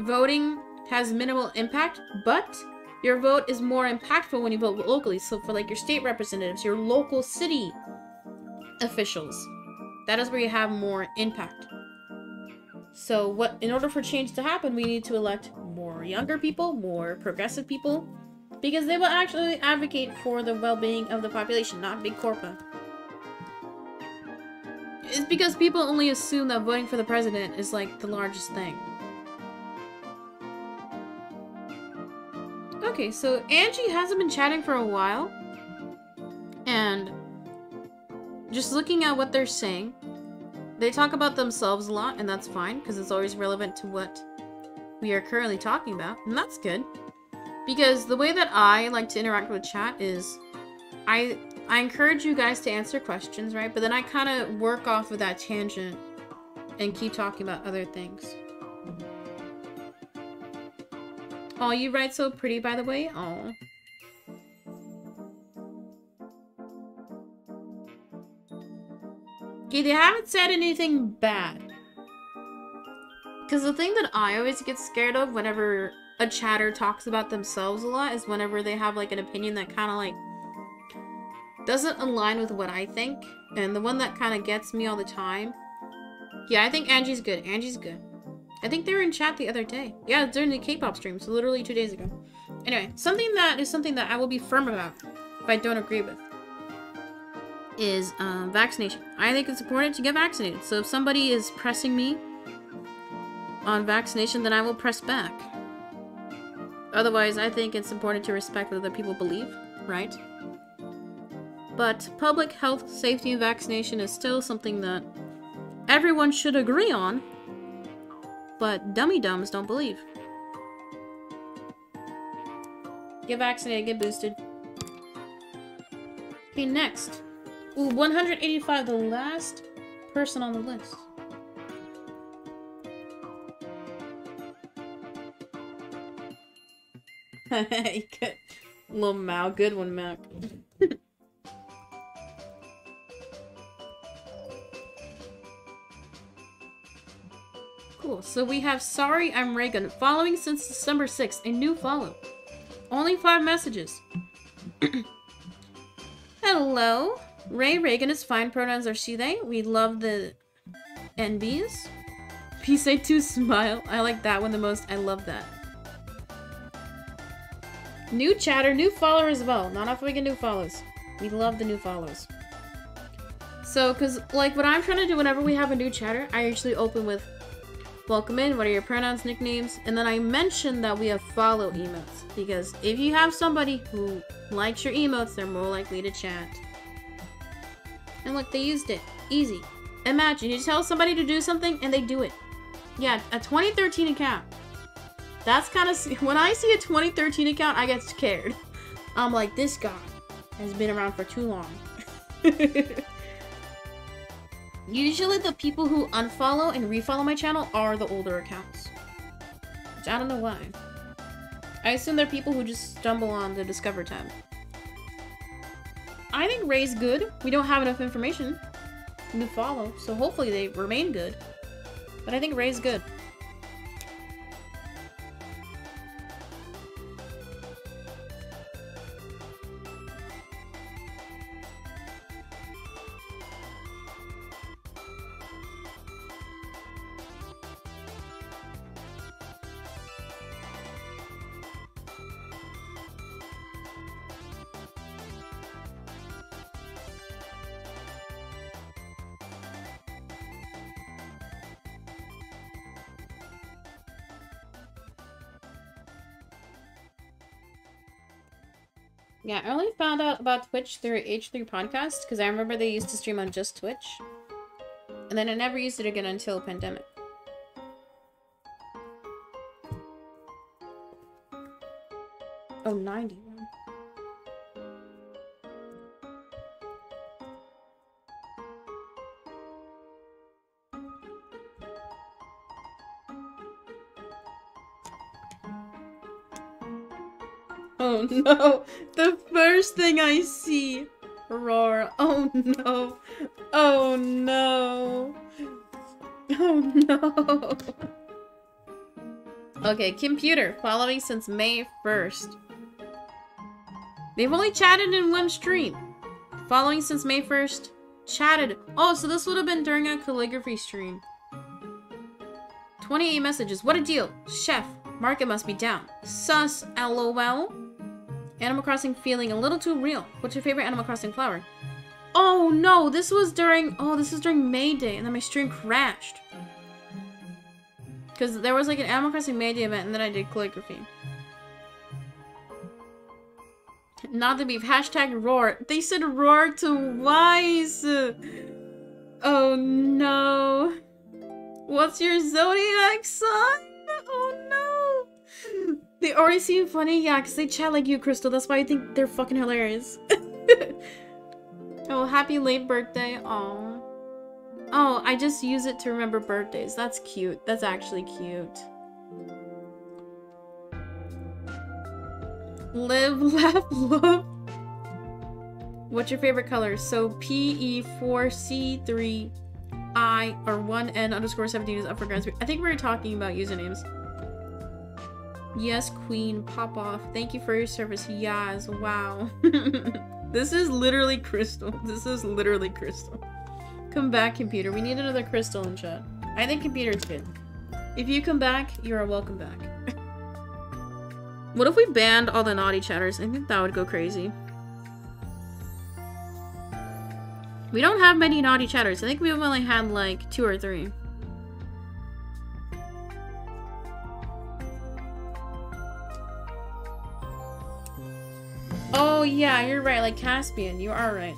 voting has minimal impact, but your vote is more impactful when you vote locally. So for, like, your state representatives, your local city officials, that is where you have more impact. So what in order for change to happen, we need to elect more younger people, more progressive people, because they will actually advocate for the well-being of the population, not big corporate. It's because people only assume that voting for the president is like the largest thing. Okay, so Angie hasn't been chatting for a while. And just looking at what they're saying, they talk about themselves a lot, and that's fine, because it's always relevant to what we are currently talking about, and that's good. Because the way that I like to interact with chat is I I encourage you guys to answer questions, right? But then I kind of work off of that tangent and keep talking about other things. Oh, you write so pretty, by the way. Oh. Okay, they haven't said anything bad. Because the thing that I always get scared of whenever a chatter talks about themselves a lot is whenever they have like an opinion that kind of like doesn't align with what I think. And the one that kind of gets me all the time. Yeah, I think Angie's good. Angie's good. I think they were in chat the other day. Yeah, during the K-pop stream, so literally two days ago. Anyway, something that is something that I will be firm about if I don't agree with is um, vaccination. I think it's important to get vaccinated. So if somebody is pressing me on vaccination, then I will press back. Otherwise, I think it's important to respect what other people believe, right? But public health, safety, and vaccination is still something that everyone should agree on, but dummy dumbs don't believe. Get vaccinated, get boosted. Okay, next. Ooh, 185, the last person on the list. good. Little Mao, good one, Mac. cool, so we have Sorry, I'm Reagan. Following since December 6th, a new follow. Only five messages. Hello. Ray Reagan is fine. Pronouns are she, they. We love the NBs. Peace say to smile. I like that one the most. I love that. New chatter, new follower as well. Not enough we get new follows. We love the new follows. So, because, like, what I'm trying to do whenever we have a new chatter, I usually open with Welcome in, what are your pronouns, nicknames? And then I mention that we have follow emotes. Because if you have somebody who likes your emotes, they're more likely to chat. And look, they used it. Easy. Imagine, you tell somebody to do something and they do it. Yeah, a 2013 account. That's kind of... When I see a 2013 account, I get scared. I'm like, this guy has been around for too long. Usually the people who unfollow and refollow my channel are the older accounts. Which I don't know why. I assume they're people who just stumble on the Discover tab. I think Ray's good. We don't have enough information to follow, so hopefully they remain good. But I think Ray's good. Yeah, I only found out about Twitch through H3 Podcast because I remember they used to stream on just Twitch. And then I never used it again until pandemic. Oh, 91. Oh no. The first thing I see. Roar. Oh no. Oh no. Oh no. Okay, computer. Following since May 1st. They've only chatted in one stream. Following since May 1st. Chatted. Oh, so this would have been during a calligraphy stream. 28 messages. What a deal. Chef. Market must be down. Sus. LOL. Animal Crossing feeling a little too real. What's your favorite Animal Crossing flower? Oh no, this was during, oh, this was during May Day and then my stream crashed. Because there was like an Animal Crossing May Day event and then I did calligraphy. Not the beef. Hashtag roar. They said roar to wise. Oh no. What's your zodiac sign? Oh no. They already seem funny? Yeah, because they chat like you, Crystal. That's why I think they're fucking hilarious. oh, happy late birthday. Oh. Oh, I just use it to remember birthdays. That's cute. That's actually cute. Live, laugh, love. What's your favorite color? So PE4C3I or 1N underscore 17 is up for grabs. I think we were talking about usernames. Yes, queen, pop off. Thank you for your service. Yas, wow. this is literally crystal. This is literally crystal. Come back, computer. We need another crystal in chat. I think computer's good. If you come back, you are welcome back. what if we banned all the naughty chatters? I think that would go crazy. We don't have many naughty chatters. I think we've only had like two or three. Oh yeah, you're right, like Caspian. You are right.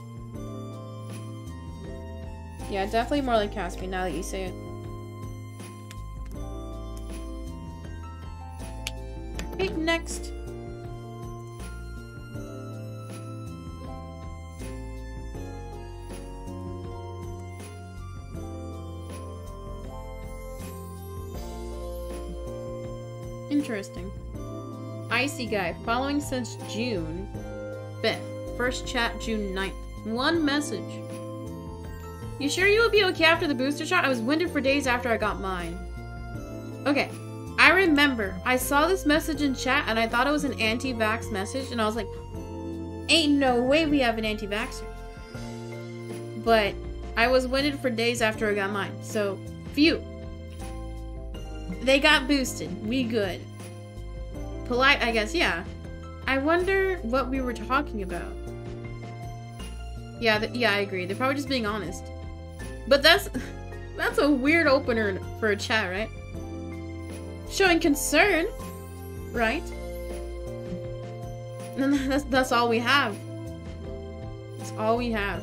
Yeah, definitely more like Caspian now that you say it. Okay, next. Interesting. Icy Guy, following since June 5th. First chat June 9th. One message. You sure you will be okay after the booster shot? I was winded for days after I got mine. Okay. I remember. I saw this message in chat and I thought it was an anti-vax message and I was like, ain't no way we have an anti-vaxxer. But I was winded for days after I got mine. So, phew. They got boosted. We good. Polite, I guess, yeah. I wonder what we were talking about. Yeah, yeah, I agree. They're probably just being honest. But that's that's a weird opener for a chat, right? Showing concern, right? And that's that's all we have. That's all we have.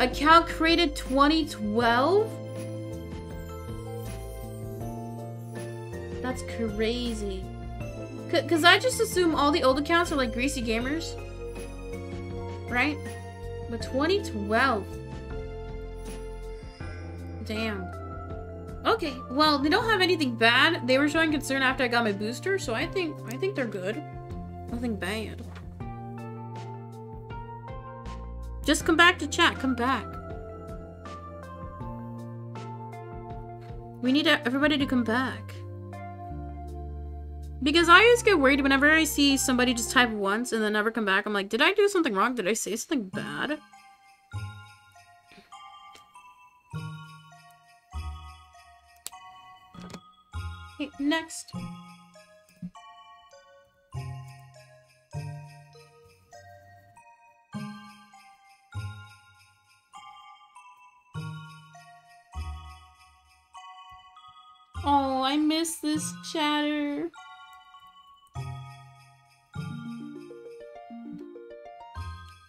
Account created 2012? That's crazy. Because I just assume all the old accounts are like greasy gamers. Right? But 2012. Damn. Okay, well, they don't have anything bad. They were showing concern after I got my booster, so I think I think they're good. Nothing bad. Just come back to chat. Come back. We need everybody to come back. Because I always get worried whenever I see somebody just type once and then never come back. I'm like, did I do something wrong? Did I say something bad? Okay, next. Oh, I miss this chatter.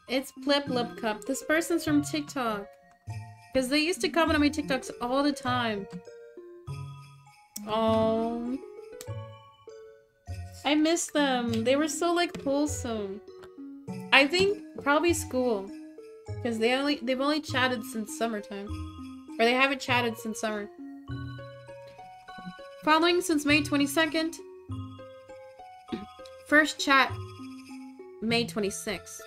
It's Blip Lip Cup. This person's from TikTok. Because they used to comment on my TikToks all the time. Oh. I miss them. They were so like wholesome. I think probably school. Because they only they've only chatted since summertime. Or they haven't chatted since summer. Following since May 22nd. First chat May 26th.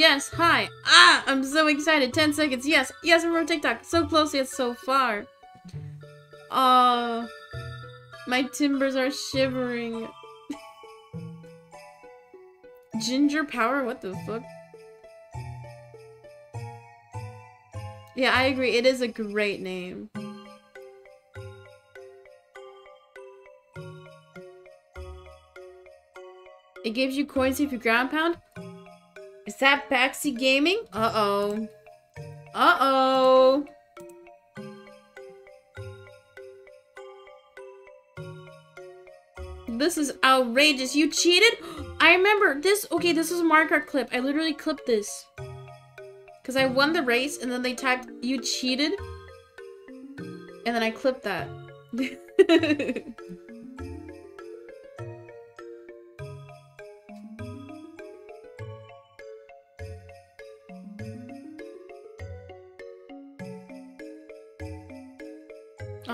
Yes, hi. Ah, I'm so excited. 10 seconds. Yes, yes, I'm from TikTok. So close yet so far. Uh, my timbers are shivering. Ginger power? What the fuck? Yeah, I agree. It is a great name. It gives you coins if you ground pound? Is that Baxi Gaming? Uh-oh. Uh-oh. This is outrageous. You cheated? I remember this. Okay, this is a Mario clip. I literally clipped this. Because I won the race and then they typed, you cheated. And then I clipped that.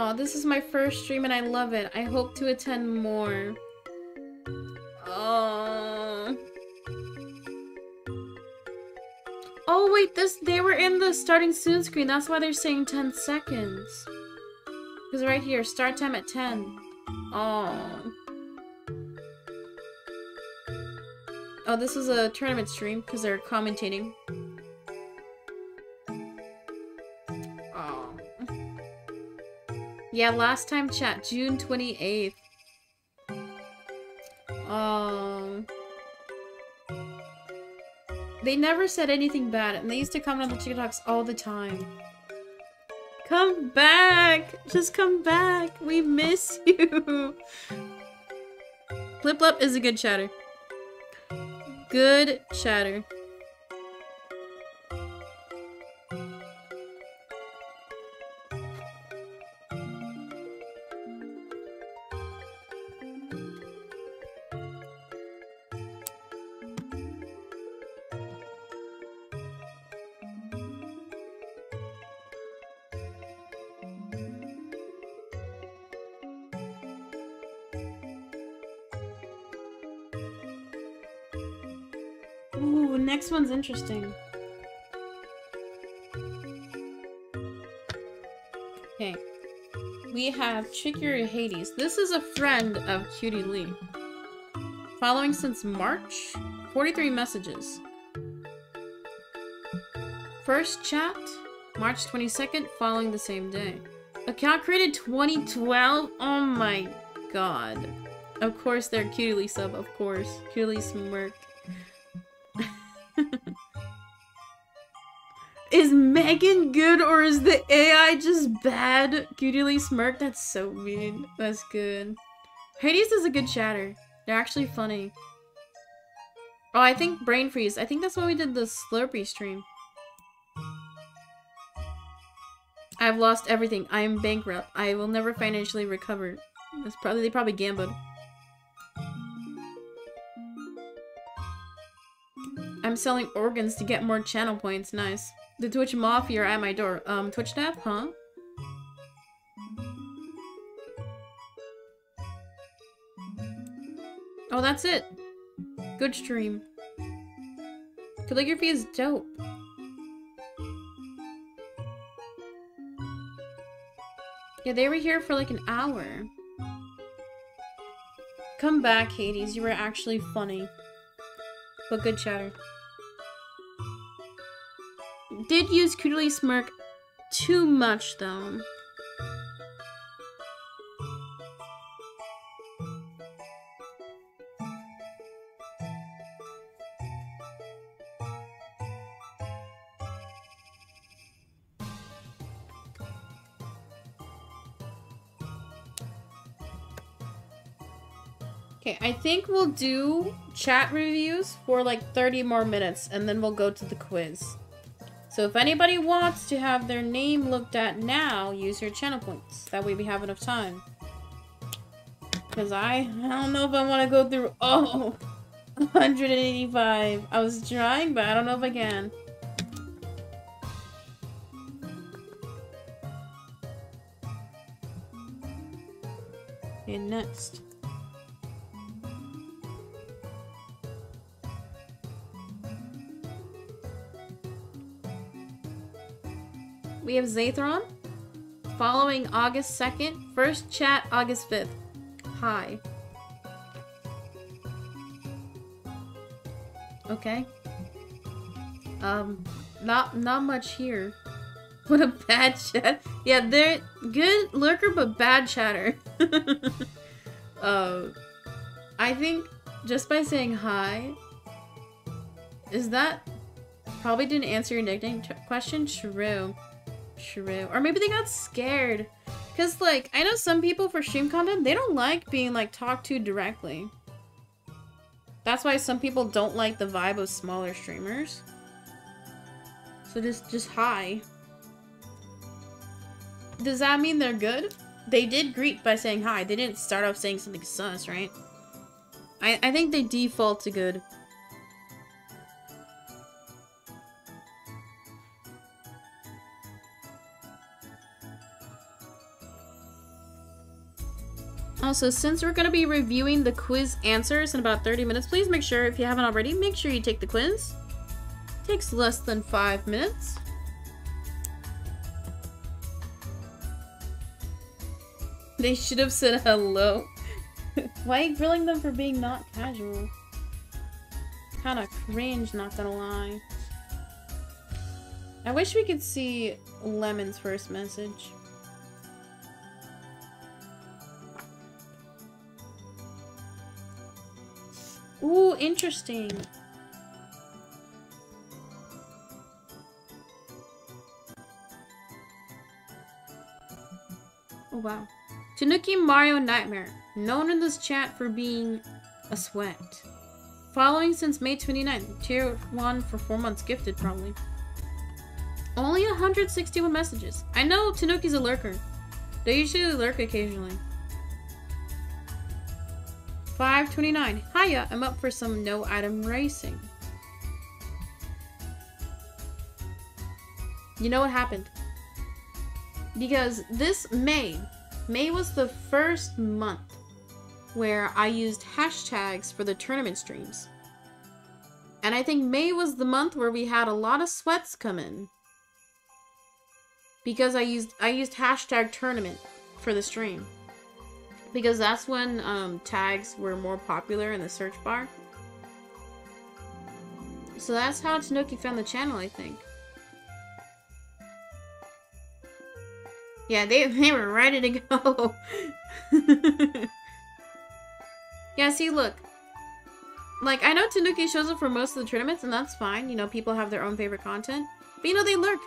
Oh, this is my first stream and I love it. I hope to attend more. Oh. Oh wait, this they were in the starting soon screen. That's why they're saying 10 seconds. Because right here, start time at 10. Oh. Oh, this is a tournament stream because they're commentating. Yeah, last time chat, June 28th. Um... They never said anything bad, and they used to comment on the TikToks all the time. Come back! Just come back! We miss you! Flip Flop is a good chatter. Good chatter. Next one's interesting. Okay. We have Chicory Hades. This is a friend of Cutie Lee. Following since March? 43 messages. First chat, March 22nd, following the same day. Account created 2012? Oh my god. Of course they're Cutie Lee sub, of course. Cutie Lee smirk. Good or is the AI just bad? Cutie smirk? That's so mean. That's good. Hades is a good chatter. They're actually funny. Oh, I think Brain Freeze. I think that's why we did the Slurpee stream. I've lost everything. I am bankrupt. I will never financially recover. That's probably they probably gambled. I'm selling organs to get more channel points. Nice. The Twitch Mafia are at my door. Um, Twitch staff, huh? Oh, that's it. Good stream. Calligraphy is dope. Yeah, they were here for like an hour. Come back, Hades. You were actually funny. But good chatter did use Cutie Smirk too much, though. Okay, I think we'll do chat reviews for like 30 more minutes and then we'll go to the quiz. So if anybody wants to have their name looked at now, use your channel points. That way we have enough time. Because I, I don't know if I want to go through, oh, 185. I was trying, but I don't know if I can. Okay, next. We have Zathron. Following August 2nd. First chat August 5th. Hi. Okay. Um, not not much here. What a bad chat. Yeah, they're good lurker, but bad chatter. uh, I think just by saying hi, is that probably didn't answer your nickname question? True. True. Or maybe they got scared. Because, like, I know some people for stream content, they don't like being, like, talked to directly. That's why some people don't like the vibe of smaller streamers. So just, just hi. Does that mean they're good? They did greet by saying hi. They didn't start off saying something sus, right? I, I think they default to good. Also, since we're going to be reviewing the quiz answers in about 30 minutes, please make sure, if you haven't already, make sure you take the quiz. It takes less than 5 minutes. They should have said hello. Why are you grilling them for being not casual? Kinda cringe, not gonna lie. I wish we could see Lemon's first message. Ooh, interesting. Oh, wow. Tanuki Mario Nightmare, known in this chat for being a sweat. Following since May 29th, tier 1 for 4 months gifted, probably. Only 161 messages. I know Tanuki's a lurker. They usually lurk occasionally. 529. Hiya, I'm up for some no item racing. You know what happened? Because this May, May was the first month where I used hashtags for the tournament streams. And I think May was the month where we had a lot of sweats come in. Because I used I used hashtag tournament for the stream because that's when um, tags were more popular in the search bar. So that's how Tanuki found the channel, I think. Yeah, they, they were ready to go. yeah, see, look. Like, I know Tanuki shows up for most of the tournaments, and that's fine. You know, people have their own favorite content. But, you know, they lurk.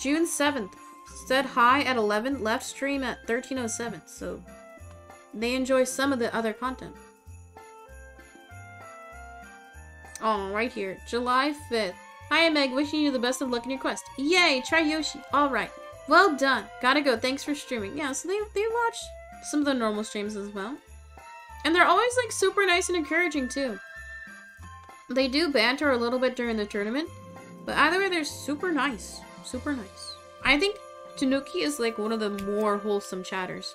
June 7th. Said hi at 11, left stream at 1307, so they enjoy some of the other content. Oh, right here. July 5th. Hi, Meg. Wishing you the best of luck in your quest. Yay! Try Yoshi. Alright. Well done. Gotta go. Thanks for streaming. Yeah, so they, they watch some of the normal streams as well. And they're always, like, super nice and encouraging, too. They do banter a little bit during the tournament. But either way, they're super nice. Super nice. I think Tanuki is, like, one of the more wholesome chatters.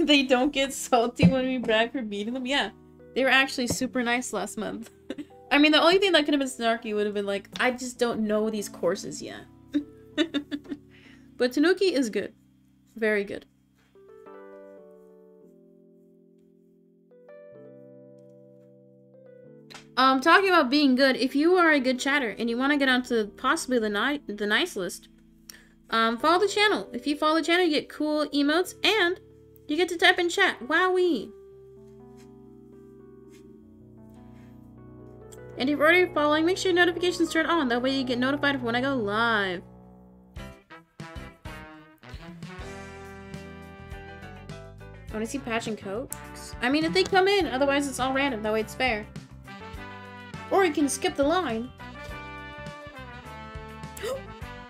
they don't get salty when we brag for beating them. Yeah, they were actually super nice last month. I mean, the only thing that could have been snarky would have been like, I just don't know these courses yet. but Tanuki is good. Very good. Um, talking about being good, if you are a good chatter and you want to get onto possibly the, ni the nice list, um, follow the channel. If you follow the channel, you get cool emotes and you get to type in chat. Wowee! And if you're already following, make sure your notifications turn on. That way you get notified of when I go live. I want to see patch and coat. I mean, if they come in, otherwise it's all random. That way it's fair. Or you can skip the line.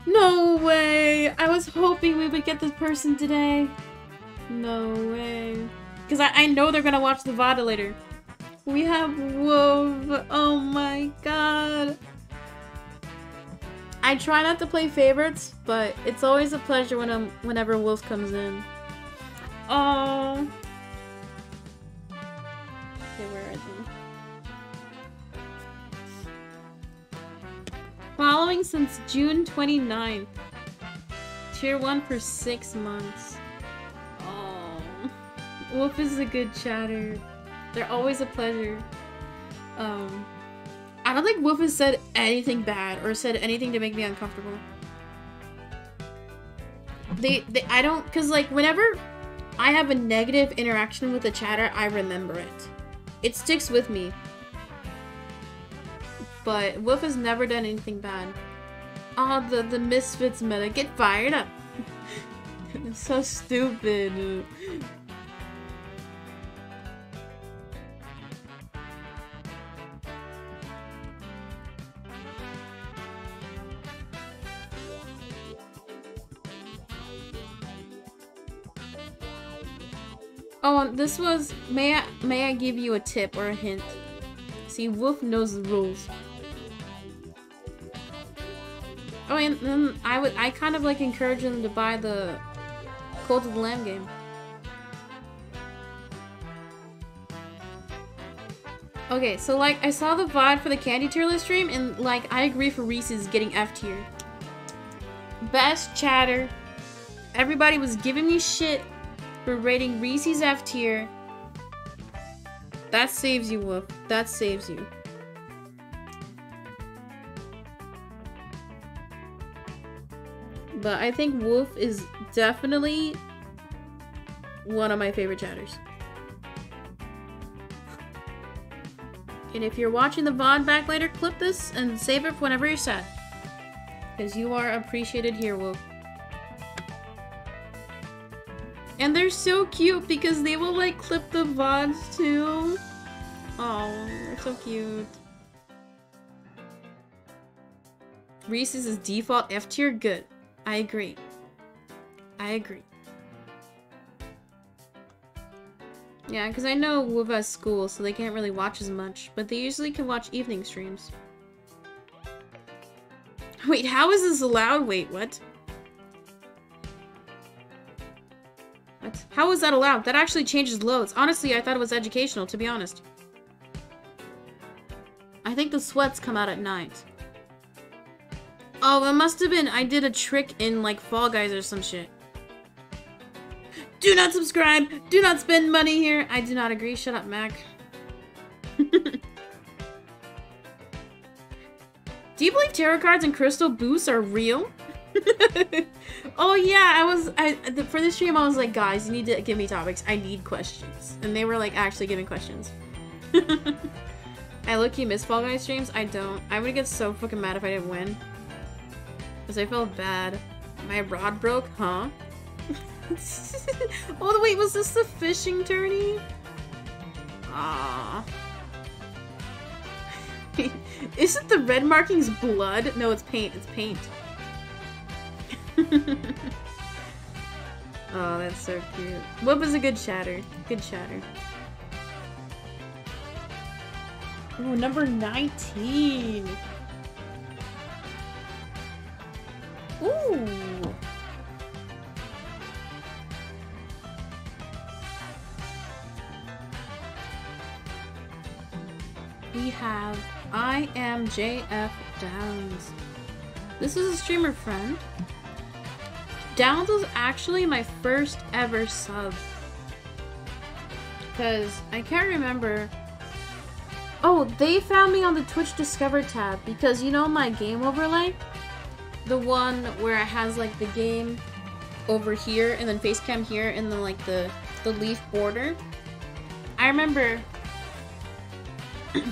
no way! I was hoping we would get this person today. No way. Because I, I know they're gonna watch the VOD later. We have Wolf. Oh my god. I try not to play favorites, but it's always a pleasure when I'm, whenever Wolf comes in. Oh. Okay, where are they? following since June 29th. Tier 1 for 6 months. Wolf is a good chatter. They're always a pleasure. Um, I don't think Wolf has said anything bad or said anything to make me uncomfortable. They, they I don't, because like whenever I have a negative interaction with a chatter, I remember it. It sticks with me. But Wolf has never done anything bad. Oh, the, the Misfits meta. Get fired up. so stupid. Oh, this was. May I may I give you a tip or a hint? See, Wolf knows the rules. Oh, and then I would I kind of like encourage them to buy the Cult of the Lamb game. Okay, so like I saw the VOD for the Candy list stream, and like I agree for Reese's getting F tier. Best chatter. Everybody was giving me shit for rating Reese's F tier. That saves you, Wolf. That saves you. But I think Wolf is definitely one of my favorite chatters. And if you're watching the VOD back later, clip this and save it for whenever you're sad. Because you are appreciated here, Wolf. And they're so cute because they will like clip the VODs too. Oh, they're so cute. Reese's is default F tier? Good. I agree. I agree. Yeah, because I know has school, so they can't really watch as much, but they usually can watch evening streams. Wait, how is this allowed? Wait, what? How is that allowed? That actually changes loads. Honestly, I thought it was educational, to be honest. I think the sweats come out at night. Oh, it must have been I did a trick in, like, Fall Guys or some shit. Do not subscribe! Do not spend money here! I do not agree. Shut up, Mac. do you believe tarot cards and crystal boosts are real? oh yeah, I was I for this stream I was like, guys, you need to give me topics. I need questions, and they were like actually giving questions. I look you miss Fall Guys streams. I don't. I would get so fucking mad if I didn't win, because I felt bad. My rod broke, huh? oh wait, was this the fishing tourney? Ah. Isn't the red markings blood? No, it's paint. It's paint. oh, that's so cute. What was a good chatter? Good chatter. Oh, number 19. Ooh. We have I am JF Downs. This is a streamer friend. Downs was actually my first ever sub. Because I can't remember. Oh, they found me on the Twitch Discover tab because you know my game overlay? The one where it has like the game over here and then facecam here and then like the, the leaf border. I remember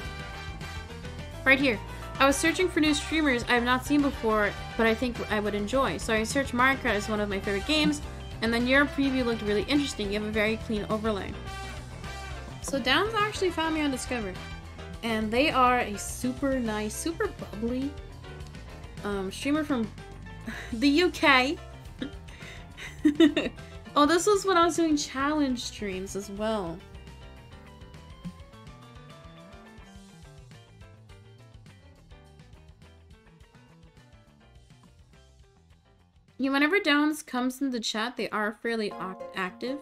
right here. I was searching for new streamers I have not seen before, but I think I would enjoy. So I searched Kart as one of my favorite games, and then your preview looked really interesting. You have a very clean overlay. So Downs actually found me on Discover. And they are a super nice, super bubbly um, streamer from the UK. oh, this was when I was doing challenge streams as well. Yeah, whenever Downs comes in the chat, they are fairly active.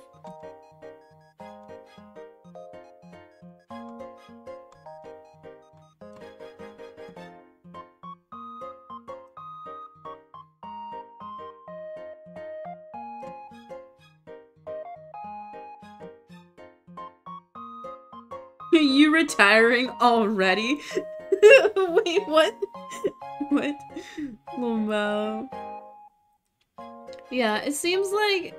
you retiring already? Wait, what? what? Lombo. Yeah, it seems like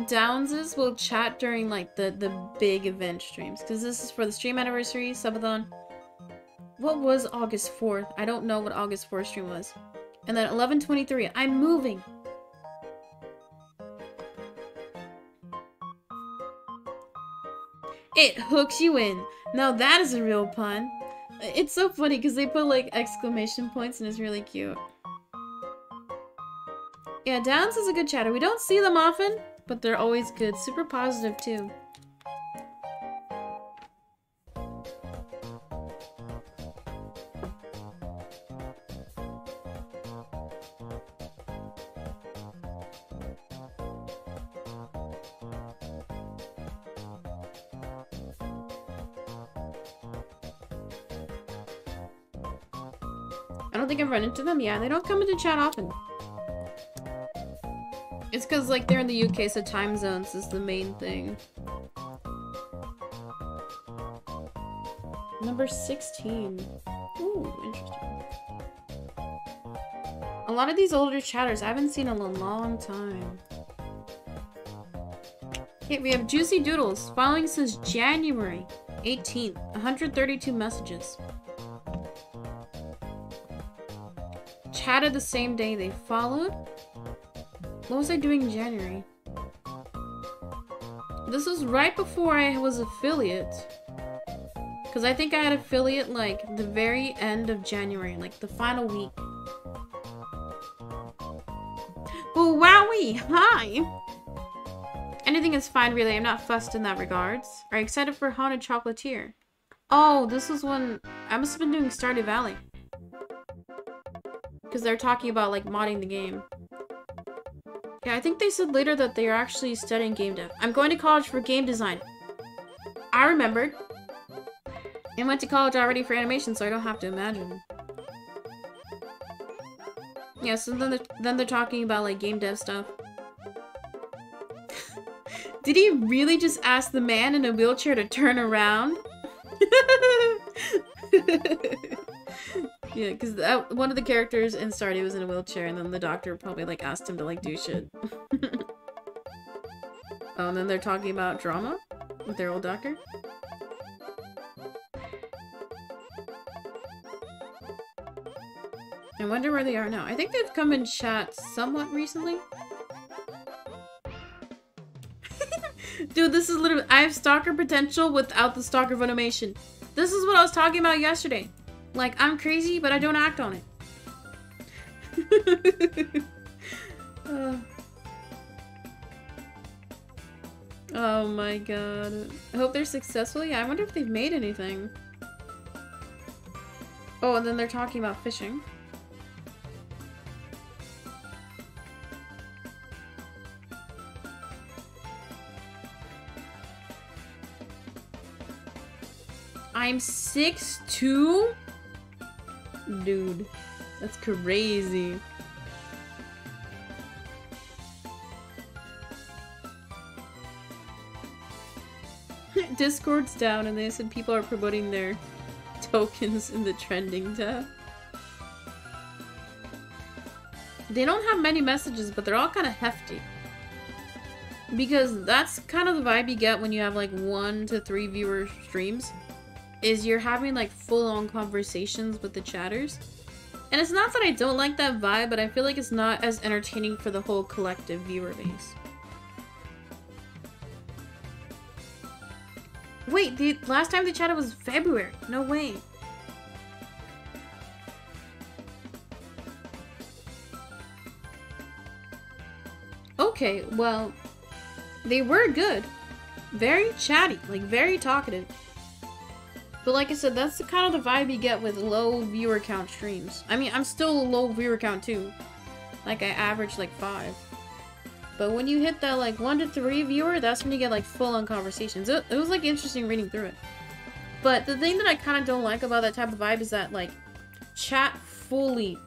Downses will chat during like the the big event streams because this is for the stream anniversary subathon. What was August 4th? I don't know what August 4th stream was. And then 11:23. I'm moving. It hooks you in. Now that is a real pun. It's so funny because they put like exclamation points and it's really cute. Yeah, Downs is a good chatter. We don't see them often, but they're always good. Super positive too. I don't think I've run into them. Yeah, they don't come into chat often. It's because, like, they're in the UK, so time zones is the main thing. Number 16. Ooh, interesting. A lot of these older chatters I haven't seen in a long time. Okay, we have Juicy Doodles, following since January 18th. 132 messages. Chatted the same day they followed. What was I doing in January? This was right before I was affiliate. Because I think I had affiliate like the very end of January, like the final week. Oh, wowie! Hi! Anything is fine, really. I'm not fussed in that regards. Are you excited for Haunted Chocolatier? Oh, this is when... I must have been doing Stardew Valley. Because they're talking about, like, modding the game. Yeah, I think they said later that they are actually studying game dev. I'm going to college for game design. I remembered. And went to college already for animation, so I don't have to imagine. Yeah, so then they're, then they're talking about, like, game dev stuff. Did he really just ask the man in a wheelchair to turn around? yeah, because one of the characters in Stardew was in a wheelchair, and then the doctor probably like asked him to like do shit. oh, and then they're talking about drama with their old doctor. I wonder where they are now. I think they've come in chat somewhat recently. Dude, this is literally- I have stalker potential without the stalker Funimation. This is what I was talking about yesterday. Like, I'm crazy, but I don't act on it. uh. Oh my god. I hope they're successful. Yeah, I wonder if they've made anything. Oh, and then they're talking about fishing. I'm 6'2"? Dude, that's crazy. Discord's down and they said people are promoting their tokens in the trending tab. They don't have many messages, but they're all kind of hefty. Because that's kind of the vibe you get when you have like one to three viewer streams. Is you're having like full-on conversations with the chatters. And it's not that I don't like that vibe, but I feel like it's not as entertaining for the whole collective viewer base. Wait, the last time they chatted was February. No way. Okay, well, they were good. Very chatty, like very talkative. But like I said, that's the kind of the vibe you get with low viewer count streams. I mean, I'm still a low viewer count too. Like I average like five. But when you hit that like one to three viewer, that's when you get like full on conversations. It, it was like interesting reading through it. But the thing that I kind of don't like about that type of vibe is that like chat fully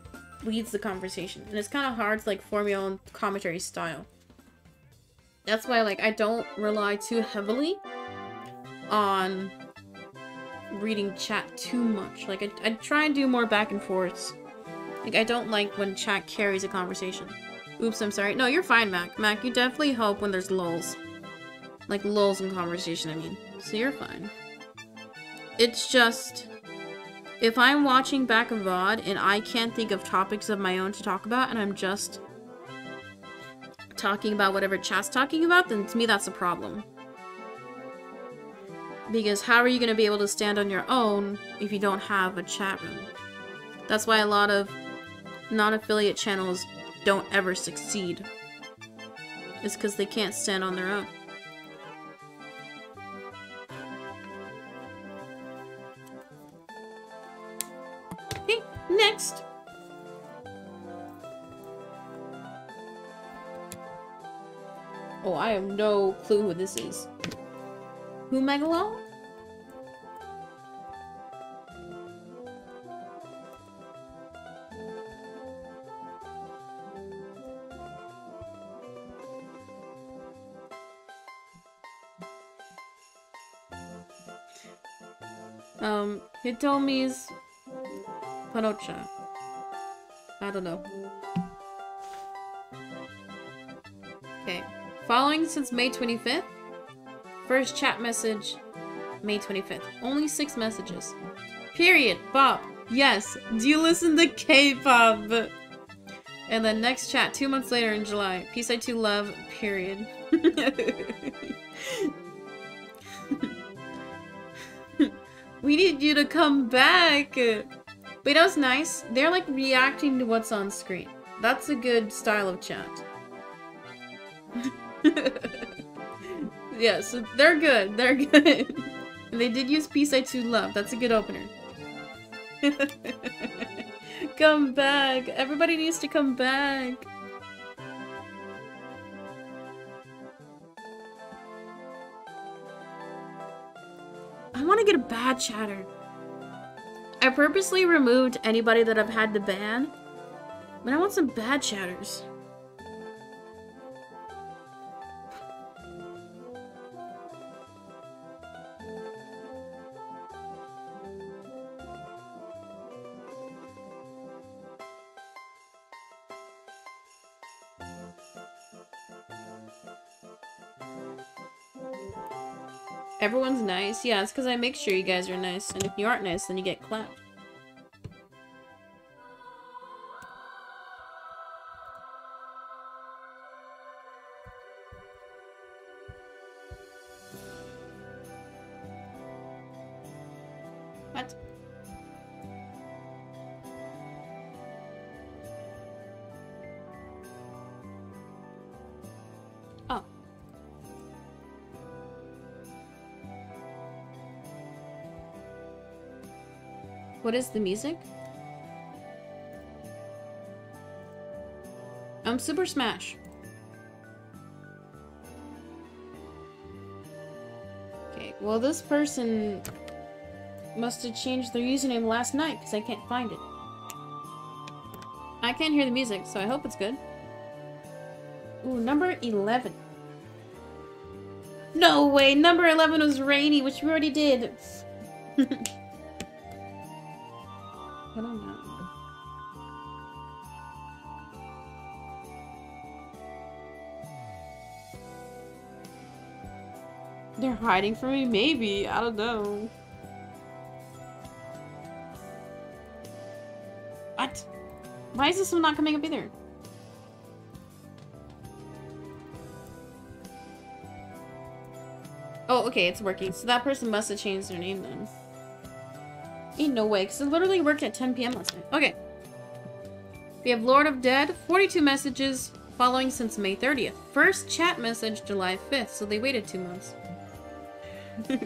leads the conversation. And it's kind of hard to like form your own commentary style. That's why like I don't rely too heavily on reading chat too much. Like, I, I try and do more back and forths. Like, I don't like when chat carries a conversation. Oops, I'm sorry. No, you're fine, Mac. Mac, you definitely help when there's lulls. Like, lulls in conversation, I mean. So you're fine. It's just... If I'm watching back a VOD and I can't think of topics of my own to talk about and I'm just talking about whatever chat's talking about, then to me that's a problem. Because how are you going to be able to stand on your own if you don't have a chat room? That's why a lot of non-affiliate channels don't ever succeed. It's because they can't stand on their own. Okay, next! Oh, I have no clue who this is. Who Megalo? Um, Hitomi's Panocha. I don't know. Okay. Following since May 25th? First chat message, May 25th. Only six messages. Period. Bob. Yes. Do you listen to K-pop? And then next chat, two months later in July. Peace I too love. Period. we need you to come back. But that was nice. They're like reacting to what's on screen. That's a good style of chat. yeah, so they're good. They're good. and they did use Peace I Too Love. That's a good opener. come back. Everybody needs to come back. I want to get a bad chatter. I purposely removed anybody that I've had to ban, but I want some bad chatters. Everyone's nice. Yeah, it's because I make sure you guys are nice. And if you aren't nice, then you get clapped. What is the music? Um, Super Smash. Okay, well this person must have changed their username last night because I can't find it. I can't hear the music, so I hope it's good. Ooh, number 11. No way! Number 11 was Rainy, which we already did. from me? Maybe. I don't know. What? Why is this one not coming up either? Oh, okay, it's working. So that person must have changed their name then. Ain't no way, because it literally worked at 10 p.m. last night. Okay. We have Lord of Dead, 42 messages following since May 30th. First chat message July 5th, so they waited two months.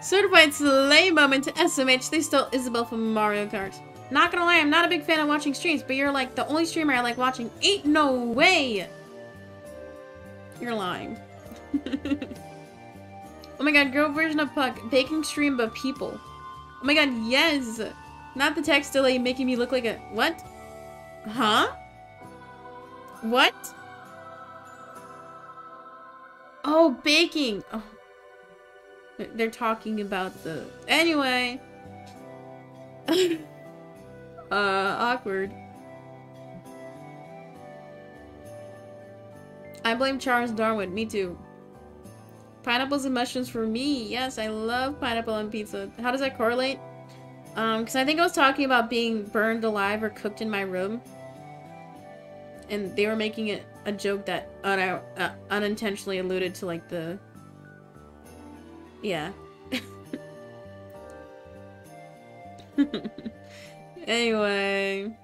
Certified Slay moment to SMH. They stole Isabelle from Mario Kart. Not gonna lie, I'm not a big fan of watching streams, but you're like the only streamer I like watching. Ain't no way! You're lying. oh my god, girl version of Puck. Baking stream but people. Oh my god, yes! Not the text delay making me look like a- what? Huh? What? Oh, baking! Oh. They're talking about the... Anyway. uh, awkward. I blame Charles Darwin. Me too. Pineapples and mushrooms for me. Yes, I love pineapple on pizza. How does that correlate? Um, because I think I was talking about being burned alive or cooked in my room. And they were making it a joke that un uh, unintentionally alluded to, like, the... Yeah. anyway...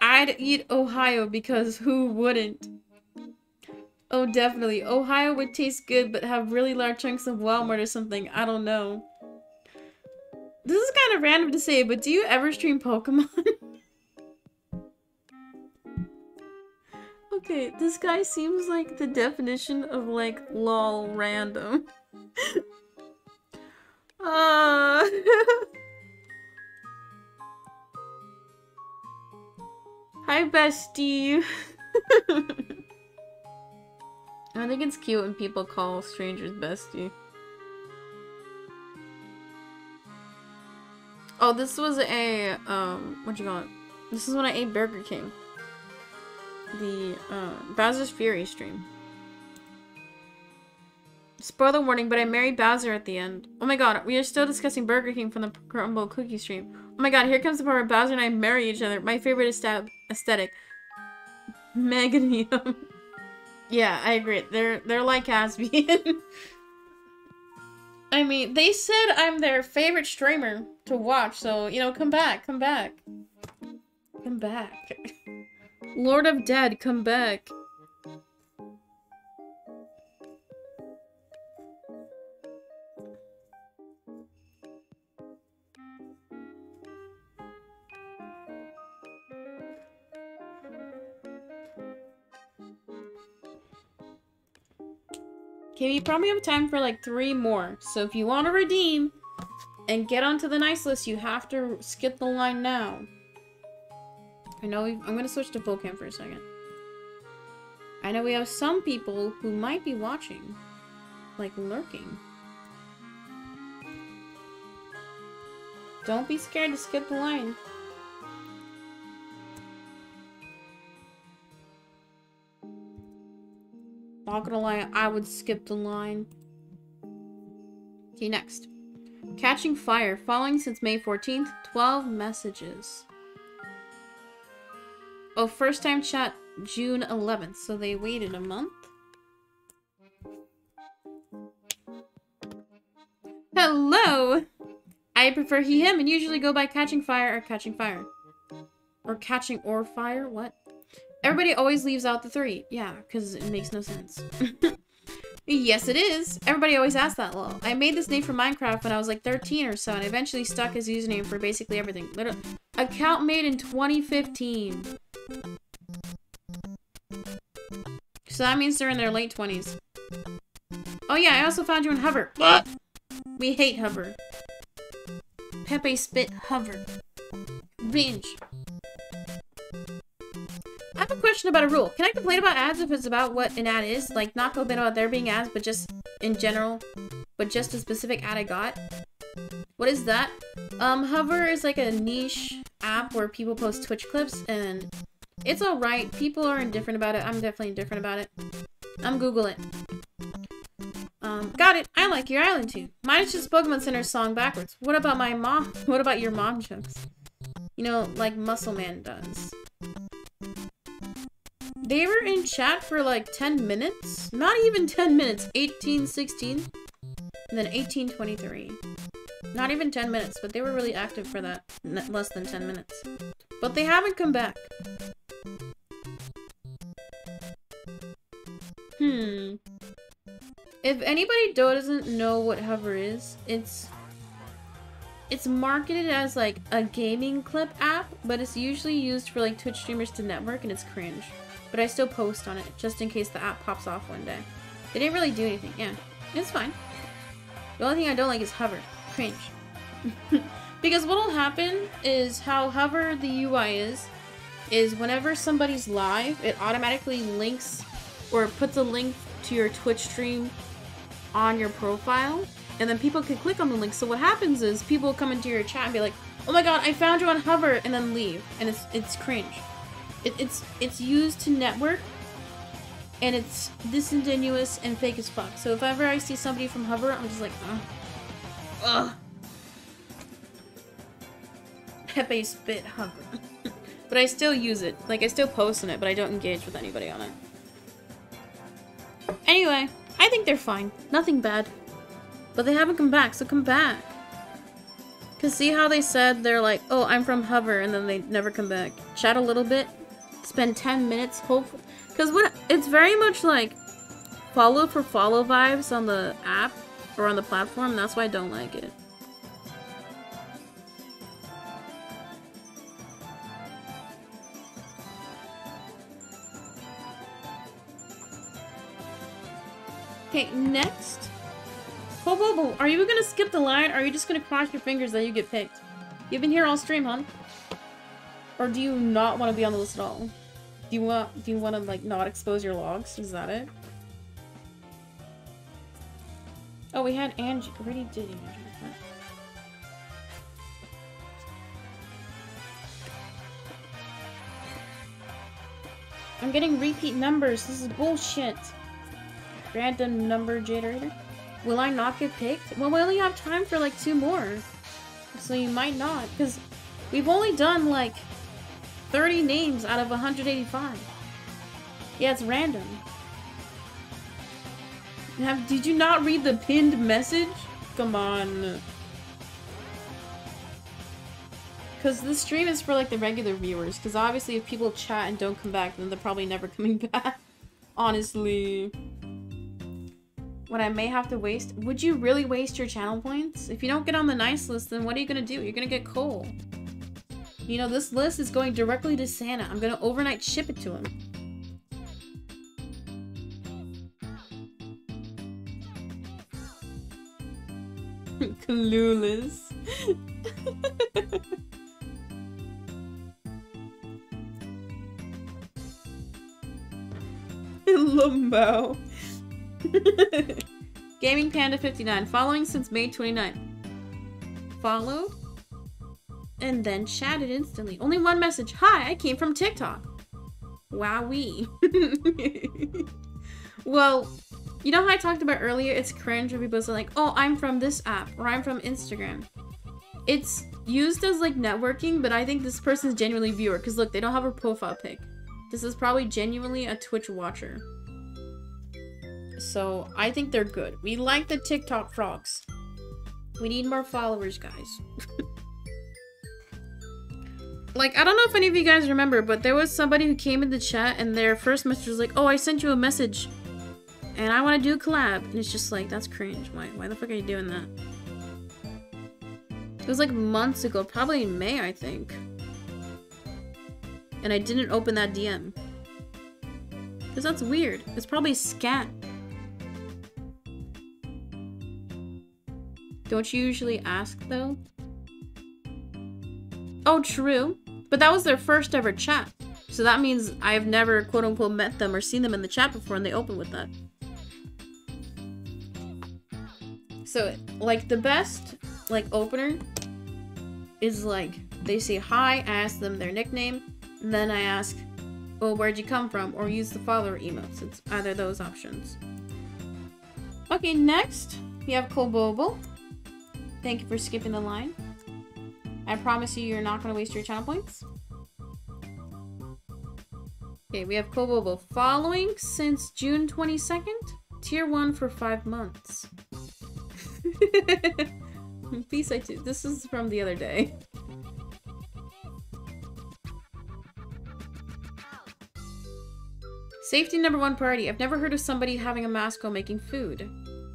I'd eat Ohio because who wouldn't? Oh, definitely. Ohio would taste good, but have really large chunks of Walmart or something. I don't know. This is kind of random to say, but do you ever stream Pokemon? okay, this guy seems like the definition of, like, lol random. uh... Hi, bestie! I think it's cute when people call strangers bestie. Oh, this was a, um, what you call it? This is when I ate Burger King. The, uh, Bowser's Fury stream. Spoiler warning, but I married Bowser at the end. Oh my god, we are still discussing Burger King from the Crumble Cookie stream. Oh my god, here comes the part where Bowser and I marry each other. My favorite aesthetic. Meganium. Yeah, I agree. They're they're like Caspian. I mean, they said I'm their favorite streamer to watch, so you know, come back, come back. Come back. Lord of Dead, come back. Okay, we probably have time for like three more. So if you want to redeem and get onto the nice list, you have to skip the line now. I know I'm going to switch to cam for a second. I know we have some people who might be watching. Like lurking. Don't be scared to skip the line. Not gonna lie, I would skip the line. Okay, next. Catching Fire. Following since May 14th. 12 messages. Oh, first time chat June 11th. So they waited a month. Hello! I prefer he, him, and usually go by Catching Fire or Catching Fire. Or Catching or Fire? What? Everybody always leaves out the three. Yeah, because it makes no sense. yes, it is. Everybody always asks that. Well, I made this name for Minecraft when I was like 13 or so, and eventually stuck as username for basically everything. Literally, account made in 2015. So that means they're in their late 20s. Oh yeah, I also found you in Hover. What? We hate Hover. Pepe spit Hover. Binge. I have a question about a rule. Can I complain about ads if it's about what an ad is? Like, not complain about there being ads, but just in general, but just a specific ad I got? What is that? Um, Hover is like a niche app where people post Twitch clips, and it's alright. People are indifferent about it. I'm definitely indifferent about it. I'm Google it. Um, got it. I like your island too. Mine is just Pokemon Center song backwards. What about my mom? What about your mom jokes? You know, like Muscle Man does. They were in chat for like 10 minutes. Not even 10 minutes. 18, 16. And then 18, 23. Not even 10 minutes, but they were really active for that. less than 10 minutes. But they haven't come back. Hmm. If anybody doesn't know what Hover is, it's it's marketed as like a gaming clip app, but it's usually used for like Twitch streamers to network and it's cringe. But I still post on it, just in case the app pops off one day. They didn't really do anything. Yeah, it's fine. The only thing I don't like is hover. Cringe. because what'll happen is how hover the UI is, is whenever somebody's live, it automatically links or puts a link to your Twitch stream on your profile, and then people can click on the link. So what happens is people come into your chat and be like, "Oh my god, I found you on Hover," and then leave, and it's it's cringe. It, it's it's used to network, and it's disingenuous and fake as fuck. So if ever I see somebody from Hover, I'm just like, ugh. Ugh. Pepe spit Hover. but I still use it. Like, I still post on it, but I don't engage with anybody on it. Anyway, I think they're fine. Nothing bad. But they haven't come back, so come back. Cause see how they said they're like, oh, I'm from Hover, and then they never come back. Chat a little bit, spend 10 minutes, hopefully. Cause what it's very much like follow for follow vibes on the app or on the platform, that's why I don't like it. Okay, next. Kobobo, are you gonna skip the line, or are you just gonna cross your fingers that you get picked? You've been here all stream, huh? Or do you not want to be on the list at all? Do you want do you want to like not expose your logs? Is that it? Oh, we had Angie. Already did Angie. I'm getting repeat numbers. This is bullshit. Random number generator. Will I not get picked? Well, we only have time for like two more. So you might not. Because we've only done like 30 names out of 185. Yeah, it's random. Have, did you not read the pinned message? Come on. Because the stream is for like the regular viewers. Because obviously if people chat and don't come back, then they're probably never coming back. Honestly what I may have to waste. Would you really waste your channel points? If you don't get on the nice list, then what are you gonna do? You're gonna get coal. You know, this list is going directly to Santa. I'm gonna overnight ship it to him. Clueless. Lumbo. Gaming Panda 59, following since May 29. Followed and then chatted instantly. Only one message. Hi, I came from TikTok. Wowee. well, you know how I talked about earlier? It's cringe when people say like, oh, I'm from this app or I'm from Instagram. It's used as like networking, but I think this person's genuinely viewer because look, they don't have a profile pic. This is probably genuinely a Twitch watcher. So I think they're good. We like the TikTok frogs. We need more followers, guys. like, I don't know if any of you guys remember, but there was somebody who came in the chat and their first message was like, oh, I sent you a message and I want to do a collab. And it's just like, that's cringe. Why, why the fuck are you doing that? It was like months ago, probably in May, I think. And I didn't open that DM. Because that's weird. It's probably scat. Don't you usually ask, though? Oh, true. But that was their first ever chat. So that means I've never, quote-unquote, met them or seen them in the chat before, and they open with that. So, like, the best, like, opener is, like, they say hi, I ask them their nickname, and then I ask, well, where'd you come from? Or use the follower emotes. It's either those options. Okay, next, we have Kobobo. Thank you for skipping the line. I promise you you're not going to waste your channel points. Okay, we have Kobobo following since June 22nd. Tier 1 for 5 months. Peace I too. This is from the other day. Safety number one priority. I've never heard of somebody having a mask while making food.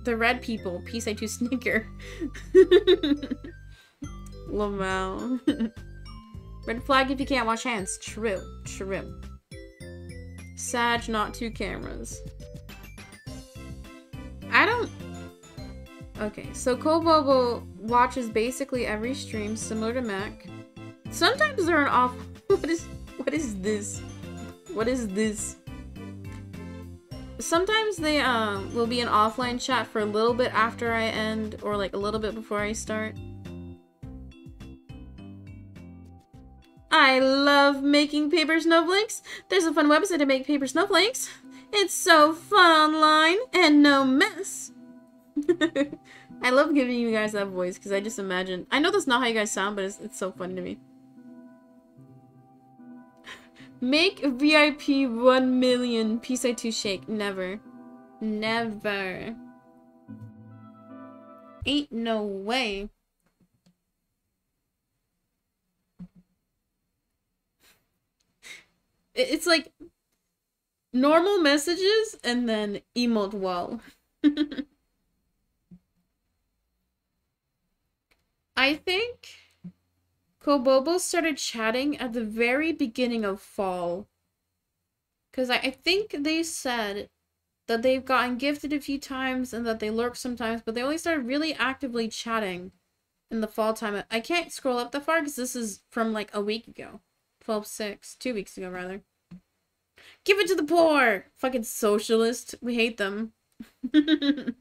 The red people. Peace I too snicker. Lamau. red flag if you can't wash hands. True. True. Sag, not two cameras. I don't... Okay, so Kobobo watches basically every stream, similar to Mac. Sometimes they're an off... What is... What is this? What is this? sometimes they um will be an offline chat for a little bit after I end or like a little bit before I start. I love making paper snowflakes. There's a fun website to make paper snowflakes. It's so fun online and no mess. I love giving you guys that voice because I just imagine. I know that's not how you guys sound, but it's, it's so funny to me. Make VIP 1 million PSI2 shake. Never. Never. Ain't no way. It's like normal messages and then emote well. I think Kobobo started chatting at the very beginning of fall. Because I, I think they said that they've gotten gifted a few times and that they lurk sometimes, but they only started really actively chatting in the fall time. I can't scroll up that far because this is from like a week ago. 12-6. Two weeks ago, rather. Give it to the poor! Fucking socialist. We hate them.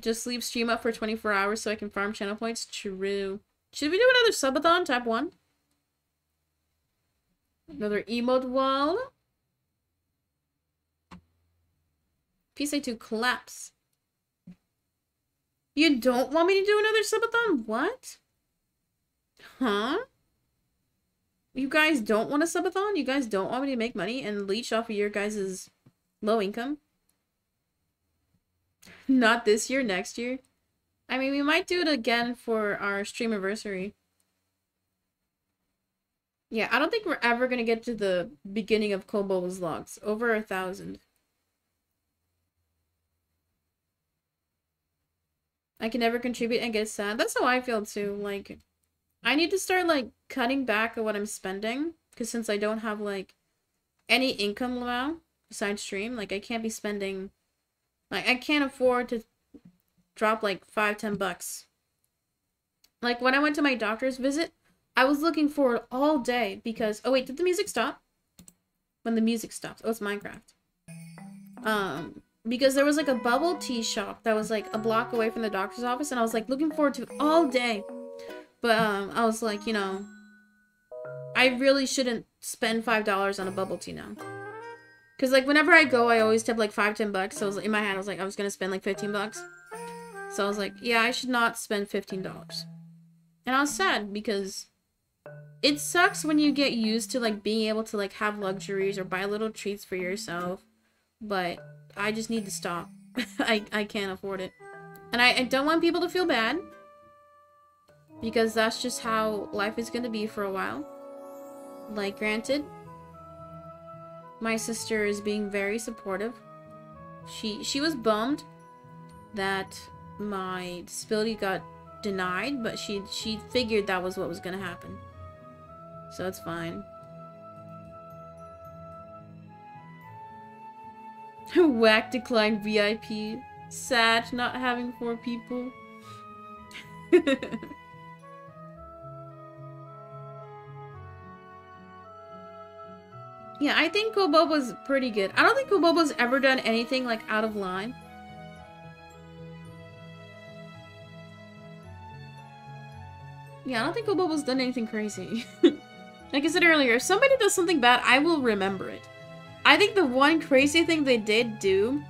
Just leave stream up for 24 hours so I can farm channel points? True. Should we do another subathon? Tab 1. Another emote wall. PSA2 collapse. You don't want me to do another subathon? What? Huh? You guys don't want a subathon? You guys don't want me to make money and leech off of your guys' low income? Not this year, next year. I mean, we might do it again for our stream anniversary. Yeah, I don't think we're ever gonna get to the beginning of Kobo's logs. Over a thousand. I can never contribute and get sad. That's how I feel too. Like, I need to start, like, cutting back on what I'm spending. Because since I don't have, like, any income now besides stream, like, I can't be spending like, I can't afford to drop like five, ten bucks. Like, when I went to my doctor's visit, I was looking forward all day because... Oh, wait, did the music stop? When the music stops. Oh, it's Minecraft. Um, because there was like a bubble tea shop that was like a block away from the doctor's office and I was like looking forward to it all day. But um, I was like, you know, I really shouldn't spend $5 on a bubble tea now. Because, like, whenever I go, I always tip, like, five, ten bucks. So, was, in my head, I was like, I was going to spend, like, 15 bucks. So, I was like, yeah, I should not spend $15. And I was sad because it sucks when you get used to, like, being able to, like, have luxuries or buy little treats for yourself. But I just need to stop. I, I can't afford it. And I, I don't want people to feel bad. Because that's just how life is going to be for a while. Like, granted, my sister is being very supportive. She she was bummed that my disability got denied, but she she figured that was what was gonna happen. So it's fine. Whack declined VIP. Sad not having four people. Yeah, I think Kobobo's pretty good. I don't think Kobobo's ever done anything, like, out of line. Yeah, I don't think Kobobo's done anything crazy. like I said earlier, if somebody does something bad, I will remember it. I think the one crazy thing they did do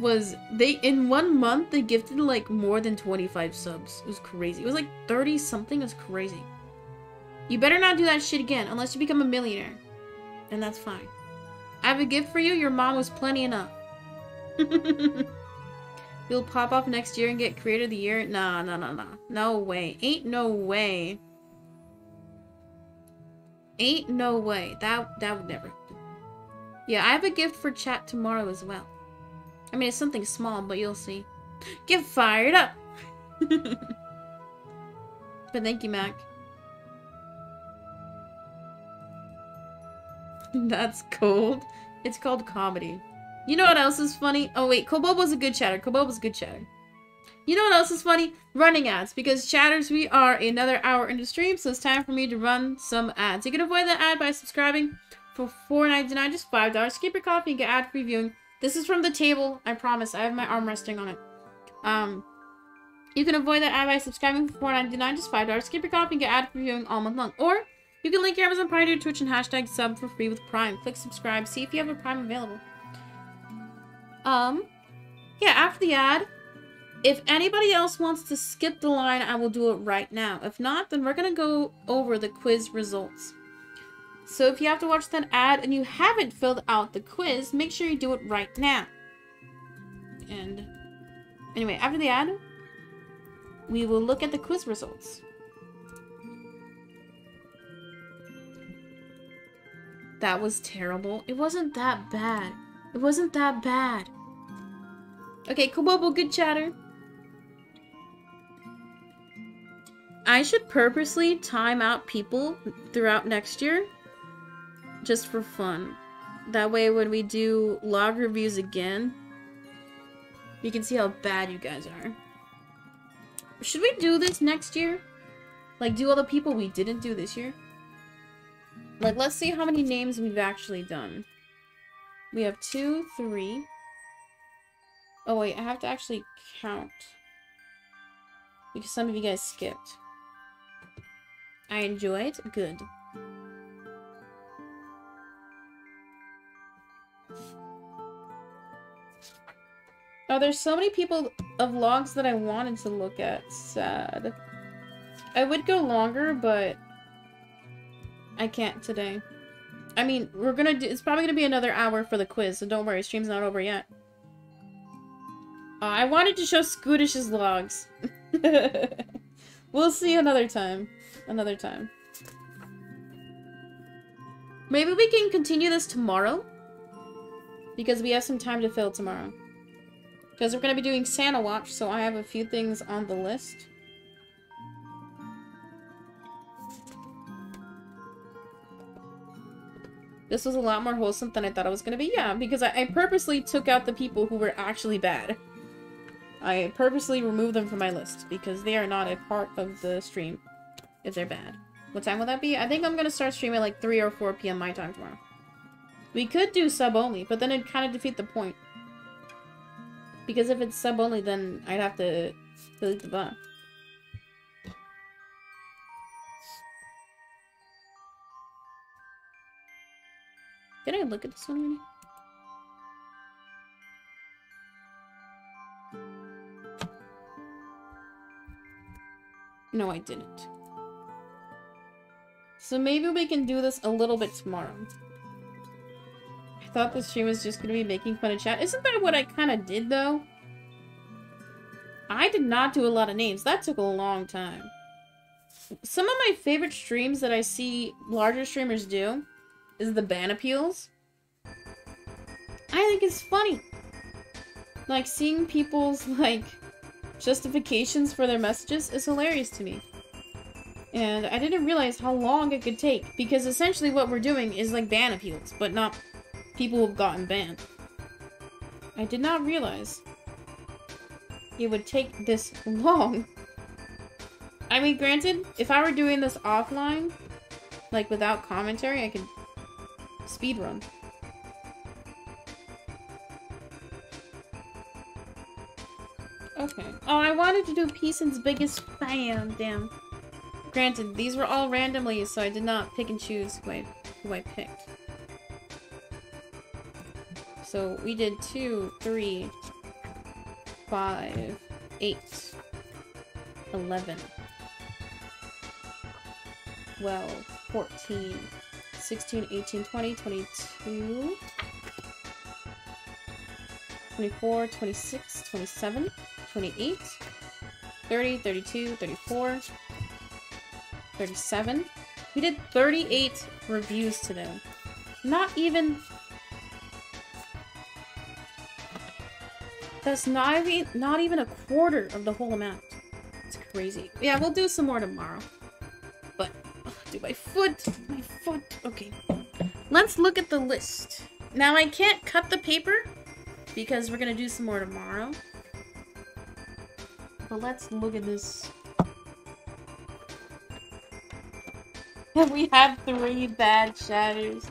was they, in one month, they gifted, like, more than 25 subs. It was crazy. It was, like, 30 something. It was crazy. You better not do that shit again, unless you become a millionaire and that's fine. I have a gift for you. Your mom was plenty enough. You'll pop off next year and get creator of the year? Nah, nah, nah, nah. No way. Ain't no way. Ain't no way. That that would never. Yeah, I have a gift for chat tomorrow as well. I mean, it's something small, but you'll see. Get fired up! but thank you, Mac. That's cold. It's called comedy. You know what else is funny? Oh wait, Kobobo's a good chatter. Kobobo's a good chatter. You know what else is funny? Running ads. Because chatters, we are another hour into stream, so it's time for me to run some ads. You can avoid that ad by subscribing for $4.99, just $5. Skip your coffee and get ad free viewing. This is from the table. I promise. I have my arm resting on it. Um, you can avoid that ad by subscribing for $4.99, just $5. Skip your coffee and get ad free viewing all month long. Or you can link your Amazon Prime to Twitch and hashtag sub for free with Prime. Click subscribe. See if you have a Prime available. Um, yeah, after the ad, if anybody else wants to skip the line, I will do it right now. If not, then we're going to go over the quiz results. So if you have to watch that ad and you haven't filled out the quiz, make sure you do it right now. And anyway, after the ad, we will look at the quiz results. That was terrible. It wasn't that bad. It wasn't that bad. Okay, Kobobo, good chatter. I should purposely time out people throughout next year just for fun. That way when we do log reviews again, you can see how bad you guys are. Should we do this next year? Like, do all the people we didn't do this year? Like, let's see how many names we've actually done. We have two, three. Oh, wait, I have to actually count. Because some of you guys skipped. I enjoyed? Good. Oh, there's so many people of logs that I wanted to look at. Sad. I would go longer, but I can't today. I mean, we're gonna do- it's probably gonna be another hour for the quiz, so don't worry, stream's not over yet. Uh, I wanted to show Scootish's logs. we'll see another time. Another time. Maybe we can continue this tomorrow? Because we have some time to fill tomorrow. Because we're going to be doing Santa Watch, so I have a few things on the list. This was a lot more wholesome than I thought it was going to be. Yeah, because I, I purposely took out the people who were actually bad. I purposely removed them from my list because they are not a part of the stream if they're bad. What time will that be? I think I'm going to start streaming like 3 or 4 p.m. my time tomorrow. We could do sub only, but then it'd kind of defeat the point. Because if it's sub only, then I'd have to delete the bot. Did I look at this one already? No, I didn't. So maybe we can do this a little bit tomorrow. I thought the stream was just going to be making fun of chat. Isn't that what I kind of did, though? I did not do a lot of names. That took a long time. Some of my favorite streams that I see larger streamers do is the ban appeals. I think it's funny. Like, seeing people's, like, justifications for their messages is hilarious to me. And I didn't realize how long it could take, because essentially what we're doing is like ban appeals, but not people who've gotten banned. I did not realize it would take this long. I mean, granted, if I were doing this offline, like without commentary, I could speedrun. Okay. Oh, I wanted to do Peacein's biggest fan, damn. Granted, these were all randomly, so I did not pick and choose who I, who I picked. So we did two, three, five, eight, eleven, twelve, fourteen, sixteen, eighteen, twenty, twenty-two, twenty-four, twenty-six, twenty-seven, twenty-eight, thirty, thirty-two, thirty-four. 37. We did 38 reviews today. Not even... That's not even, not even a quarter of the whole amount. It's crazy. Yeah, we'll do some more tomorrow. Do my foot, my foot. Okay. Let's look at the list. Now, I can't cut the paper because we're to do some more tomorrow. But let's look at this we have three bad shatters.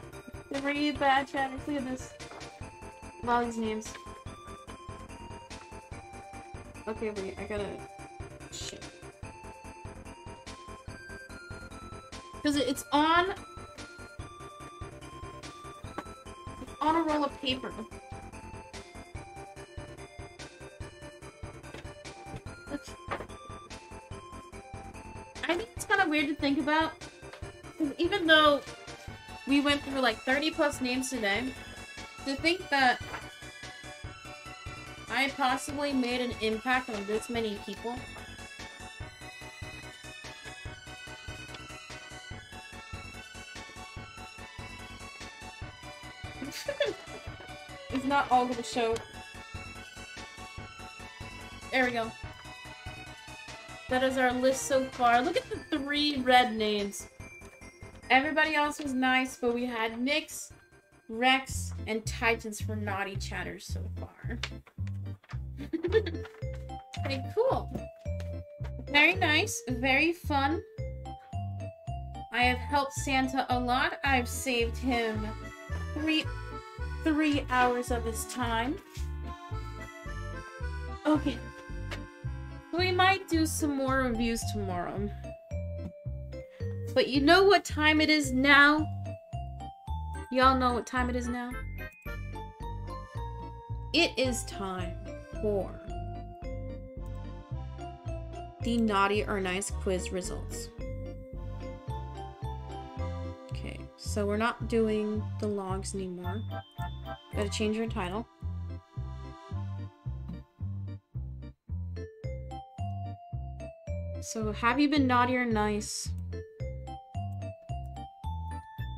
Three bad chatters. Look at this. All these names. Okay, wait, I gotta... Because it's on... On a roll of paper. I think it's kind of weird to think about. Even though we went through like 30 plus names today, to think that I possibly made an impact on this many people. Not all gonna show. There we go. That is our list so far. Look at the three red names. Everybody else was nice, but we had Nyx, Rex, and Titans for naughty chatters so far. okay, cool. Very nice, very fun. I have helped Santa a lot. I've saved him three three hours of his time. Okay. We might do some more reviews tomorrow. But you know what time it is now? Y'all know what time it is now? It is time for the naughty or nice quiz results. Okay, so we're not doing the logs anymore. Gotta change your title. So, have you been naughty or nice?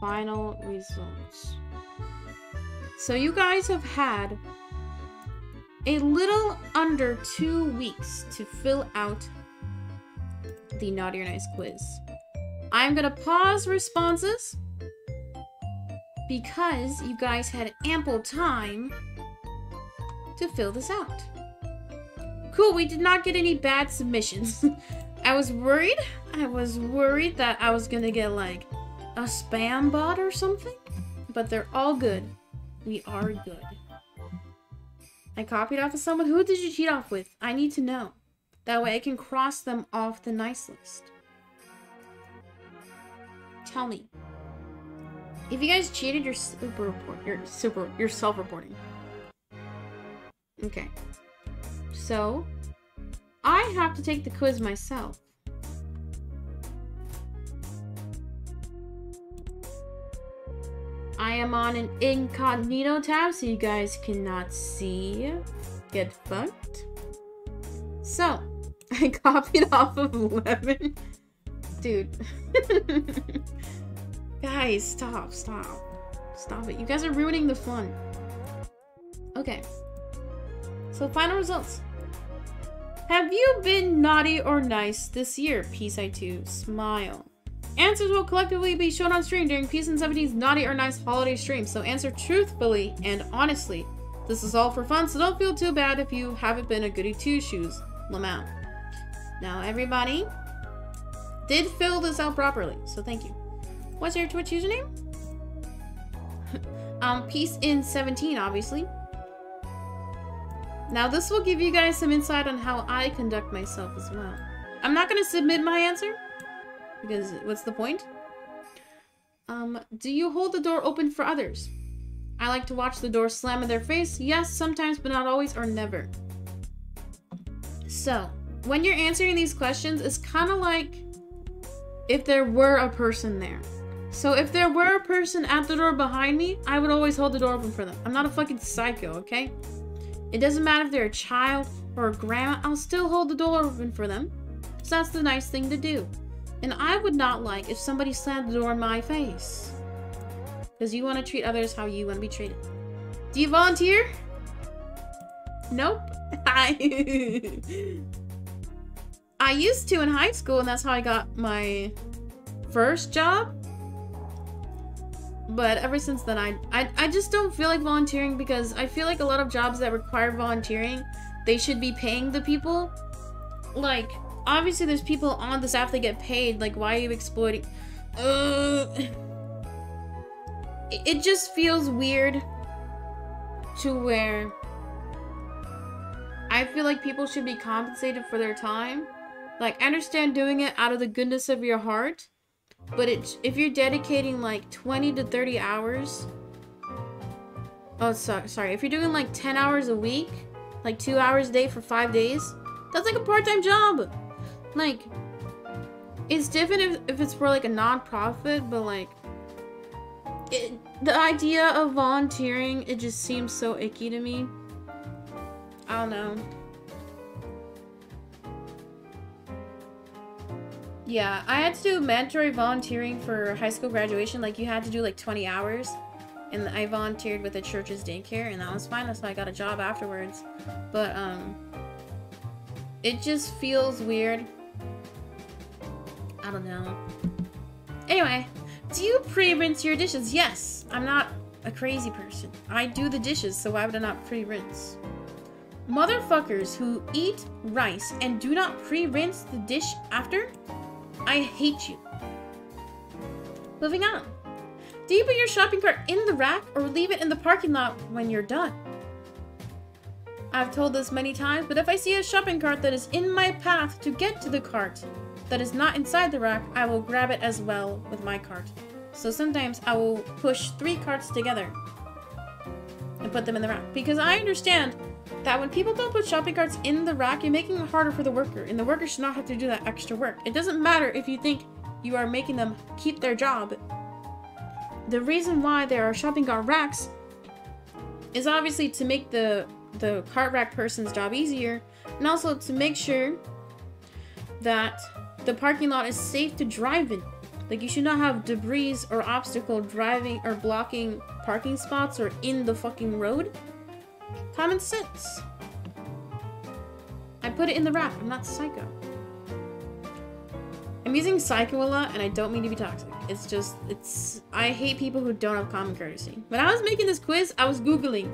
Final results. So you guys have had a little under two weeks to fill out the Naughty or Nice quiz. I'm gonna pause responses because you guys had ample time to fill this out. Cool, we did not get any bad submissions. I was worried. I was worried that I was gonna get like a spam bot or something, but they're all good. We are good. I copied off of someone. Who did you cheat off with? I need to know. That way I can cross them off the nice list. Tell me. If you guys cheated, you're super report. You're super. You're self-reporting. Okay. So, I have to take the quiz myself. I am on an incognito tab so you guys cannot see. Get fucked. So, I copied off of Lemon. Dude. guys, stop, stop. Stop it. You guys are ruining the fun. Okay. So, final results. Have you been naughty or nice this year? Peace I too. Smile. Answers will collectively be shown on stream during Peacein17's Naughty or Nice holiday stream, so answer truthfully and honestly. This is all for fun, so don't feel too bad if you haven't been a goody two-shoes. Lamau. Now, everybody did fill this out properly, so thank you. What's your Twitch username? um, Peacein17, obviously. Now, this will give you guys some insight on how I conduct myself as well. I'm not going to submit my answer, because what's the point? Um, do you hold the door open for others? I like to watch the door slam in their face. Yes, sometimes, but not always or never. So, when you're answering these questions, it's kind of like if there were a person there. So if there were a person at the door behind me, I would always hold the door open for them. I'm not a fucking psycho, okay? It doesn't matter if they're a child or a grandma, I'll still hold the door open for them. So that's the nice thing to do. And I would not like if somebody slammed the door in my face. Because you want to treat others how you want to be treated. Do you volunteer? Nope. I I used to in high school, and that's how I got my first job. But ever since then, I, I, I just don't feel like volunteering because I feel like a lot of jobs that require volunteering, they should be paying the people. Like, obviously there's people on the staff that get paid. Like, why are you exploiting? Uh, it, just feels weird to where I feel like people should be compensated for their time. Like, I understand doing it out of the goodness of your heart, but it, if you're dedicating like 20 to 30 hours, oh, so, sorry, if you're doing like 10 hours a week, like two hours a day for five days, that's like a part-time job. Like, it's different if, if it's for like a non-profit, but like, it, the idea of volunteering, it just seems so icky to me. I don't know. Yeah, I had to do mandatory volunteering for high school graduation. Like, you had to do like 20 hours. And I volunteered with the church's daycare, and that was fine. That's why I got a job afterwards. But, um, it just feels weird. I don't know. Anyway, do you pre-rinse your dishes? Yes. I'm not a crazy person. I do the dishes, so why would I not pre-rinse? Motherfuckers who eat rice and do not pre-rinse the dish after? I hate you. Moving on. Do you put your shopping cart in the rack or leave it in the parking lot when you're done? I've told this many times, but if I see a shopping cart that is in my path to get to the cart that is not inside the rack, I will grab it as well with my cart. So sometimes I will push three carts together and put them in the rack. Because I understand that when people don't put shopping carts in the rack, you're making it harder for the worker, and the worker should not have to do that extra work. It doesn't matter if you think you are making them keep their job. The reason why there are shopping cart racks is obviously to make the the cart rack person's job easier, and also to make sure that the parking lot is safe to drive in. Like you should not have debris or obstacle driving or blocking parking spots or in the fucking road. Common sense. I put it in the wrap. I'm not psycho. I'm using psycho a lot, and I don't mean to be toxic. It's just, it's... I hate people who don't have common courtesy. When I was making this quiz, I was Googling,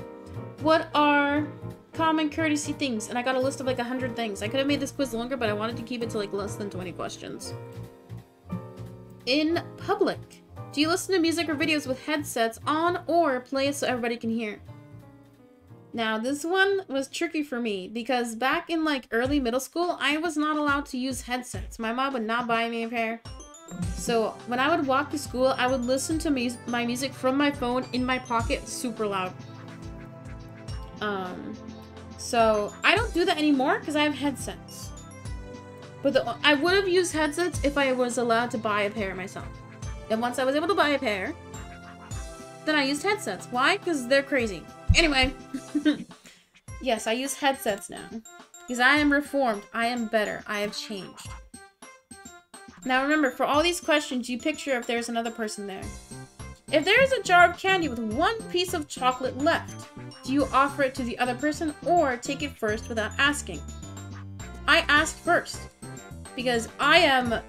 what are common courtesy things? And I got a list of like 100 things. I could have made this quiz longer, but I wanted to keep it to like less than 20 questions. In public, do you listen to music or videos with headsets on or play it so everybody can hear? Now, this one was tricky for me because back in like early middle school, I was not allowed to use headsets. My mom would not buy me a pair. So when I would walk to school, I would listen to mu my music from my phone in my pocket super loud. Um, so I don't do that anymore because I have headsets. But the, I would have used headsets if I was allowed to buy a pair myself. And once I was able to buy a pair, then I used headsets. Why? Because they're crazy. Anyway, yes, I use headsets now. Because I am reformed. I am better. I have changed. Now remember, for all these questions, you picture if there's another person there. If there is a jar of candy with one piece of chocolate left, do you offer it to the other person or take it first without asking? I ask first. Because I am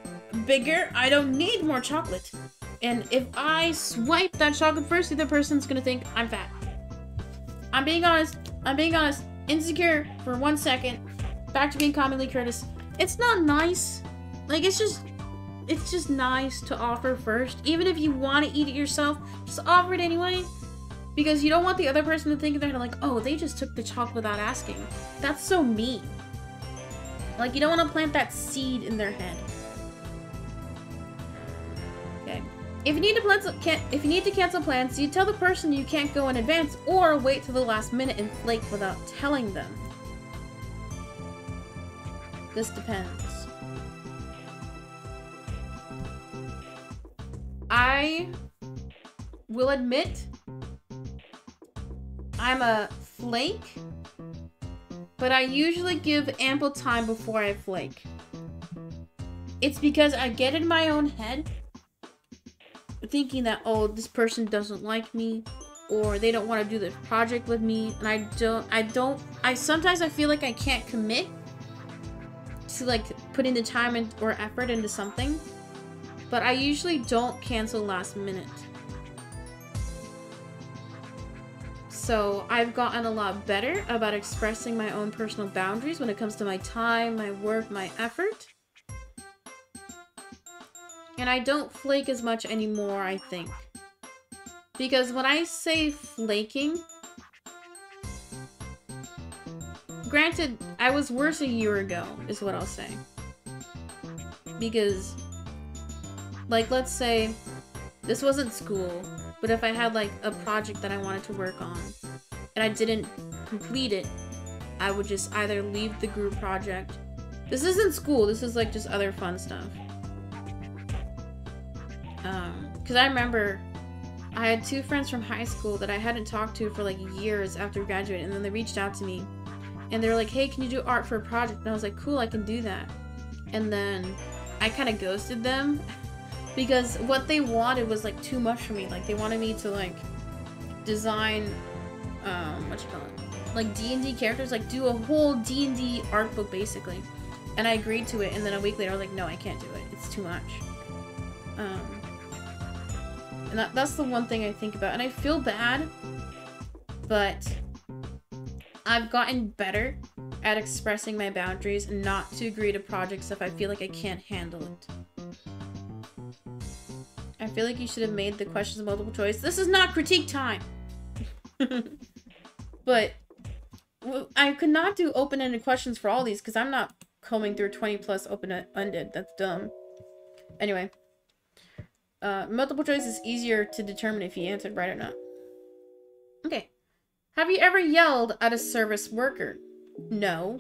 bigger, I don't need more chocolate. And if I swipe that chocolate first, the other person's gonna think I'm fat. I'm being honest. I'm being honest. Insecure for one second. Back to being commonly courteous. It's not nice. Like, it's just... It's just nice to offer first. Even if you want to eat it yourself, just offer it anyway. Because you don't want the other person to think they're like, oh, they just took the chocolate without asking. That's so mean. Like, you don't want to plant that seed in their head. If you need to cancel, if you need to cancel plans, you tell the person you can't go in advance, or wait till the last minute and flake without telling them. This depends. I will admit I'm a flake, but I usually give ample time before I flake. It's because I get in my own head thinking that, oh, this person doesn't like me or they don't want to do the project with me and I don't I don't I sometimes I feel like I can't commit to like putting the time and or effort into something but I usually don't cancel last minute. So I've gotten a lot better about expressing my own personal boundaries when it comes to my time, my work, my effort and I don't flake as much anymore, I think. Because when I say flaking, granted, I was worse a year ago, is what I'll say. Because, like, let's say this wasn't school, but if I had, like, a project that I wanted to work on, and I didn't complete it, I would just either leave the group project. This isn't school, this is, like, just other fun stuff. Because I remember I had two friends from high school that I hadn't talked to for like years after graduating, and then they reached out to me and they were like, hey, can you do art for a project? And I was like, cool, I can do that. And then I kind of ghosted them because what they wanted was like too much for me. Like they wanted me to like design, um, what you call it? Like D&D characters, like do a whole D&D art book basically. And I agreed to it, and then a week later I was like, no, I can't do it. It's too much. Um, and that, that's the one thing I think about. And I feel bad, but I've gotten better at expressing my boundaries and not to agree to projects if I feel like I can't handle it. I feel like you should have made the questions multiple choice. This is not critique time! but I could not do open-ended questions for all these because I'm not combing through 20 plus open-ended. That's dumb. Anyway. Uh, multiple choice is easier to determine if you answered right or not. Okay. Have you ever yelled at a service worker? No.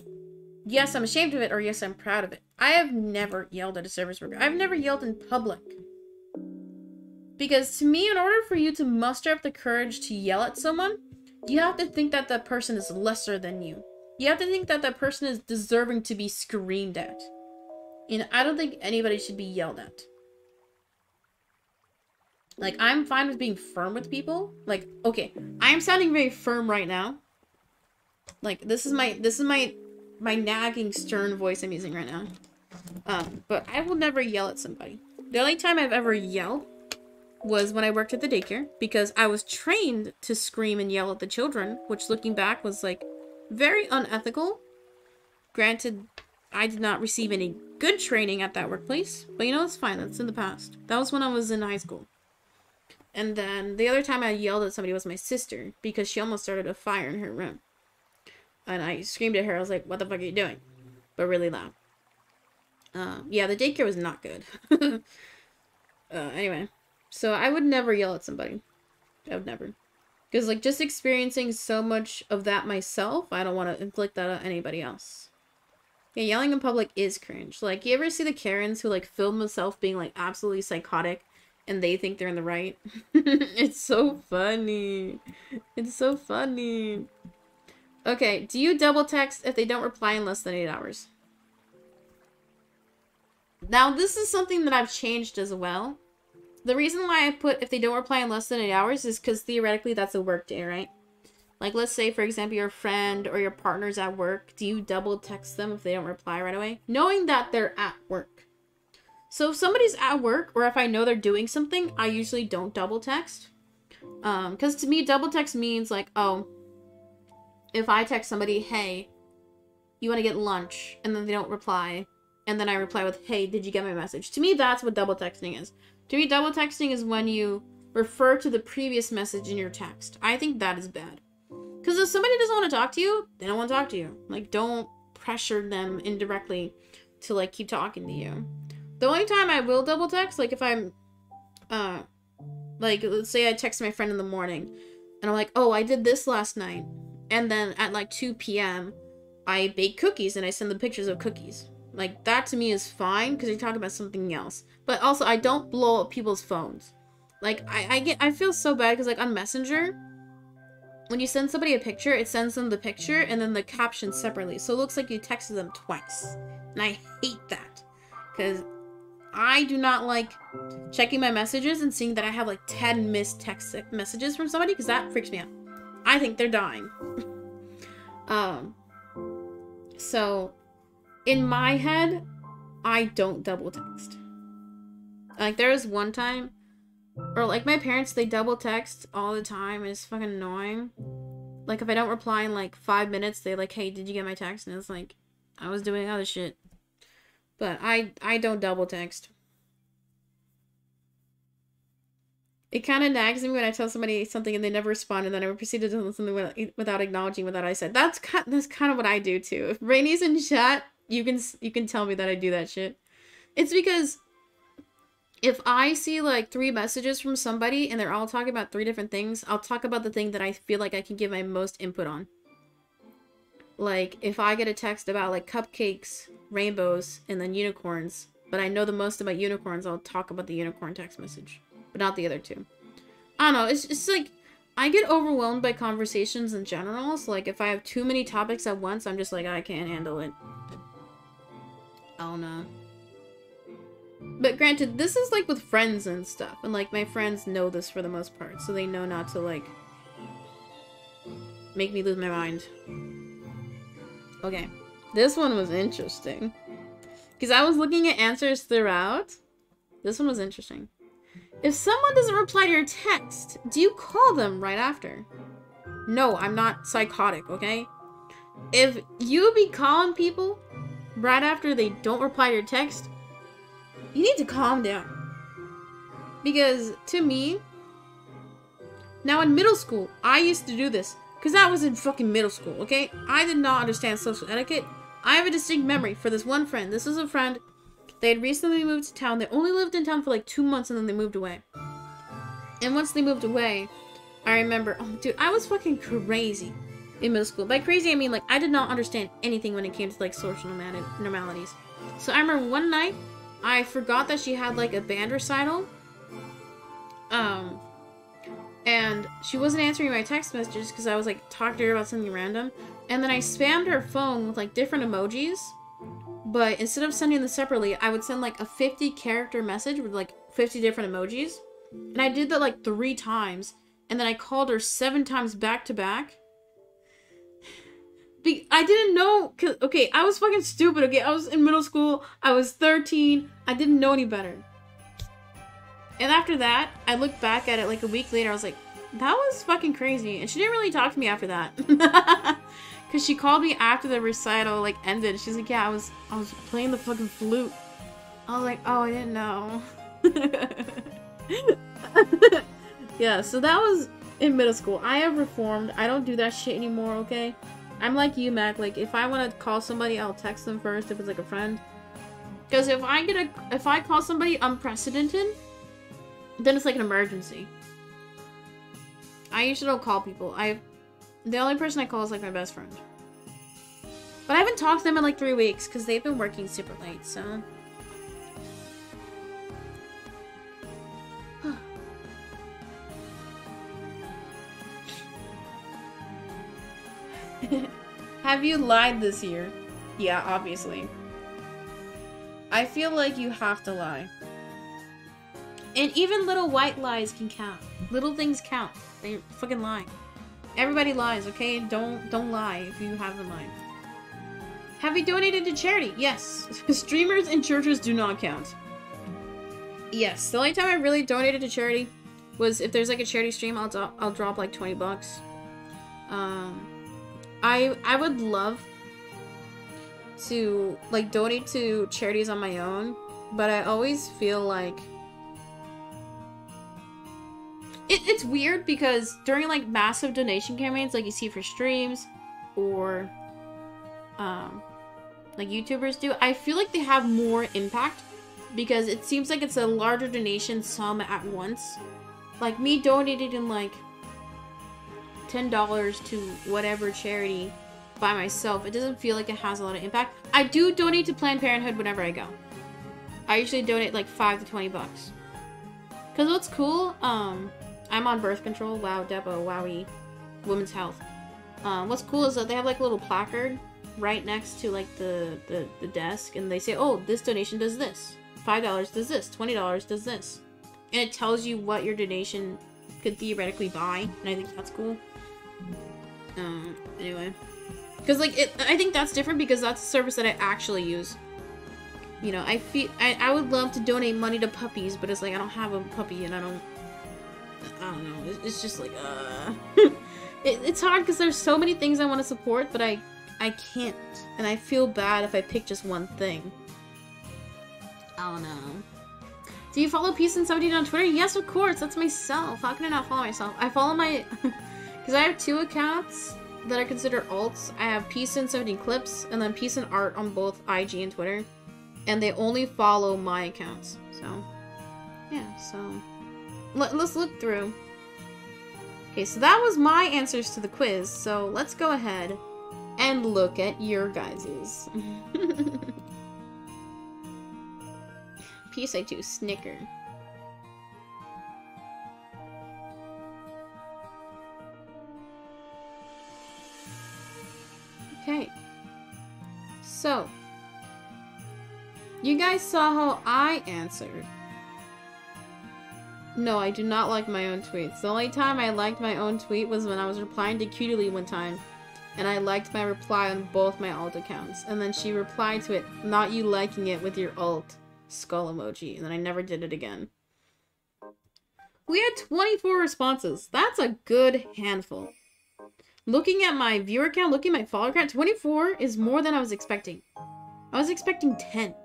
Yes, I'm ashamed of it, or yes, I'm proud of it. I have never yelled at a service worker. I've never yelled in public. Because to me, in order for you to muster up the courage to yell at someone, you have to think that that person is lesser than you. You have to think that that person is deserving to be screamed at. And I don't think anybody should be yelled at. Like, I'm fine with being firm with people. Like, okay, I am sounding very firm right now. Like, this is my, this is my, my nagging, stern voice I'm using right now. Um, but I will never yell at somebody. The only time I've ever yelled was when I worked at the daycare because I was trained to scream and yell at the children, which looking back was like very unethical. Granted, I did not receive any good training at that workplace, but you know, it's fine. That's in the past. That was when I was in high school. And then the other time I yelled at somebody was my sister because she almost started a fire in her room. And I screamed at her. I was like, what the fuck are you doing? But really loud. Uh, yeah, the daycare was not good. uh, anyway. So I would never yell at somebody. I would never. Because, like, just experiencing so much of that myself, I don't want to inflict that on anybody else. Yeah, yelling in public is cringe. Like, you ever see the Karens who, like, film themselves being, like, absolutely psychotic and they think they're in the right. it's so funny. It's so funny. Okay, do you double text if they don't reply in less than 8 hours? Now, this is something that I've changed as well. The reason why I put if they don't reply in less than 8 hours is because theoretically that's a work day, right? Like, let's say, for example, your friend or your partner's at work. Do you double text them if they don't reply right away? Knowing that they're at work. So if somebody's at work or if I know they're doing something, I usually don't double text. Um, because to me, double text means like, oh, if I text somebody, hey, you want to get lunch, and then they don't reply, and then I reply with, hey, did you get my message? To me, that's what double texting is. To me, double texting is when you refer to the previous message in your text. I think that is bad. Because if somebody doesn't want to talk to you, they don't want to talk to you. Like, don't pressure them indirectly to, like, keep talking to you. The only time I will double text, like if I'm, uh, like let's say I text my friend in the morning, and I'm like, oh, I did this last night, and then at like 2 p.m., I bake cookies and I send the pictures of cookies. Like that to me is fine because you're talking about something else. But also, I don't blow up people's phones. Like I, I get, I feel so bad because like on Messenger, when you send somebody a picture, it sends them the picture and then the caption separately. So it looks like you texted them twice. And I hate that. Because I do not like checking my messages and seeing that I have like 10 missed text messages from somebody because that freaks me out. I think they're dying. um, so, in my head, I don't double text. Like, there was one time, or like my parents, they double text all the time it's fucking annoying. Like, if I don't reply in like five minutes, they like, hey, did you get my text? And it's like, I was doing other shit. But I I don't double text. It kind of nags me when I tell somebody something and they never respond, and then I proceed to tell something without, acknowledging what I said. That's kind that's kind of what I do too. If Rainy's in chat, you can you can tell me that I do that shit. It's because if I see like three messages from somebody and they're all talking about three different things, I'll talk about the thing that I feel like I can give my most input on. Like if I get a text about like cupcakes, rainbows, and then unicorns, but I know the most about unicorns, I'll talk about the unicorn text message but not the other two. I don't know. It's it's like I get overwhelmed by conversations in general. So like if I have too many topics at once, I'm just like I can't handle it. I don't know. But granted, this is like with friends and stuff, and like my friends know this for the most part, so they know not to like make me lose my mind. Okay, this one was interesting because I was looking at answers throughout. This one was interesting. If someone doesn't reply to your text, do you call them right after? No, I'm not psychotic, okay? If you be calling people right after they don't reply to your text, you need to calm down. Because to me, now in middle school, I used to do this. Because I was in fucking middle school, okay? I did not understand social etiquette. I have a distinct memory for this one friend. This is a friend they had recently moved to town. They only lived in town for like two months and then they moved away. And once they moved away, I remember, oh, dude, I was fucking crazy in middle school. By crazy, I mean like I did not understand anything when it came to like social normalities. So I remember one night, I forgot that she had like a band recital. Um, and she wasn't answering my text messages because I was like talking to her about something random. And then I spammed her phone with like different emojis but instead of sending them separately, I would send like a 50 character message with like 50 different emojis. And I did that like three times. And then I called her seven times back to back. Be I didn't know, cause, okay, I was fucking stupid, okay? I was in middle school, I was 13, I didn't know any better. And after that, I looked back at it like a week later, I was like, that was fucking crazy. And she didn't really talk to me after that. Cause she called me after the recital like ended. She's like, "Yeah, I was I was playing the fucking flute." I was like, "Oh, I didn't know." yeah, so that was in middle school. I have reformed. I don't do that shit anymore. Okay, I'm like you, Mac. Like if I want to call somebody, I'll text them first if it's like a friend. Because if I get a if I call somebody unprecedented, then it's like an emergency. I usually don't call people. I the only person I call is like my best friend. But I haven't talked to them in like three weeks because they've been working super late, so. Have you lied this year? Yeah, obviously. I feel like you have to lie. And even little white lies can count. Little things count. They fucking lie. Everybody lies, okay? Don't don't lie if you haven't mind. Have you donated to charity? Yes. Streamers and churches do not count. Yes. The only time I really donated to charity was if there's like a charity stream, I'll do I'll drop like 20 bucks. Um I I would love to like donate to charities on my own, but I always feel like it, it's weird because during like massive donation campaigns like you see for streams or um like YouTubers do, I feel like they have more impact because it seems like it's a larger donation sum at once. Like me donating like $10 to whatever charity by myself, it doesn't feel like it has a lot of impact. I do donate to Planned Parenthood whenever I go. I usually donate like 5 to 20 bucks. Cuz what's cool, um I'm on birth control. Wow, Depo, wowie. Women's health. Um, what's cool is that they have like a little placard right next to like the, the, the desk and they say, oh, this donation does this. $5 does this. $20 does this. And it tells you what your donation could theoretically buy. And I think that's cool. Um, anyway. Because like, it, I think that's different because that's a service that I actually use. You know, I feel I, I would love to donate money to puppies, but it's like I don't have a puppy and I don't I don't know. It's, just like, uh... it, it's hard because there's so many things I want to support, but I, I can't. And I feel bad if I pick just one thing. I don't know. Do you follow Peacein17 on Twitter? Yes, of course. That's myself. How can I not follow myself? I follow my... Because I have two accounts that are considered alts. I have Peacein17 Clips and then Peace and Art on both IG and Twitter. And they only follow my accounts. So, yeah, so... Let, let's look through. Okay, so that was my answers to the quiz. So let's go ahead and look at your guys's. I do, snicker. Okay. So, you guys saw how I answered. No, I do not like my own tweets. The only time I liked my own tweet was when I was replying to Cutely one time. And I liked my reply on both my alt accounts. And then she replied to it, not you liking it with your alt skull emoji. And then I never did it again. We had 24 responses. That's a good handful. Looking at my viewer count, looking at my follower count, 24 is more than I was expecting. I was expecting 10.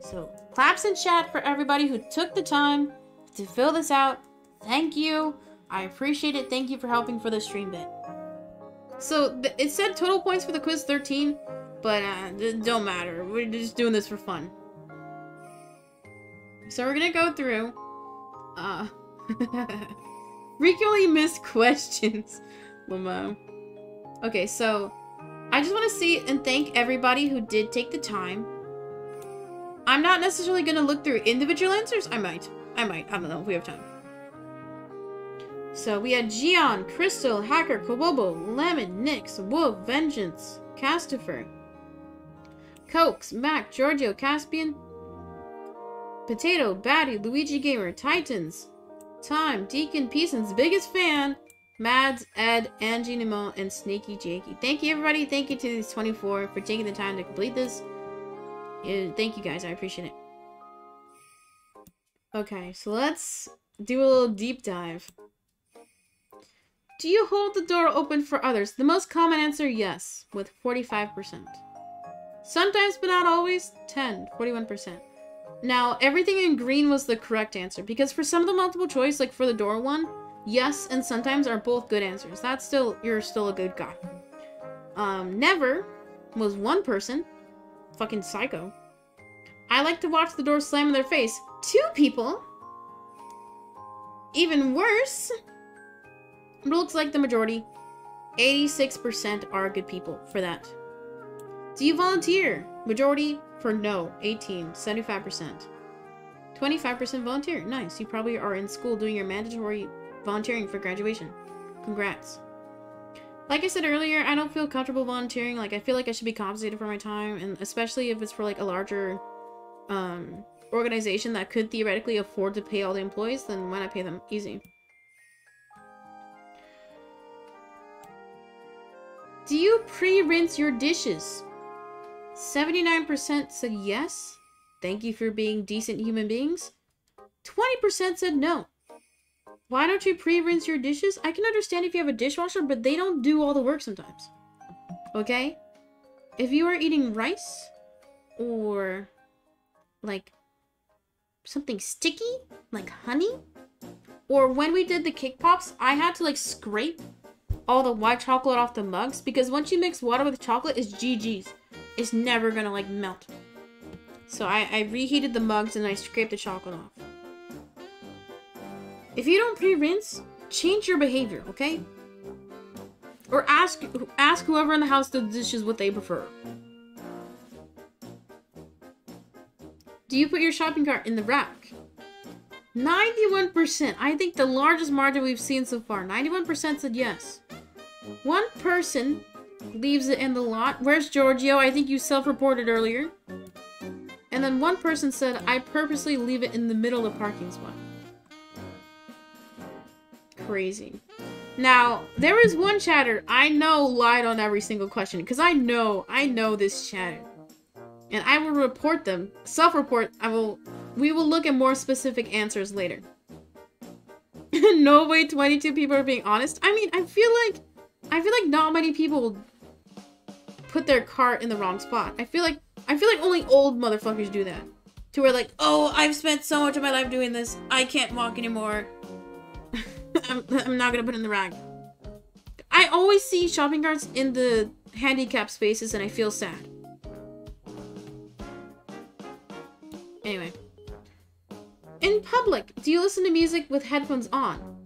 So, claps in chat for everybody who took the time to fill this out. Thank you. I appreciate it. Thank you for helping for the stream bit. So, it said total points for the quiz 13, but uh, it don't matter. We're just doing this for fun. So we're gonna go through, uh, frequently missed questions, Lamo. Okay, so I just want to see and thank everybody who did take the time. I'm not necessarily going to look through individual answers. I might. I might. I don't know we have time. So we had Gion, Crystal, Hacker, Kobobo, Lemon, Nyx, Wolf, Vengeance, Castifer, Cokes, Mac, Giorgio, Caspian, Potato, Batty, Luigi Gamer, Titans, Time, Deacon, Peacein's biggest fan, Mads, Ed, Angie Nemo, and Snaky Jakey. Thank you, everybody. Thank you to these 24 for taking the time to complete this. Yeah, thank you, guys. I appreciate it. Okay, so let's do a little deep dive. Do you hold the door open for others? The most common answer, yes, with 45%. Sometimes, but not always, 10, 41%. Now, everything in green was the correct answer, because for some of the multiple choice, like for the door one, yes and sometimes are both good answers. That's still, you're still a good guy. Um, never was one person. Fucking psycho. I like to watch the door slam in their face. Two people. Even worse. It looks like the majority. 86% are good people for that. Do you volunteer? Majority for no. 18. 75%. 25% volunteer. Nice. You probably are in school doing your mandatory volunteering for graduation. Congrats. Like I said earlier, I don't feel comfortable volunteering. Like, I feel like I should be compensated for my time, and especially if it's for, like, a larger um, organization that could theoretically afford to pay all the employees, then why not pay them easy? Do you pre-rinse your dishes? 79% said yes. Thank you for being decent human beings. 20% said no. Why don't you pre-rinse your dishes? I can understand if you have a dishwasher, but they don't do all the work sometimes. Okay? If you are eating rice or like something sticky, like honey, or when we did the cake pops, I had to like scrape all the white chocolate off the mugs because once you mix water with chocolate, it's GG's. It's never gonna like melt. So I, I reheated the mugs and I scraped the chocolate off. If you don't pre-rinse, change your behavior, okay? Or ask ask whoever in the house does dishes what they prefer. Do you put your shopping cart in the rack? 91%. I think the largest margin we've seen so far. 91% said yes. One person leaves it in the lot. Where's Giorgio? I think you self-reported earlier. And then one person said, I purposely leave it in the middle of the parking spot crazy. Now, there is one chatter I know lied on every single question, because I know, I know this chatter. And I will report them. Self-report, I will, we will look at more specific answers later. no way 22 people are being honest. I mean, I feel like, I feel like not many people put their cart in the wrong spot. I feel like, I feel like only old motherfuckers do that. to where like, oh, I've spent so much of my life doing this, I can't walk anymore. I'm, I'm not gonna put in the rag. I always see shopping carts in the handicap spaces and I feel sad. In public, do you listen to music with headphones on?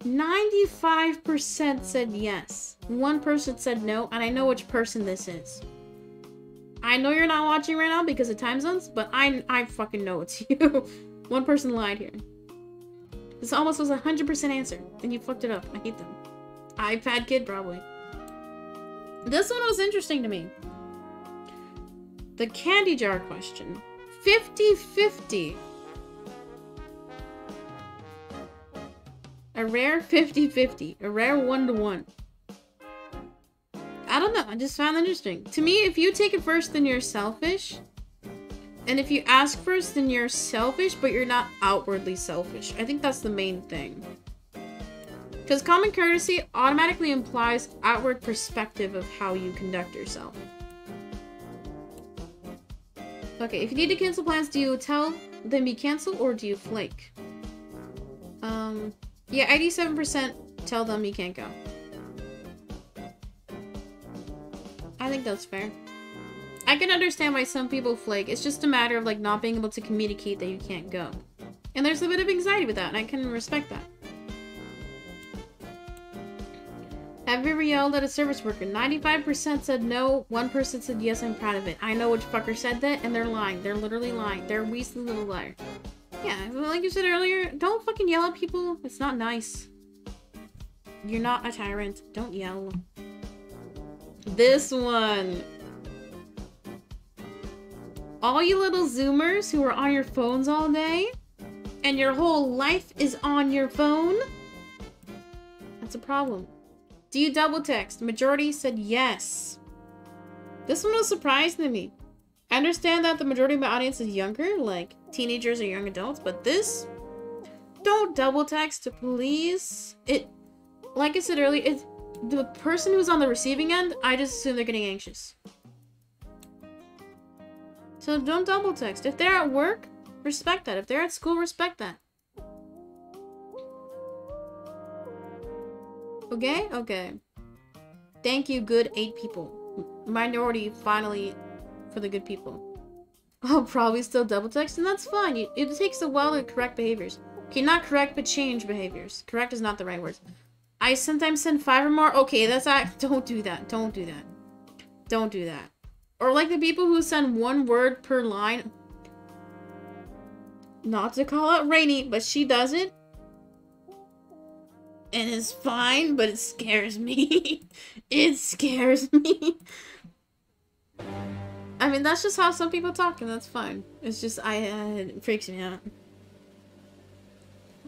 95% said yes. One person said no, and I know which person this is. I know you're not watching right now because of time zones, but I I fucking know it's you. One person lied here. This almost was a 100% answer, and you fucked it up. I hate them. iPad kid, probably. This one was interesting to me. The candy jar question. 50-50. A rare 50-50. A rare 1-to-1. I don't know. I just found interesting. To me, if you take it first, then you're selfish. And if you ask first, then you're selfish, but you're not outwardly selfish. I think that's the main thing. Because common courtesy automatically implies outward perspective of how you conduct yourself. Okay, if you need to cancel plans, do you tell them you cancel or do you flake? Um, yeah, 87% tell them you can't go. I think that's fair. I can understand why some people flake. It's just a matter of like not being able to communicate that you can't go. And there's a bit of anxiety with that, and I can respect that. Have you ever yelled at a service worker? 95% said no, one person said yes, I'm proud of it. I know which fucker said that, and they're lying. They're literally lying. They're a weaselly little liar. Yeah, like you said earlier, don't fucking yell at people. It's not nice. You're not a tyrant. Don't yell. This one. All you little zoomers who are on your phones all day, and your whole life is on your phone, that's a problem. Do you double text? Majority said yes. This one was surprising to me. I understand that the majority of my audience is younger, like teenagers or young adults, but this, don't double text, to please. It, like I said earlier, it, the person who's on the receiving end, I just assume they're getting anxious. So don't double text. If they're at work, respect that. If they're at school, respect that. Okay? Okay. Thank you, good eight people. Minority, finally, for the good people. I'll probably still double text, and that's fine. It takes a while to correct behaviors. Okay, not correct, but change behaviors. Correct is not the right word. I sometimes send five or more. Okay, that's not- don't do that. Don't do that. Don't do that. Or like the people who send one word per line. Not to call out Rainy, but she does it and it's fine, but it scares me. it scares me. I mean, that's just how some people talk, and that's fine. It's just, I, uh, it freaks me out.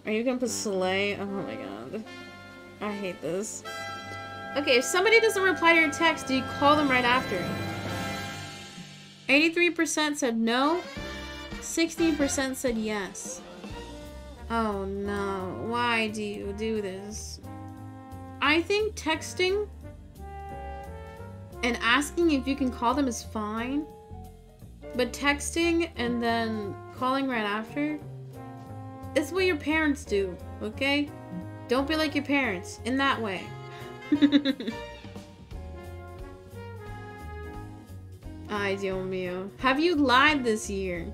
Are you gonna put Slay? Oh my god. I hate this. Okay, if somebody doesn't reply to your text, do you call them right after? 83% said no. 16% said yes. Oh no, why do you do this? I think texting and asking if you can call them is fine. But texting and then calling right after is what your parents do, okay? Don't be like your parents in that way. Ay, Dios mío. Have you lied this year?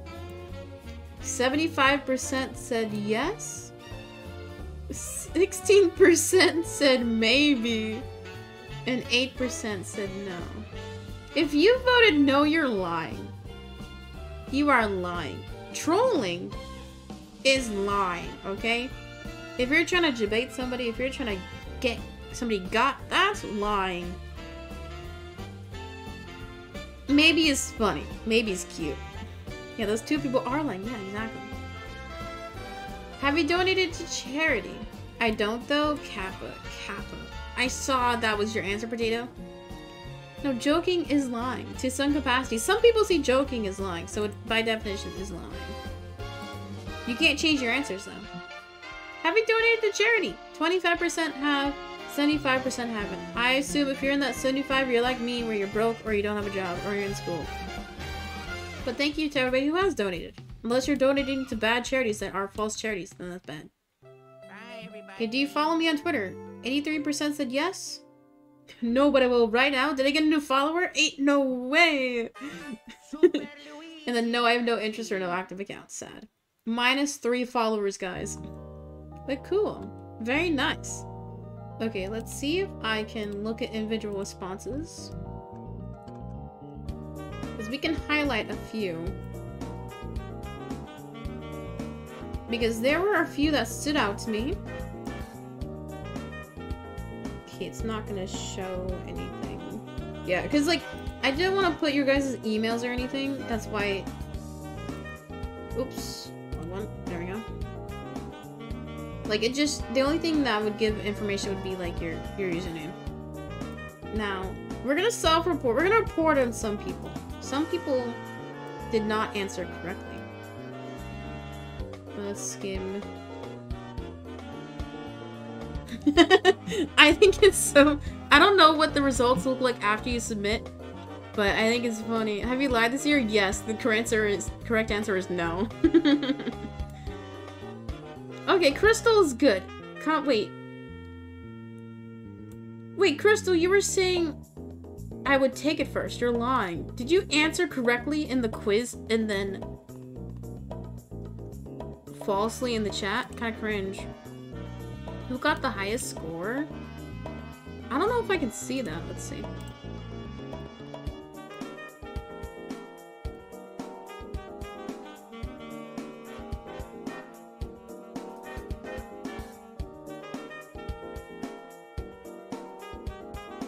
75% said yes. 16% said maybe. And 8% said no. If you voted no, you're lying. You are lying. Trolling is lying, okay? If you're trying to debate somebody, if you're trying to get somebody got, that's lying. Maybe it's funny. Maybe it's cute. Yeah, those two people are lying. Yeah, exactly. Have you donated to charity? I don't though. Kappa. Kappa. I saw that was your answer, Potato. No, joking is lying. To some capacity. Some people see joking as lying, so it, by definition is lying. You can't change your answers though. Have you donated to charity? 25% have, 75% haven't. I assume if you're in that 75, you're like me, where you're broke, or you don't have a job, or you're in school. But thank you to everybody who has donated. Unless you're donating to bad charities that are false charities, then that's bad. Okay, do you follow me on Twitter? 83% said yes. No, but I will right now. Did I get a new follower? Ain't no way. and then no, I have no interest or no active account. Sad. Minus three followers, guys. But cool. Very nice. Okay, let's see if I can look at individual responses. Because we can highlight a few. Because there were a few that stood out to me. It's not gonna show anything. Yeah, because, like, I didn't want to put your guys' emails or anything. That's why... Oops. Wrong one. There we go. Like, it just... The only thing that would give information would be, like, your, your username. Now, we're gonna self-report. We're gonna report on some people. Some people did not answer correctly. Let's skim. I think it's so... I don't know what the results look like after you submit, but I think it's funny. Have you lied this year? Yes. The correct answer is, correct answer is no. okay, Crystal is good. Can't wait. Wait, Crystal, you were saying I would take it first. You're lying. Did you answer correctly in the quiz and then falsely in the chat? Kind of cringe. Who got the highest score? I don't know if I can see that. Let's see.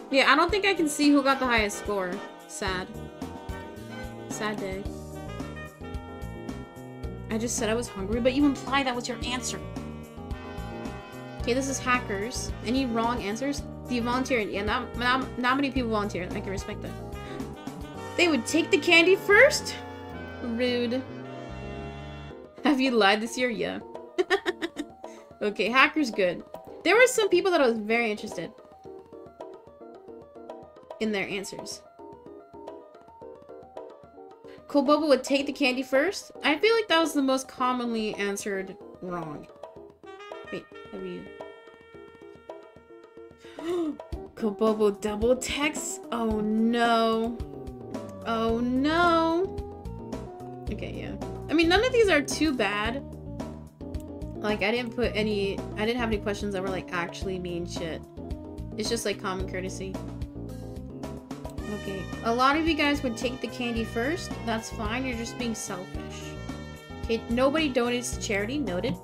Yeah, I don't think I can see who got the highest score. Sad. Sad day. I just said I was hungry, but you imply that was your answer. Okay, this is hackers. Any wrong answers? Do you volunteer? Yeah, not, not, not many people volunteer. I can respect that. They would take the candy first? Rude. Have you lied this year? Yeah. okay, hacker's good. There were some people that I was very interested in their answers. Kobobo would take the candy first? I feel like that was the most commonly answered wrong. Wait, have you... Kobobo double text? Oh no. Oh no. Okay, yeah. I mean, none of these are too bad. Like, I didn't put any... I didn't have any questions that were, like, actually mean shit. It's just, like, common courtesy. Okay. A lot of you guys would take the candy first. That's fine. You're just being selfish. Okay, nobody donates to charity. Noted.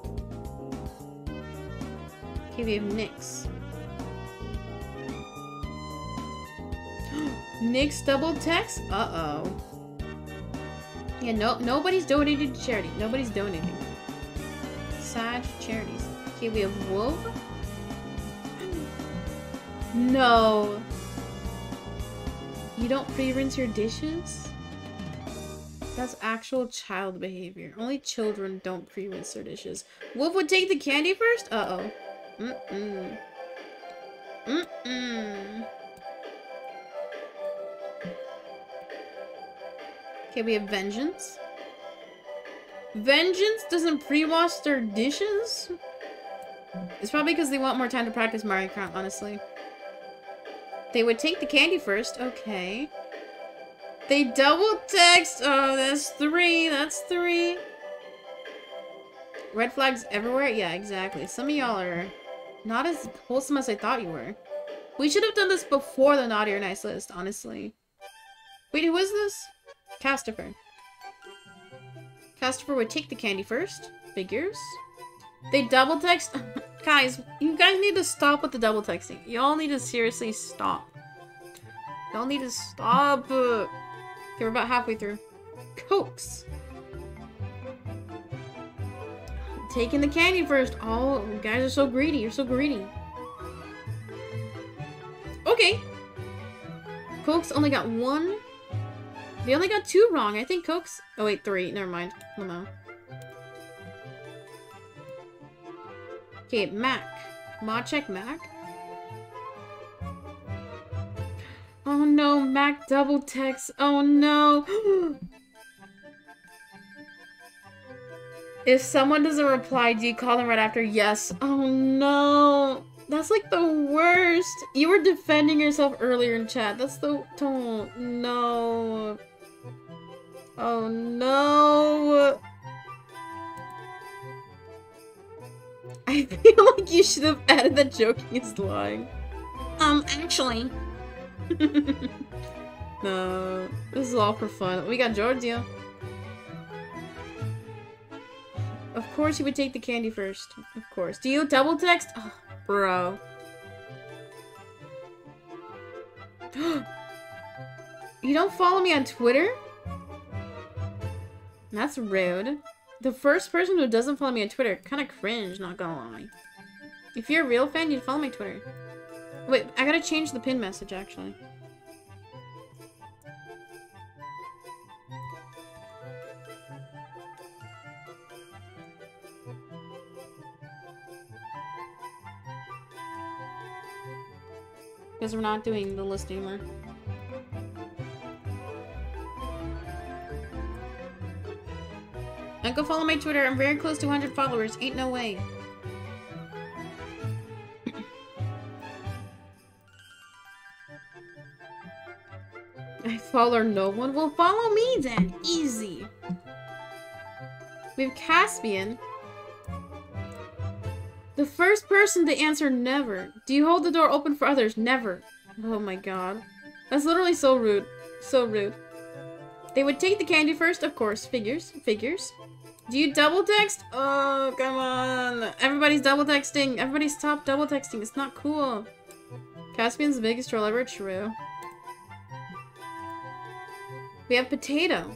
We have Nyx. Nyx double text? Uh-oh. Yeah, no, nobody's donating to charity. Nobody's donating. Sad charities. Okay, we have Wolf. No. You don't pre-rinse your dishes? That's actual child behavior. Only children don't pre-rinse their dishes. Wolf would take the candy first? Uh-oh. Mm-mm. Mm-mm. Okay, we have Vengeance. Vengeance doesn't pre-wash their dishes? It's probably because they want more time to practice Mario Kart, honestly. They would take the candy first. Okay. They double text. Oh, that's three. That's three. Red flags everywhere? Yeah, exactly. Some of y'all are not as wholesome as I thought you were. We should have done this before the naughty or nice list, honestly. Wait, who is this? Castifer. Castifer would take the candy first. Figures. They double text. guys, you guys need to stop with the double texting. Y'all need to seriously stop. Y'all need to stop. Uh, okay, we're about halfway through. Cokes. Taking the candy first. Oh, guys are so greedy. You're so greedy. Okay. Cokes only got one. They only got two wrong. I think Cokes... Oh, wait, three. Never mind. Lamo. Okay, Mac. Mod check Mac. Oh no, Mac double text. Oh no. If someone doesn't reply, do you call them right after? Yes. Oh no. That's like the worst. You were defending yourself earlier in chat. That's the don't no. Oh no. I feel like you should have added that joking is lying. Um, actually. no, this is all for fun. We got Georgia. Of course you would take the candy first. Of course. Do you double text? Oh, bro. you don't follow me on Twitter? That's rude. The first person who doesn't follow me on Twitter, kind of cringe, not gonna lie. If you're a real fan, you'd follow my Twitter. Wait, I gotta change the pin message, actually. Because we're not doing the list anymore. And go follow my Twitter. I'm very close to 100 followers. Ain't no way. I follow no one. Will follow me then. Easy. We have Caspian. The first person to answer never. Do you hold the door open for others? Never. Oh my god. That's literally so rude. So rude. They would take the candy first, of course. Figures. Figures. Do you double text? Oh, come on. Everybody's double texting. Everybody stop double texting. It's not cool. Caspian's the biggest troll ever. True. We have potato.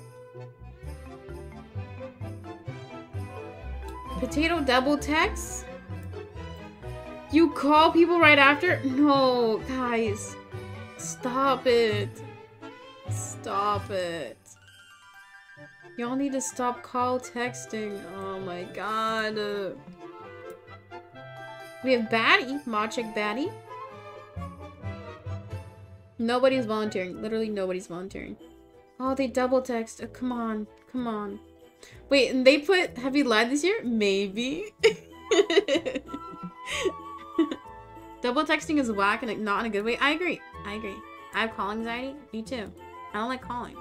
Potato double text? You call people right after? No, guys. Stop it. Stop it. Y'all need to stop call texting. Oh my god. We have Batty. Machik Batty. Nobody's volunteering. Literally nobody's volunteering. Oh, they double text. Oh, come on. Come on. Wait, and they put Have you lied this year? Maybe. double texting is whack and not in a good way. I agree. I agree. I have call anxiety. Me too. I don't like calling.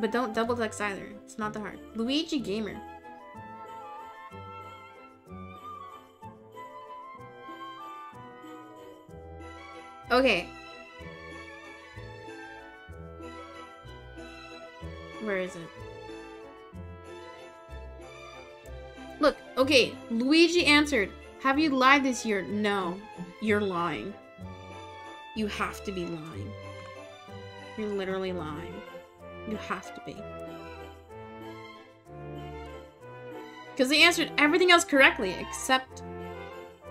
But don't double text either. It's not that hard. Luigi Gamer. Okay. Where is it? Look, okay, Luigi answered. Have you lied this year? No. You're lying. You have to be lying. You're literally lying. You have to be. Because they answered everything else correctly, except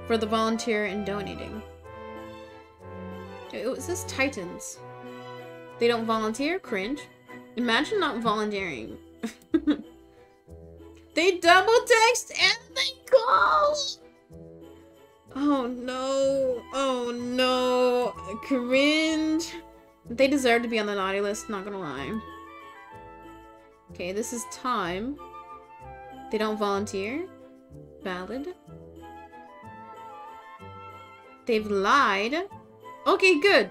for the volunteer and donating. It was this Titans. They don't volunteer? Cringe. Imagine not volunteering. they double text and they call! Oh no. Oh no. Cringe. They deserve to be on the naughty list, not gonna lie. Okay, this is time. They don't volunteer. Valid. They've lied. Okay, good.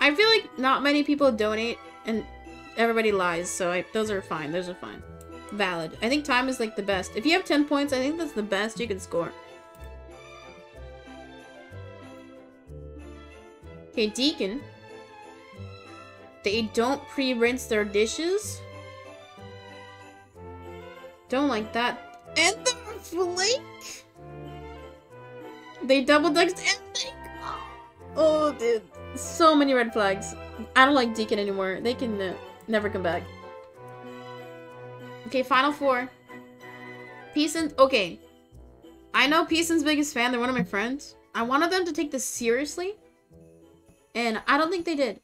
I feel like not many people donate and everybody lies, so I, those are fine. Those are fine. Valid. I think time is like the best. If you have 10 points, I think that's the best you can score. Okay, Deacon. They don't pre-rinse their dishes. Don't like that. And the flake. They double text and they Oh, dude. So many red flags. I don't like Deacon anymore. They can uh, never come back. Okay, final four. Peacein. Okay. I know Peacein's biggest fan. They're one of my friends. I wanted them to take this seriously. And I don't think they did.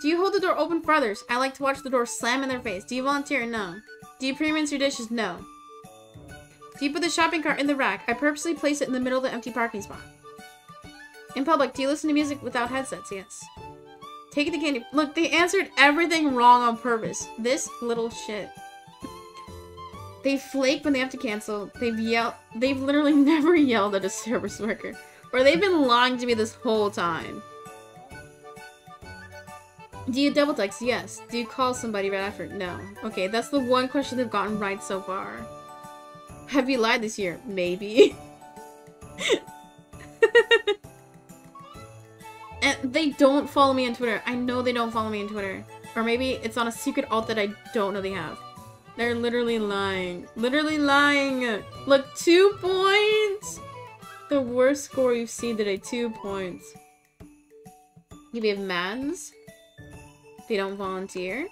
Do you hold the door open for others? I like to watch the door slam in their face. Do you volunteer? No. Do you pre-rinse your dishes? No. Do you put the shopping cart in the rack? I purposely place it in the middle of the empty parking spot. In public, do you listen to music without headsets? Yes. Take the candy. Look, they answered everything wrong on purpose. This little shit. They flake when they have to cancel. They've yelled. They've literally never yelled at a service worker. Or they've been lying to me this whole time. Do you double text? Yes. Do you call somebody right after? No. Okay, that's the one question they've gotten right so far. Have you lied this year? Maybe. and they don't follow me on Twitter. I know they don't follow me on Twitter. Or maybe it's on a secret alt that I don't know they have. They're literally lying. Literally lying! Look, two points! The worst score you've seen today, two points. We have Mads. They don't volunteer.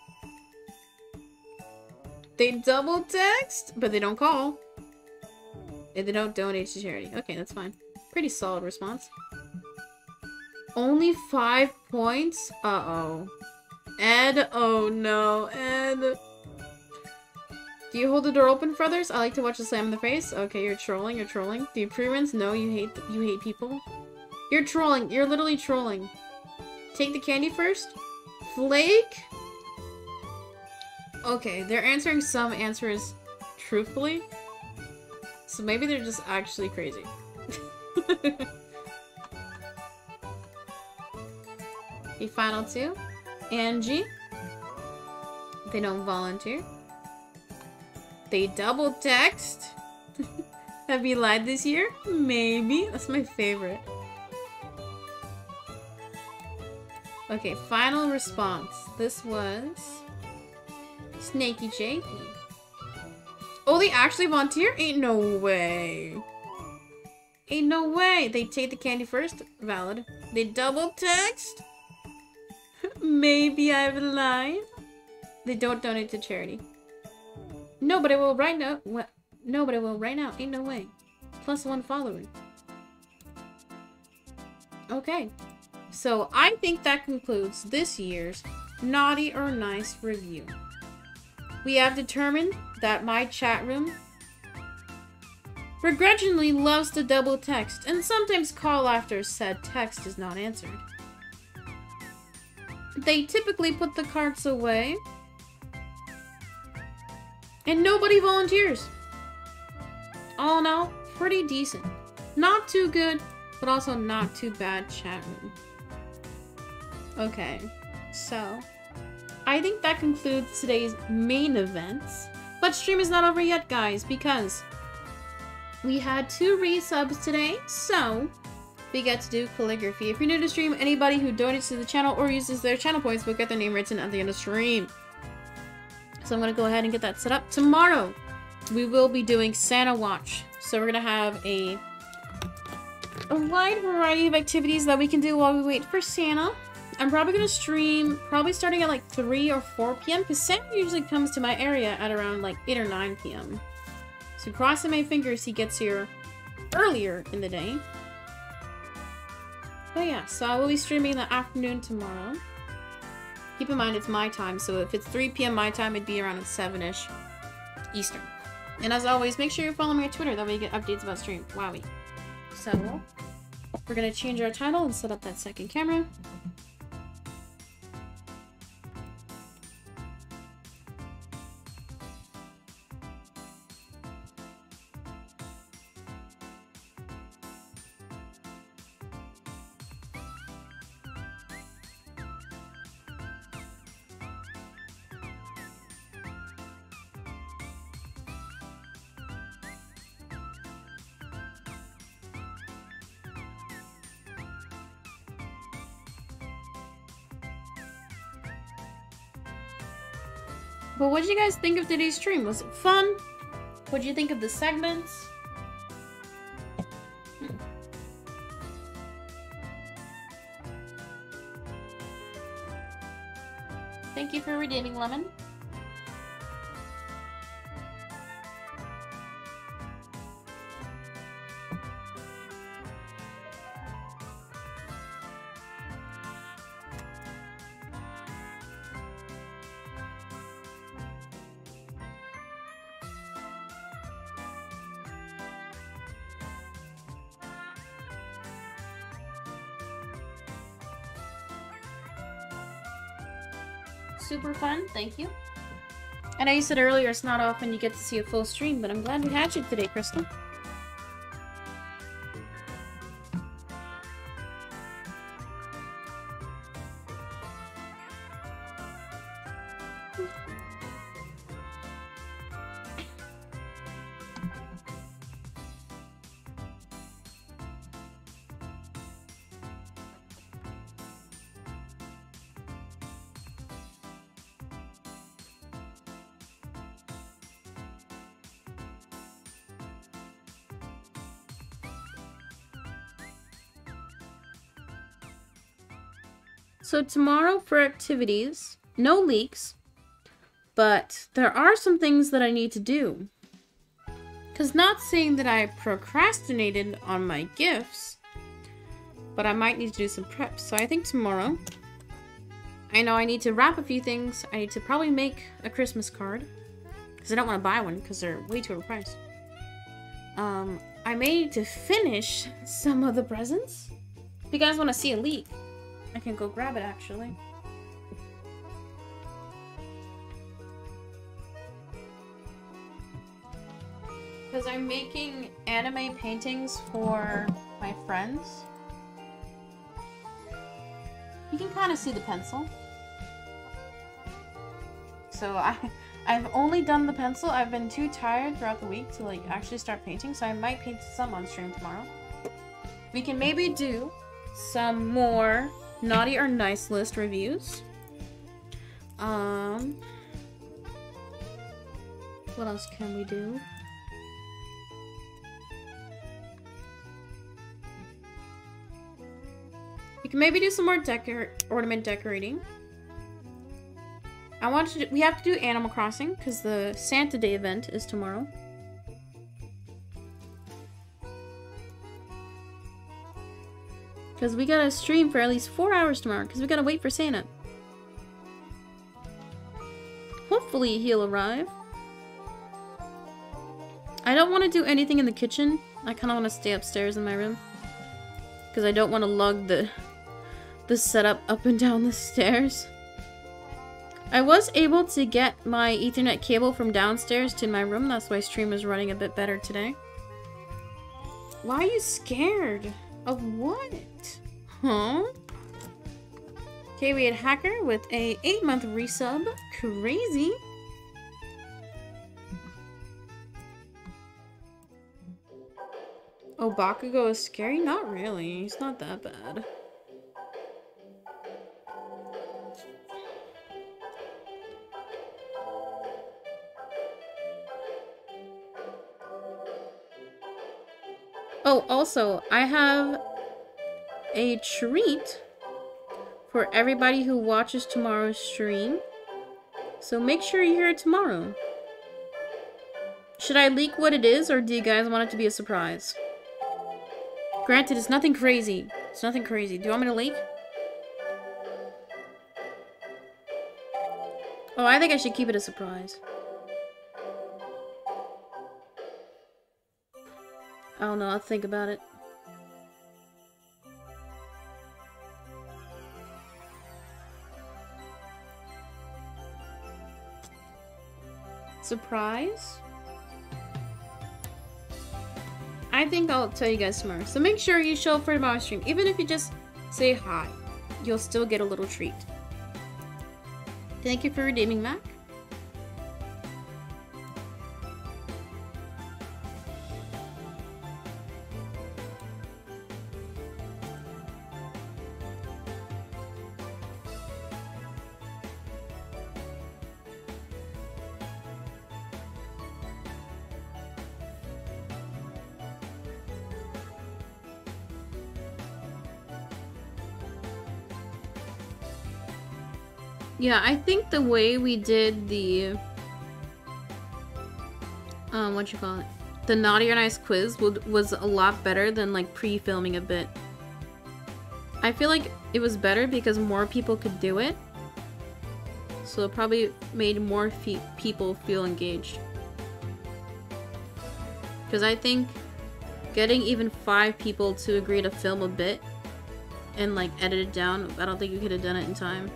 They double text, but they don't call. And they don't donate to charity. Okay, that's fine. Pretty solid response. Only five points? Uh-oh. Ed? Oh no, Ed. Do you hold the door open for others? I like to watch the slam in the face. Okay, you're trolling, you're trolling. Do you pre-rinse? No, you hate you hate people. You're trolling. You're literally trolling. Take the candy first? Flake? Okay, they're answering some answers truthfully. So maybe they're just actually crazy. the final two. Angie. They don't volunteer. They double text. Have you lied this year? Maybe. That's my favorite. Okay, final response. This was... Snaky Jakey. Oh, they actually volunteer? Ain't no way. Ain't no way. They take the candy first? Valid. They double text? Maybe I've lied. They don't donate to charity. No, but it will right now. What? No, but it will right now. Ain't no way. Plus one following. Okay. So I think that concludes this year's Naughty or Nice review. We have determined that my chat room begrudgingly loves to double text and sometimes call after said text is not answered. They typically put the cards away and nobody volunteers. All in all, pretty decent. Not too good, but also not too bad chat room. Okay, so I think that concludes today's main events. But stream is not over yet, guys, because we had two resubs today, so we get to do calligraphy. If you're new to stream, anybody who donates to the channel or uses their channel points will get their name written at the end of stream. So I'm going to go ahead and get that set up. Tomorrow, we will be doing Santa Watch. So we're going to have a, a wide variety of activities that we can do while we wait for Santa. I'm probably going to stream probably starting at like 3 or 4 p.m. because Santa usually comes to my area at around like 8 or 9 p.m. So crossing my fingers he gets here earlier in the day. But yeah, so I will be streaming in the afternoon tomorrow. Keep in mind it's my time, so if it's 3 p.m. my time, it'd be around 7-ish Eastern. And as always, make sure you follow me on Twitter, that way you get updates about stream. Wowie. So, we're gonna change our title and set up that second camera. What did you guys think of today's stream? Was it fun? What did you think of the segments? Thank you for redeeming Lemon. Fun, thank you. And I said earlier it's not often you get to see a full stream, but I'm glad we had you today, Crystal. Tomorrow for activities, no leaks, but there are some things that I need to do. Because not saying that I procrastinated on my gifts, but I might need to do some prep. So I think tomorrow, I know I need to wrap a few things. I need to probably make a Christmas card. Because I don't want to buy one because they're way too overpriced. Um, I may need to finish some of the presents. If you guys want to see a leak, I can go grab it actually. Because I'm making anime paintings for my friends. You can kind of see the pencil. So I, I've only done the pencil. I've been too tired throughout the week to like actually start painting, so I might paint some on stream tomorrow. We can maybe do some more naughty or nice list reviews. Um, what else can we do? We can maybe do some more decor ornament decorating. I want to do, we have to do Animal Crossing because the Santa Day event is tomorrow. Because we gotta stream for at least four hours tomorrow, because we gotta wait for Santa. Hopefully he'll arrive. I don't want to do anything in the kitchen. I kind of want to stay upstairs in my room. Because I don't want to lug the, the setup up and down the stairs. I was able to get my ethernet cable from downstairs to my room. That's why stream is running a bit better today. Why are you scared? Of what? Huh? Okay, we had Hacker with a 8-month resub. Crazy. Oh, Bakugo is scary? Not really. He's not that bad. Oh, also, I have a treat for everybody who watches tomorrow's stream. So make sure you're here tomorrow. Should I leak what it is, or do you guys want it to be a surprise? Granted, it's nothing crazy. It's nothing crazy. Do you want me to leak? Oh, I think I should keep it a surprise. I don't know, I'll think about it. Surprise? I think I'll tell you guys tomorrow. So make sure you show up for tomorrow's stream. Even if you just say hi, you'll still get a little treat. Thank you for redeeming, Mac. Yeah, I think the way we did the um what you call it? The naughty or nice quiz was a lot better than like pre-filming a bit. I feel like it was better because more people could do it. So it probably made more fe people feel engaged. Because I think getting even five people to agree to film a bit and like edit it down, I don't think you could have done it in time.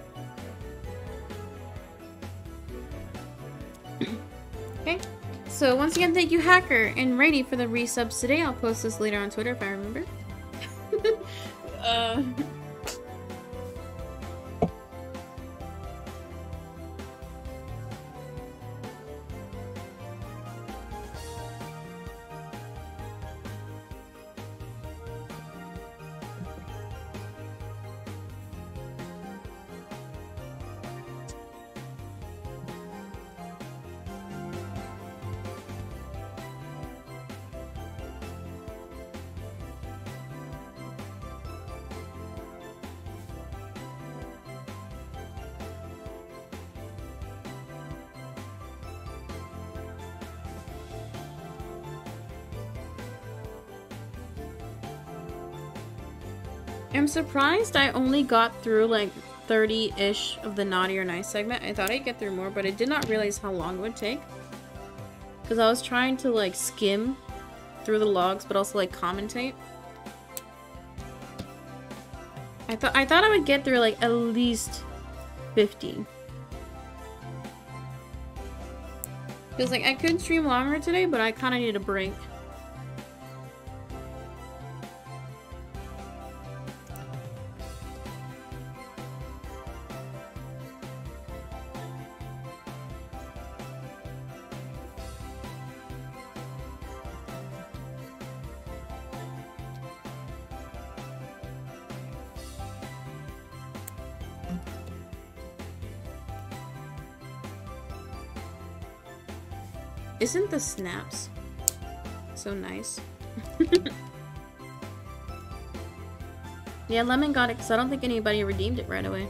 So once again, thank you, Hacker and Rainy, for the resubs today. I'll post this later on Twitter if I remember. Surprised I only got through like 30-ish of the naughty or nice segment. I thought I'd get through more, but I did not realize how long it would take. Because I was trying to like skim through the logs, but also like commentate. I thought I thought I would get through like at least 50. Because like I could stream longer today, but I kind of need a break. Isn't the snaps so nice? yeah, Lemon got it because I don't think anybody redeemed it right away.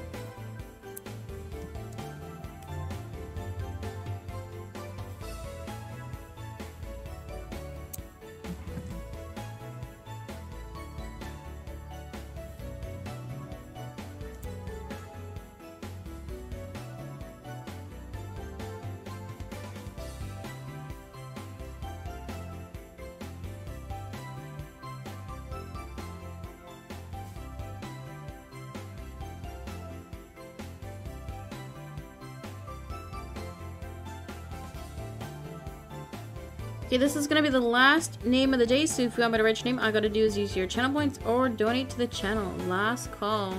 Okay, this is gonna be the last name of the day, so if you want me to write your name, all I gotta do is use your channel points or donate to the channel. Last call.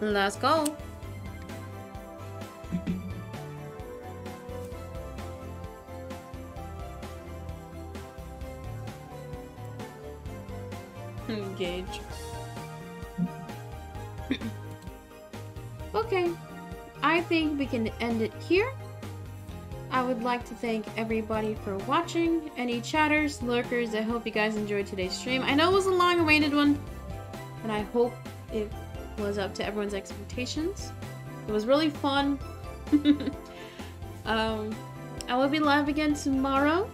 Last call. Here. I would like to thank everybody for watching. Any chatters, lurkers, I hope you guys enjoyed today's stream. I know it was a long-awaited one, and I hope it was up to everyone's expectations. It was really fun. um, I will be live again tomorrow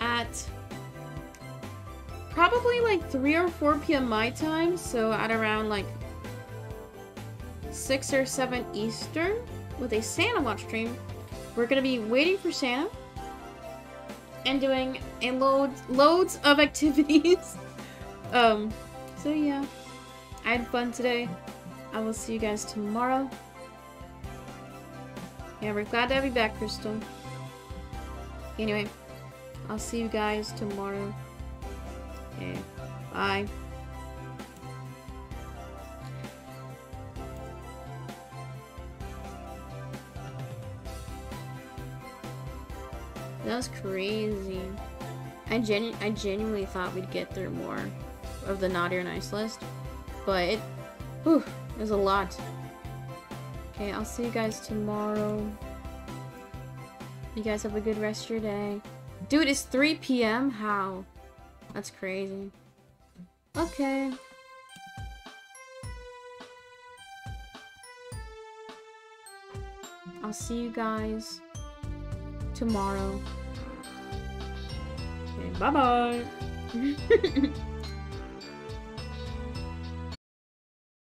at probably like 3 or 4 p.m. my time, so at around like 6 or 7 Eastern with a Santa watch stream. We're gonna be waiting for Santa and doing a load loads of activities. um, so yeah, I had fun today. I will see you guys tomorrow. Yeah, we're glad to have you back, Crystal. Anyway, I'll see you guys tomorrow. Okay, bye. That was crazy. I genu I genuinely thought we'd get through more of the naughty or nice list, but it, whew, it was a lot. Okay, I'll see you guys tomorrow. You guys have a good rest of your day. Dude, it's 3 p.m.? How? That's crazy. Okay. I'll see you guys tomorrow. Okay, bye-bye.